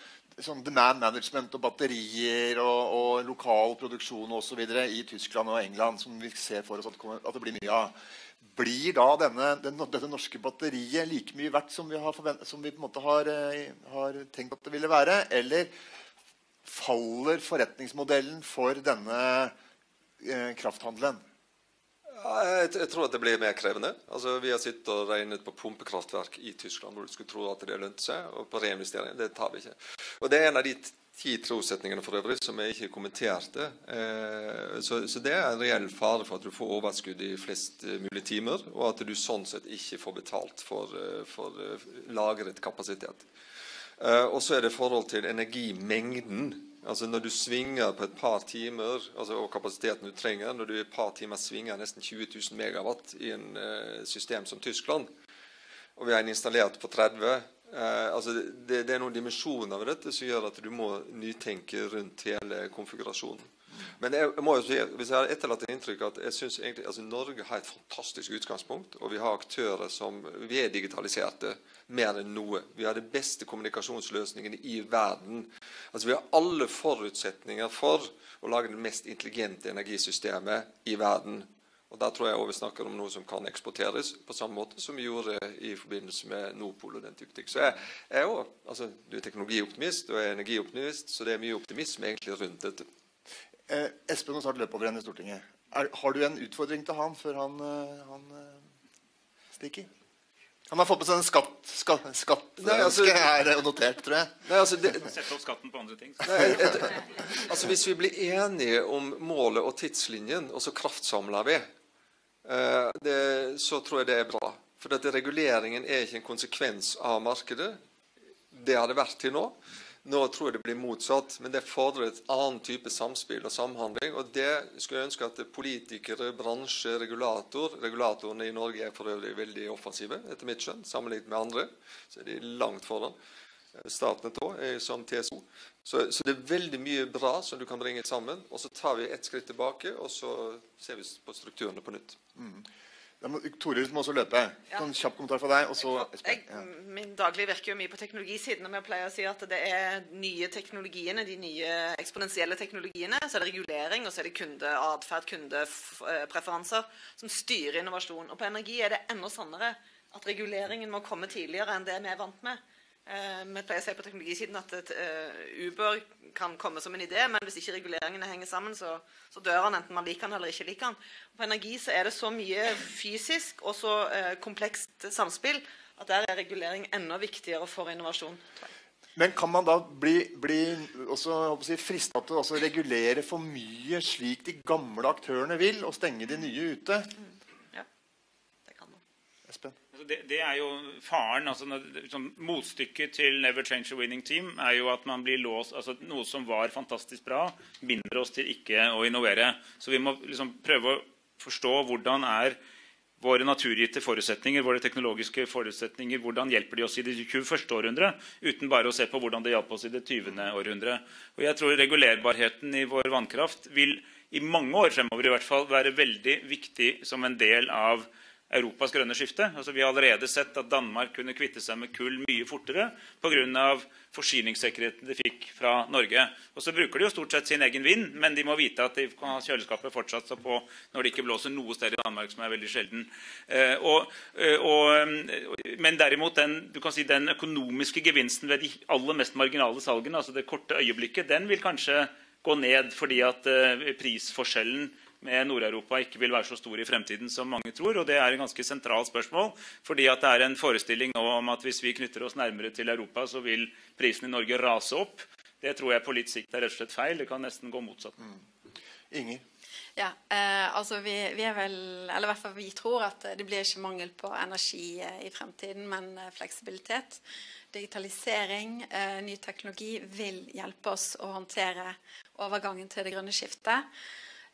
sånn demand management og batterier og, og lokal produksjon osv. i Tyskland og England, som vi ser for oss at, kommer, at det blir mye av, blir da denne, den, dette norske batteriet like mye verdt som vi, har, som vi på en måte har, eh, har tenkt at det ville være? Eller faller forretningsmodellen for denne eh, krafthandelen? Jeg, jeg tror at det blir mer krevende. Altså, vi har sittet og regnet på pumpekraftverk i Tyskland hvor du skulle tro at det lønte seg, og på reinvestering. Det tar vi ikke. Og det er en av de ti trossetningene for øvrig som jeg ikke kommenterte. Eh, så, det er en reell fare for at du får overskudd i flest eh, mulig timer, og at du sånn sett ikke får betalt for, eh, for lagret kapasitet. Og så er det forhold til energimengden. Altså Når du svinger på et par timer, altså og kapasiteten du trenger Når du i et par timer svinger nesten 20 000 megawatt i en system som Tyskland, og vi har en installert på 30 eh, altså det, det er noen dimensjoner ved dette som gjør at du må nytenke rundt hele konfigurasjonen. Men jeg, jeg må jo si, hvis jeg har etterlatt et inntrykk at jeg synes egentlig, altså Norge har et fantastisk utgangspunkt, og vi har aktører som Vi er digitaliserte mer enn noe. Vi har de beste kommunikasjonsløsningene i verden. Altså Vi har alle forutsetninger for å lage det mest intelligente energisystemet i verden. Og Der tror jeg også vi snakker om noe som kan eksporteres, på samme måte som vi gjorde i forbindelse med Nordpol og den type ting. Så jeg, jeg er også, altså Du er teknologioptimist og jeg er energioptimist, så det er mye optimisme egentlig rundt dette. Eh, Espen har snart løpet over igjen i Stortinget. Er, har du en utfordring til han før han, eh, han eh, Stikker. Han har fått på seg en skatt, skatt, skatt Nei, altså- er det notert, tror jeg. Nei, altså, det, Sette opp skatten på andre ting. Nei, et, altså Hvis vi blir enige om målet og tidslinjen, og så kraftsamler vi, det, så tror jeg det er bra. For dette, reguleringen er ikke en konsekvens av markedet. Det har det vært til nå. Nå tror jeg det blir motsatt, men det fordrer et annet type samspill og samhandling. Og det skulle jeg ønske at politikere, bransje, regulator Regulatorene i Norge er for øvrig veldig offensive, etter mitt skjønn, sammenlignet med andre. Så er de langt foran. Statnett òg, som TSO. Så, så, det er veldig mye bra som du kan bringe sammen. Og så tar vi ett skritt tilbake, og så ser vi på strukturene på nytt. Mm. Må, Tore må også løpe. Ja. En kjapp kommentar fra deg. og så jeg. Min daglige virker jo mye på teknologisiden. og Vi pleier å si at det er nye teknologiene, de nye eksponentielle teknologiene. Så er det regulering, og så er det kundeatferd, kundepreferanser, som styrer innovasjon. Og på energi er det enda sannere at reguleringen må komme tidligere enn det vi er vant med. Eh, vi pleier å si på teknologisiden at et, uh, Uber kan komme som en idé, men hvis ikke reguleringene henger sammen, så, så dør han enten man liker han eller ikke liker han. På energi så er det så mye fysisk og så uh, komplekst samspill at der er regulering enda viktigere for innovasjon. Men kan man da bli, bli si, frista til å regulere for mye slik de gamle aktørene vil, og stenge de nye ute? Mm. Ja, det kan man. Espen? Altså, det, det, er jo faren. altså liksom, Motstykket til 'Never Change a Winning Team' er jo at man blir låst altså Noe som var fantastisk bra, binder oss til ikke å innovere. Så vi må liksom prøve å forstå hvordan er våre naturgitte forutsetninger, våre teknologiske forutsetninger, hvordan hjelper de oss i det 21. århundre, uten bare å se på hvordan det hjalp oss i det 20. århundre. Og jeg tror regulerbarheten i vår vannkraft vil i mange år fremover i hvert fall være veldig viktig som en del av Europas grønne skifte. Altså, vi har allerede sett at Danmark kunne kvitte seg med kull mye fortere pga. forsyningssikkerheten de fikk fra Norge. Og Så bruker de jo stort sett sin egen vind, men de må vite at de kan ha kjøleskapet fortsatt så på når det ikke blåser noe sted i Danmark, som er veldig sjelden. Eh, og, eh, og, eh, men derimot den, si, den, økonomiske gevinsten ved de aller mest marginale salgene, altså det korte øyeblikket, den vil kanskje gå ned fordi at prisforskjellen med Nord-Europa ikke vil være så stor i fremtiden som mange tror. Og det er et ganske sentralt spørsmål. fordi at det er en forestilling nå om at hvis vi knytter oss nærmere til Europa, så vil prisen i Norge rase opp. Det tror jeg på litt sikt er rett og slett feil. Det kan nesten gå motsatt. Mm. Inger? Ja, eh, altså vi, vi, er vel, eller i hvert fall vi tror at det blir ikke mangel på energi eh, i fremtiden, men eh, fleksibilitet. Digitalisering, eh, ny teknologi vil hjelpe oss å håndtere overgangen til det grønne skiftet.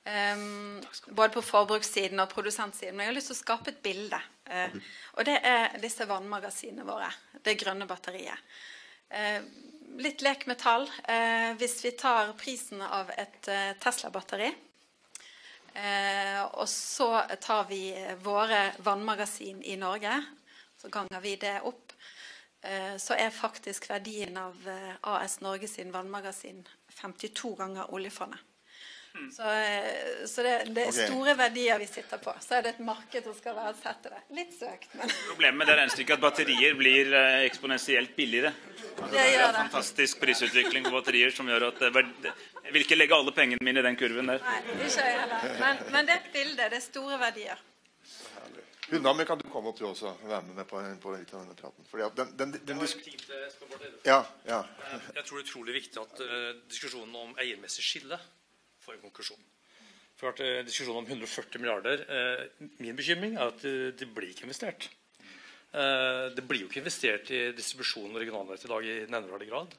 Um, både på forbrukssiden og produsentsiden. Men jeg har lyst til å skape et bilde. Uh, og det er disse vannmagasinene våre. Det grønne batteriet. Uh, litt lek med tall. Uh, hvis vi tar prisen av et Tesla-batteri, og så tar vi våre vannmagasin i Norge, så ganger vi det opp, så er faktisk verdien av AS Norge sin vannmagasin 52 ganger oljefondet. Så, eh, så det, det, er store okay. verdier vi sitter på. Så er det et marked som skal verdsette det. Litt søkt, men Problemet med det regnestykket er at batterier blir eh, eksponentielt billigere. Altså, det, det er en fantastisk prisutvikling på batterier som gjør at eh, Jeg vil ikke legge alle pengene mine i den kurven der. Nei, ikke jeg heller. Men, men det er et bilde. Det er store verdier. Hundamme kan du komme opp til også og være med på, på litt av denne praten. Fordi den, den, den, den ja, ja. Jeg tror det er utrolig viktig at uh, diskusjonen om eiermessig skille for en konklusjon. For har vært diskusjon om 140 milliarder eh, Min bekymring er at eh, det blir ikke investert. Eh, det blir jo ikke investert i distribusjon og regionalnett i dag i nevneverdig grad.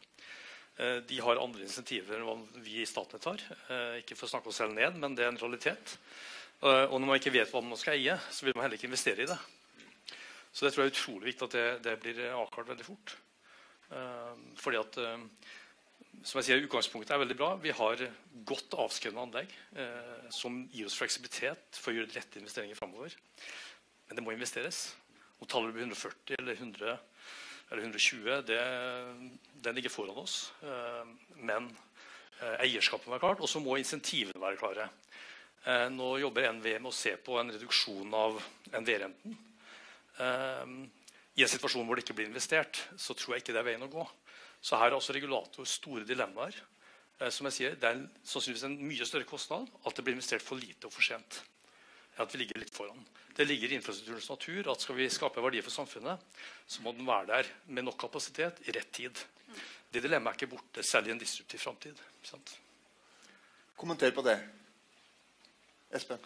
Eh, de har andre insentiver enn hva vi i Statnett har. Eh, ikke for å snakke oss selv ned, men det er en realitet. og når man ikke vet hva man skal eie, så vil man heller ikke investere i det. Så det tror jeg er utrolig viktig at det, det blir avklart veldig fort. fordi at som jeg sier, Utgangspunktet er veldig bra. Vi har godt avskrevne anlegg eh, som gir oss fleksibilitet for å gjøre rette investeringer framover. Men det må investeres. Og tallet blir 140 eller 100 eller 120, det, den ligger foran oss. Eh, men eh, eierskapet må være klart, og så må insentivene være klare. Eh, nå jobber NVE med å se på en reduksjon av NVE-renten. Eh, I en situasjon hvor det ikke blir investert, så tror jeg ikke det er veien å gå. Så her er også regulator store dilemmaer. Eh, som jeg sier, Det er sannsynligvis en mye større kostnad at det blir investert for lite og for sent. at vi ligger litt foran. Det ligger i infrastrukturens natur at skal vi skape verdier for samfunnet, så må den være der med nok kapasitet i rett tid. Det dilemmaet er ikke borte, selv i en disruptiv framtid. Kommenter på det. Espen?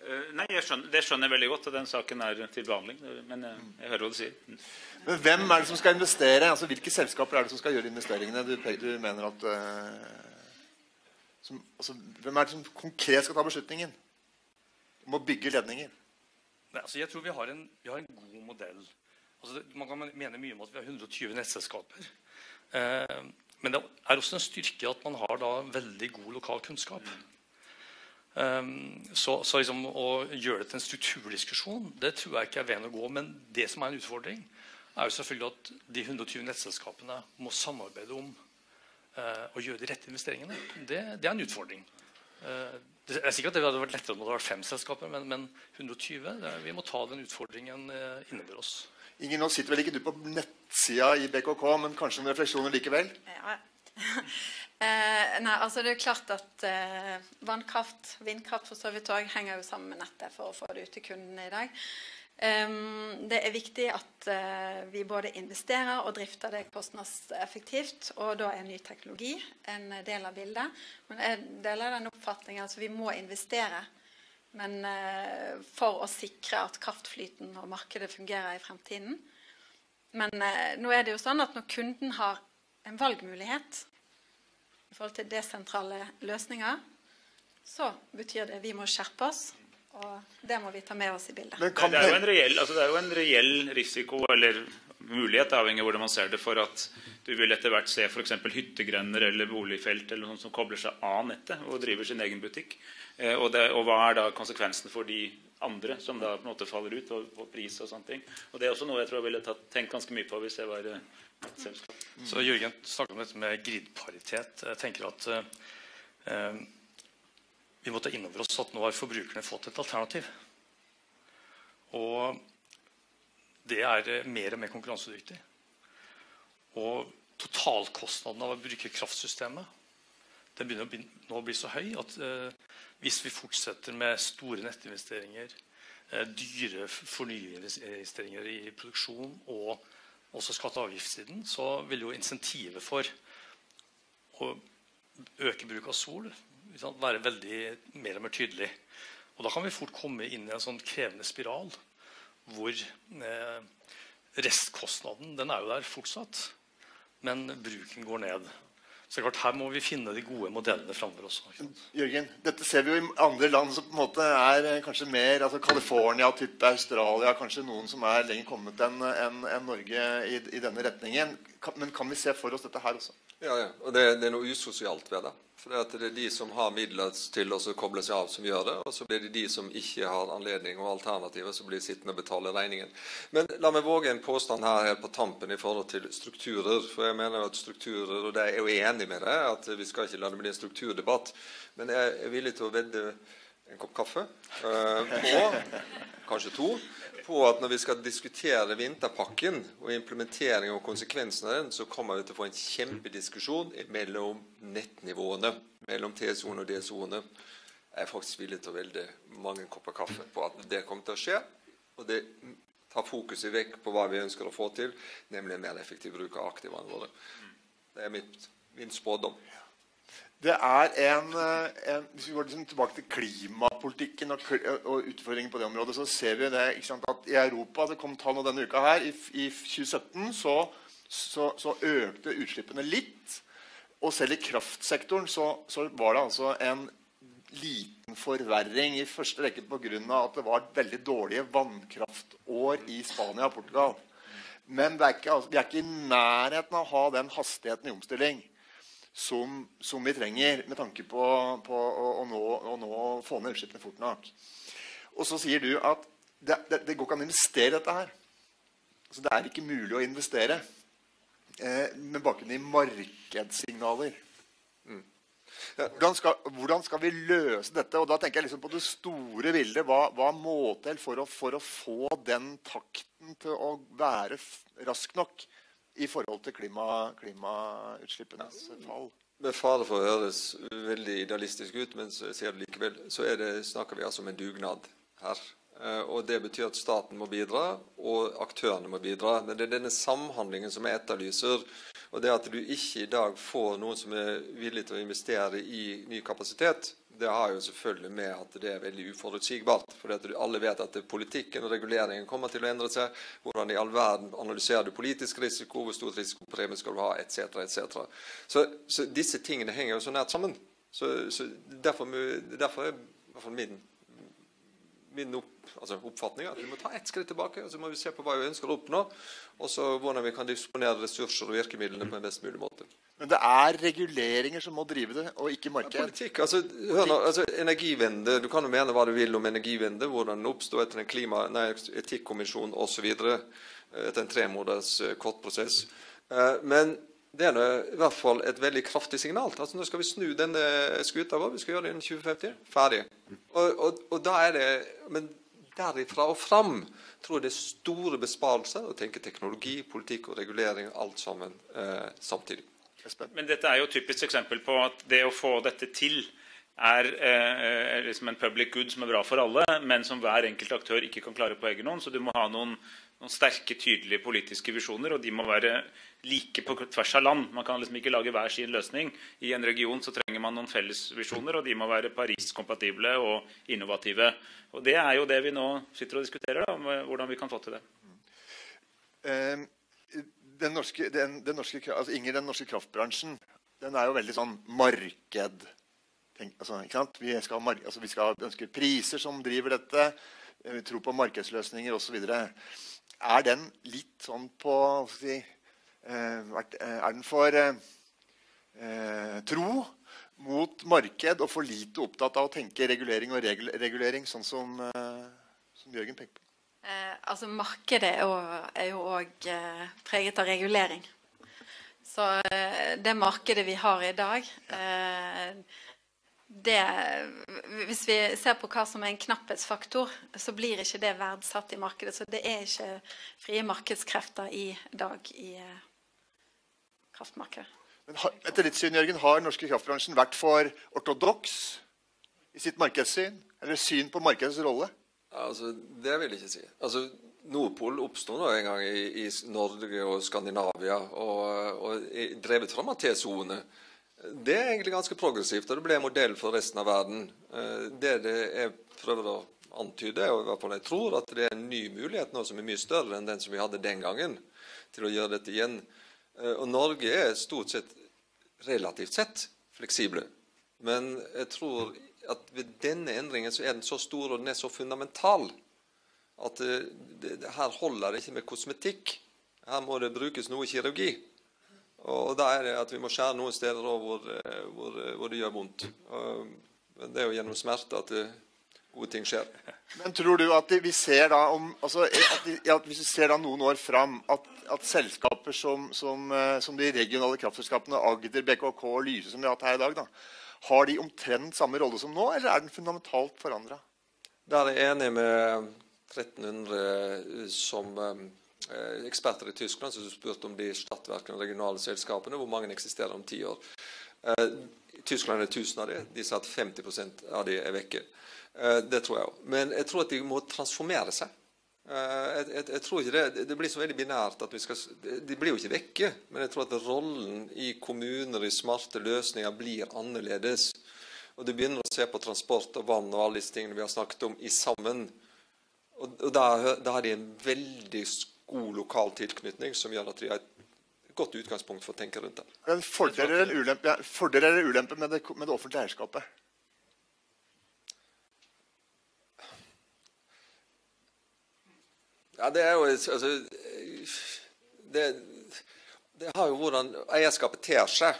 Uh, nei, skjønner, Det skjønner jeg veldig godt, og den saken er til behandling. Men jeg, jeg hører hva du sier. Mm. Men hvem er det som skal investere? Altså, Hvilke selskaper er det som skal gjøre investeringene? Du, du mener at uh, som, altså, Hvem er det som konkret skal ta beslutningen om å bygge ledninger? Nei, altså, jeg tror vi har en, vi har en god modell. Altså, man kan mene mye om at vi har 120 nettselskaper. Uh, men det er også en styrke at man har da veldig god lokal kunnskap. Um, så, så liksom, å gjøre det til en strukturdiskusjon det tror jeg ikke er veien å gå. Men det som er en utfordring, er jo selvfølgelig at de 120 nettselskapene må samarbeide om uh, å gjøre de rette investeringene. Det, det er en utfordring. Uh, det er sikkert at det hadde vært lettere om det hadde vært fem selskaper, men, men 120 det, vi må ta den utfordringen uh, innover oss. Ingen, nå sitter vel ikke du på nettsida i BKK, men kanskje noen refleksjoner likevel? Ja. Eh, nei, altså det er klart at eh, Vannkraft, vindkraft for så vidt òg, henger jo sammen med nettet for å få det ut til kundene i dag. Um, det er viktig at uh, vi både investerer og drifter det kostnadseffektivt. Og da er ny teknologi en del av bildet. Men jeg deler den oppfatningen at altså vi må investere. Men uh, for å sikre at kraftflyten og markedet fungerer i fremtiden. Men uh, nå er det jo sånn at når kunden har en valgmulighet i forhold til desentrale løsninger, så betyr det at vi må skjerpe oss. Og det må vi ta med oss i bildet. Det er, jo en reell, altså det er jo en reell risiko eller mulighet, avhengig av hvordan man ser det, for at du vil etter hvert se f.eks. hyttegrender eller boligfelt eller noe som kobler seg av nettet og driver sin egen butikk. Eh, og, det, og, hva er da konsekvensen for de andre som da på en måte faller ut, og, pris og sånne ting. Og Det er også noe jeg tror jeg ville tatt, tenkt ganske mye på hvis jeg var et selskap. Så Jørgen snakket om dette med gridparitet. Jeg tenker at eh, vi må ta inn over oss at nå har forbrukerne fått et alternativ. Og det er eh, mer og mer konkurransedyktig. Og totalkostnaden av å bruke kraftsystemet den begynner nå å bli så høy at eh, hvis vi fortsetter med store nettinvesteringer, eh, dyre fornyinvesteringer i produksjon og også skatte- og avgiftssiden, så vil jo insentivet for å øke bruk av sol være veldig mer og mer tydelig. Og da kan vi fort komme inn i en sånn krevende spiral hvor eh, restkostnaden den er jo der fortsatt, men bruken går ned. Så klart, Her må vi finne de gode modellene framover også. Jørgen, dette ser vi jo i andre land som på en måte er eh, kanskje mer altså California, type Australia, kanskje noen som er lenger kommet enn en, en Norge i, i, denne retningen. Men kan vi se for oss dette her også? Ja, ja. og det, det er noe usosialt ved det. For det er de som har midler til å koble seg av, som gjør det. Og så blir det de som ikke har anledning og alternativer, som blir sittende og betale regningen. Men la meg våge en påstand her helt på tampen i forhold til strukturer. For jeg mener at strukturer, og det er jeg jo enig med deg, at vi skal ikke la det bli en strukturdebatt. Men jeg er villig til å vedde en kopp kaffe på, kanskje to, på at når vi skal diskutere vinterpakken og implementering og konsekvensene av den, så kommer vi til å få en kjempediskusjon mellom nettnivåene, mellom TSO-ene og DSO-ene. Jeg er faktisk villig til å velge mange kopper kaffe på at det kommer til å skje. Og det tar fokuset vekk på hva vi ønsker å få til, nemlig en mer effektiv bruk av aktivene våre. Det er mitt, min spådom. Det er en, eh, en, Hvis vi går liksom tilbake til klimapolitikken og, og utfordringen på det området, så ser vi det sant, at i Europa det kom tall denne uka her, i, i 2017 så, så, så, økte utslippene litt. Og selv i kraftsektoren så, så var det altså en liten forverring i første rekke pga. at det var veldig dårlige vannkraftår i Spania og Portugal. Men er ikke, altså, vi er ikke i nærheten av å ha den hastigheten i omstilling som, som vi trenger med tanke på, på å, å, nå, å, nå, få ned utslippene fort nok. Og så sier du at det, det, det går ikke an å investere i dette her. Altså, det er ikke mulig å investere eh, med bakgrunn i markedssignaler. Mm. Hvordan, skal, hvordan, skal, vi løse dette? Og da tenker jeg liksom på det store bildet. Hva, hva må til for å, for å få den takten til å være rask nok i forhold til klima, klimautslippens fall. Med fare for å høres veldig idealistisk ut, men så, ser det likevel, så det, snakker vi altså om en dugnad. her. Eh, og Det betyr at staten må bidra, og aktørene må bidra. Men det er denne samhandlingen som jeg etterlyser. Og det at du ikke i dag får noen som er villig til å investere i ny kapasitet, det har jo selvfølgelig med at det er veldig uforutsigbart. For alle vet at politikken og reguleringen kommer til å endre seg. Hvordan i all verden analyserer du politisk risiko, hvor stort risikopremie skal du ha, etc. etc. Så, så, disse tingene henger jo så nært sammen. Så, så derfor, derfor er min min opp, altså oppfatning at vi må ta ett skritt tilbake og så må vi se på hva vi ønsker å oppnå, og så hvordan vi kan disponere ressurser og virkemidlene på en best mulig måte. Men det er reguleringer som må drive det, og ikke marked? Ja, politikk, altså, hør nå, altså Energivende, Du kan jo mene hva du vil om energivende, hvordan den oppsto etter en klima, nei, etikkommisjon osv. Etter en tremåneders eh, kortprosess. Uh, men det er i hvert fall et veldig kraftig signal. Altså Nå skal vi snu denne skuta vår. Vi skal gjøre det innen 2050. Ferdig. Og, og, og, da er det, Men derifra og fram tror jeg det er store besparelser å tenke teknologi, politikk og regulering alt sammen eh, samtidig. Men dette er jo et typisk eksempel på at det å få dette til er eh, liksom en public good som er bra for alle, men som hver enkelt aktør ikke kan klare på egen hånd. Så du må ha noen, noen sterke, tydelige politiske visjoner, og de må være like på tvers av land. Man kan liksom ikke lage hver sin løsning. I en region så trenger man noen felles visjoner, og de må være Paris-kompatible og innovative. Og Det er jo det vi nå sitter og diskuterer, da, om hvordan vi kan få til det. Um, den norske, den, den norske, altså Inger, den norske kraftbransjen den er jo veldig sånn marked. Tenk, altså, vi, skal, altså, vi skal ønske priser som driver dette. Vi tror på markedsløsninger osv. Er den litt sånn på si, Eh, eh, er den for eh, tro mot marked og for lite opptatt av å tenke regulering og regulering, sånn som, som Jørgen peker på? Eh, altså Markedet er jo òg eh, preget av regulering. Så eh, det markedet vi har i dag det, Hvis vi ser på hva som er en knapphetsfaktor, så blir ikke det verdsatt i markedet. Så det er ikke frie markedskrefter i dag i kraftmarkedet. Men har, etter ditt syn, Jørgen, har norske kraftbransjen vært for ortodoks i sitt markedssyn? Eller syn på markedets rolle? Altså, det vil jeg ikke si. Altså, Nordpol oppsto en gang i, i, Norge og Skandinavia og, og drevet fram av T-sone. Det er egentlig ganske progressivt, og det ble en modell for resten av verden. Eh, det det jeg prøver å antyde, og i hvert fall jeg tror, at det er en ny mulighet nå som er mye større enn den som vi hadde den gangen, til å gjøre dette igjen. Eh, og Norge er stort sett relativt sett fleksible. Men jeg tror at ved denne endringen så er den så stor og den er så fundamental at det, det, det, her holder det ikke med kosmetikk. Her må det brukes noe kirurgi. Og da er det at vi må skjære noen steder hvor, eh, hvor, hvor, det gjør vondt. Men det er jo gjennom smerte at det, gode ting skjer. Men tror du at vi ser da om, altså, at, at Hvis vi ser da noen år fram, at at selskaper som, som, eh, som, de regionale kraftselskapene Agder, BKK og Lyse, som vi har hatt her i dag, da, har de omtrent samme rolle som nå, eller er den fundamentalt forandra? Der er jeg enig med 1300 som eh, eksperter i Tyskland som spurte om de statverkene regionale selskapene, hvor mange eksisterer om ti år. Eh, Tyskland er 1000 av det. De sa at 50% av de er vekke. Eh, det tror jeg òg. Men jeg tror at de må transformere seg. Eh, jeg, jeg, jeg, tror ikke det, det blir så veldig binært at vi skal De blir jo ikke vekke, men jeg tror at rollen i kommuner i smarte løsninger blir annerledes. Og du begynner å se på transport og vann og alle disse tingene vi har snakket om, i sammen. Og, og da, da, har de en veldig god lokal tilknytning som gjør at de har et godt utgangspunkt for å tenke rundt det. En fordel eller ulempe, fordel eller ulempe med, det, med det offentlige eierskapet? Ja, det er jo altså, det, det, har jo hvordan eierskapet ter seg,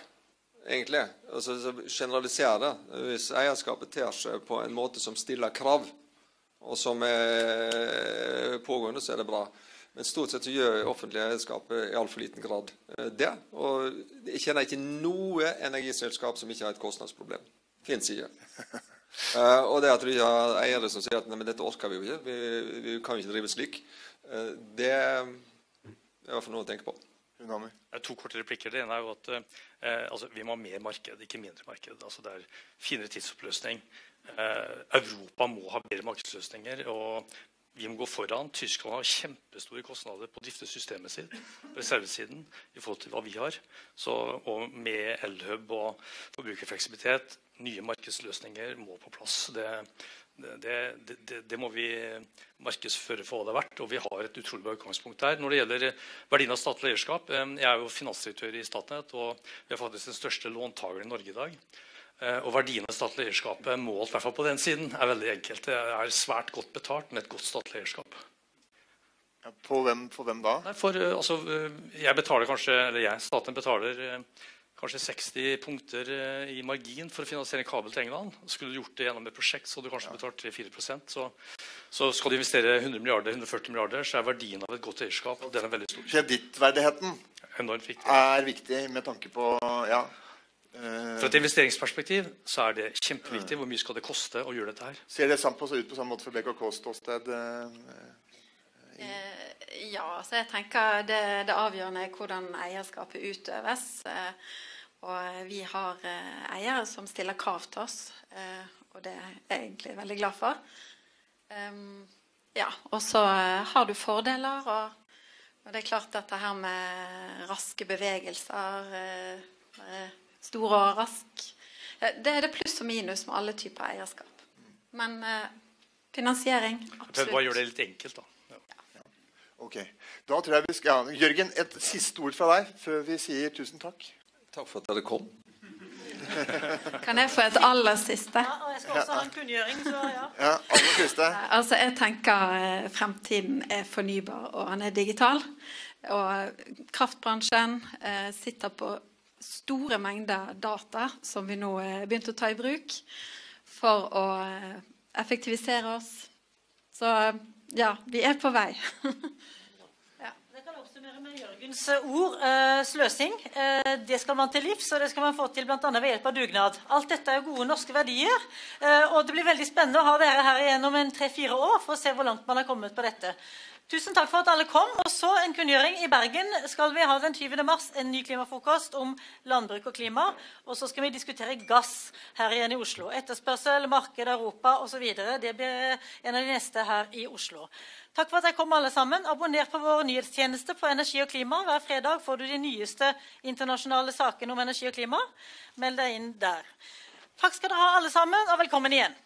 egentlig. Altså, generalisere. det. Hvis eierskapet ter seg på en måte som stiller krav, og som er pågående, så er det bra. Men stort sett så gjør offentlige eierskapet i altfor liten grad eh, det. Og jeg kjenner ikke noe energiselskap som ikke har et kostnadsproblem. Fins ikke. Uh, og det at du ikke har eiere som sier at nei, men dette orker vi jo ikke, vi, vi kan jo ikke drive slik, uh, det er i hvert fall noe å tenke på. To korte replikker. Det ene er jo at eh, altså, vi må ha mer marked, ikke mindre marked. Altså, det er finere tidsoppløsning. Eh, Europa må ha bedre markedsløsninger. og vi må gå foran. Tyskland har kjempestore kostnader på å drifte systemet sitt på reservesiden i forhold til hva vi har. Så, og med elhub og forbrukerfleksibilitet, nye markedsløsninger må på plass. Det, det, det, det, må vi markedsføre for hva det er verdt, og vi har et utrolig bra utgangspunkt der. Når det gjelder verdien av statlig eierskap eh, Jeg er jo finansdirektør i Statnett, og vi er faktisk den største låntakeren i Norge i dag. Eh, og verdien av statlig eierskapet målt hvert fall på den siden er veldig enkelt. Det er svært godt betalt med et godt statlig eierskap. Ja, på, hvem, på hvem da? Nei, for, altså, jeg betaler kanskje, eller jeg, Staten betaler kanskje 60 punkter eh, i margin for å finansiere en kabel til England. Skulle du gjort det gjennom et prosjekt, så hadde du kanskje betalt 3-4 så, så skal du investere 100 milliarder, 140 milliarder, så er verdien av et godt eierskap den er veldig stor. Kredittverdigheten er viktig med tanke på ja. Eh, Fra et investeringsperspektiv så er det kjempeviktig. Hvor mye skal det koste å gjøre dette her? Ser det ut på samme måte for BKK ståsted? Eh, ja, så jeg tenker det, det avgjørende er hvordan eierskapet utøves. Og vi har eh, eiere som stiller krav til oss, eh, og det er jeg egentlig veldig glad for. Ja, og så eh, har du fordeler, og, og, det er klart dette her med raske bevegelser Stor og rask Det er det pluss og minus med alle typer eierskap. Men finansiering absolutt. Bare å gjøre det litt enkelt, da. Ja. Ok. Da tror jeg vi skal, Jørgen, et siste ord fra deg før vi sier tusen takk. Takk for at dere kom. Kan jeg få et aller siste? Ja, og jeg skal også ha en kunngjøring. Så ja. ja aller siste. Altså, jeg tenker eh, fremtiden er fornybar, og han er digital. Og kraftbransjen eh, sitter på store mengder data som vi nå har begynt å ta i bruk for å eh, effektivisere oss. Så ja, vi er på vei. med Jørgens ord, eh, sløsing. Eh, det skal man til livs, og det skal man få til bl.a. ved hjelp av dugnad. Alt dette er gode norske verdier, eh, og det blir veldig spennende å ha dere her igjennom en tre-fire år for å se hvor langt man har kommet på dette. Tusen takk for at alle kom. Og så en kunngjøring. I Bergen skal vi ha den 20. mars en ny klimafrokost om landbruk og klima. Og så skal vi diskutere gass her igjen i Oslo. Etterspørsel, marked, Europa osv. Det blir en av de neste her i Oslo. Takk for at dere kom, alle sammen. Abonner på vår nyhetstjeneste på energi og klima. Hver fredag får du de nyeste internasjonale sakene om energi og klima. Meld deg inn der. Takk skal dere ha, alle sammen, og velkommen igjen.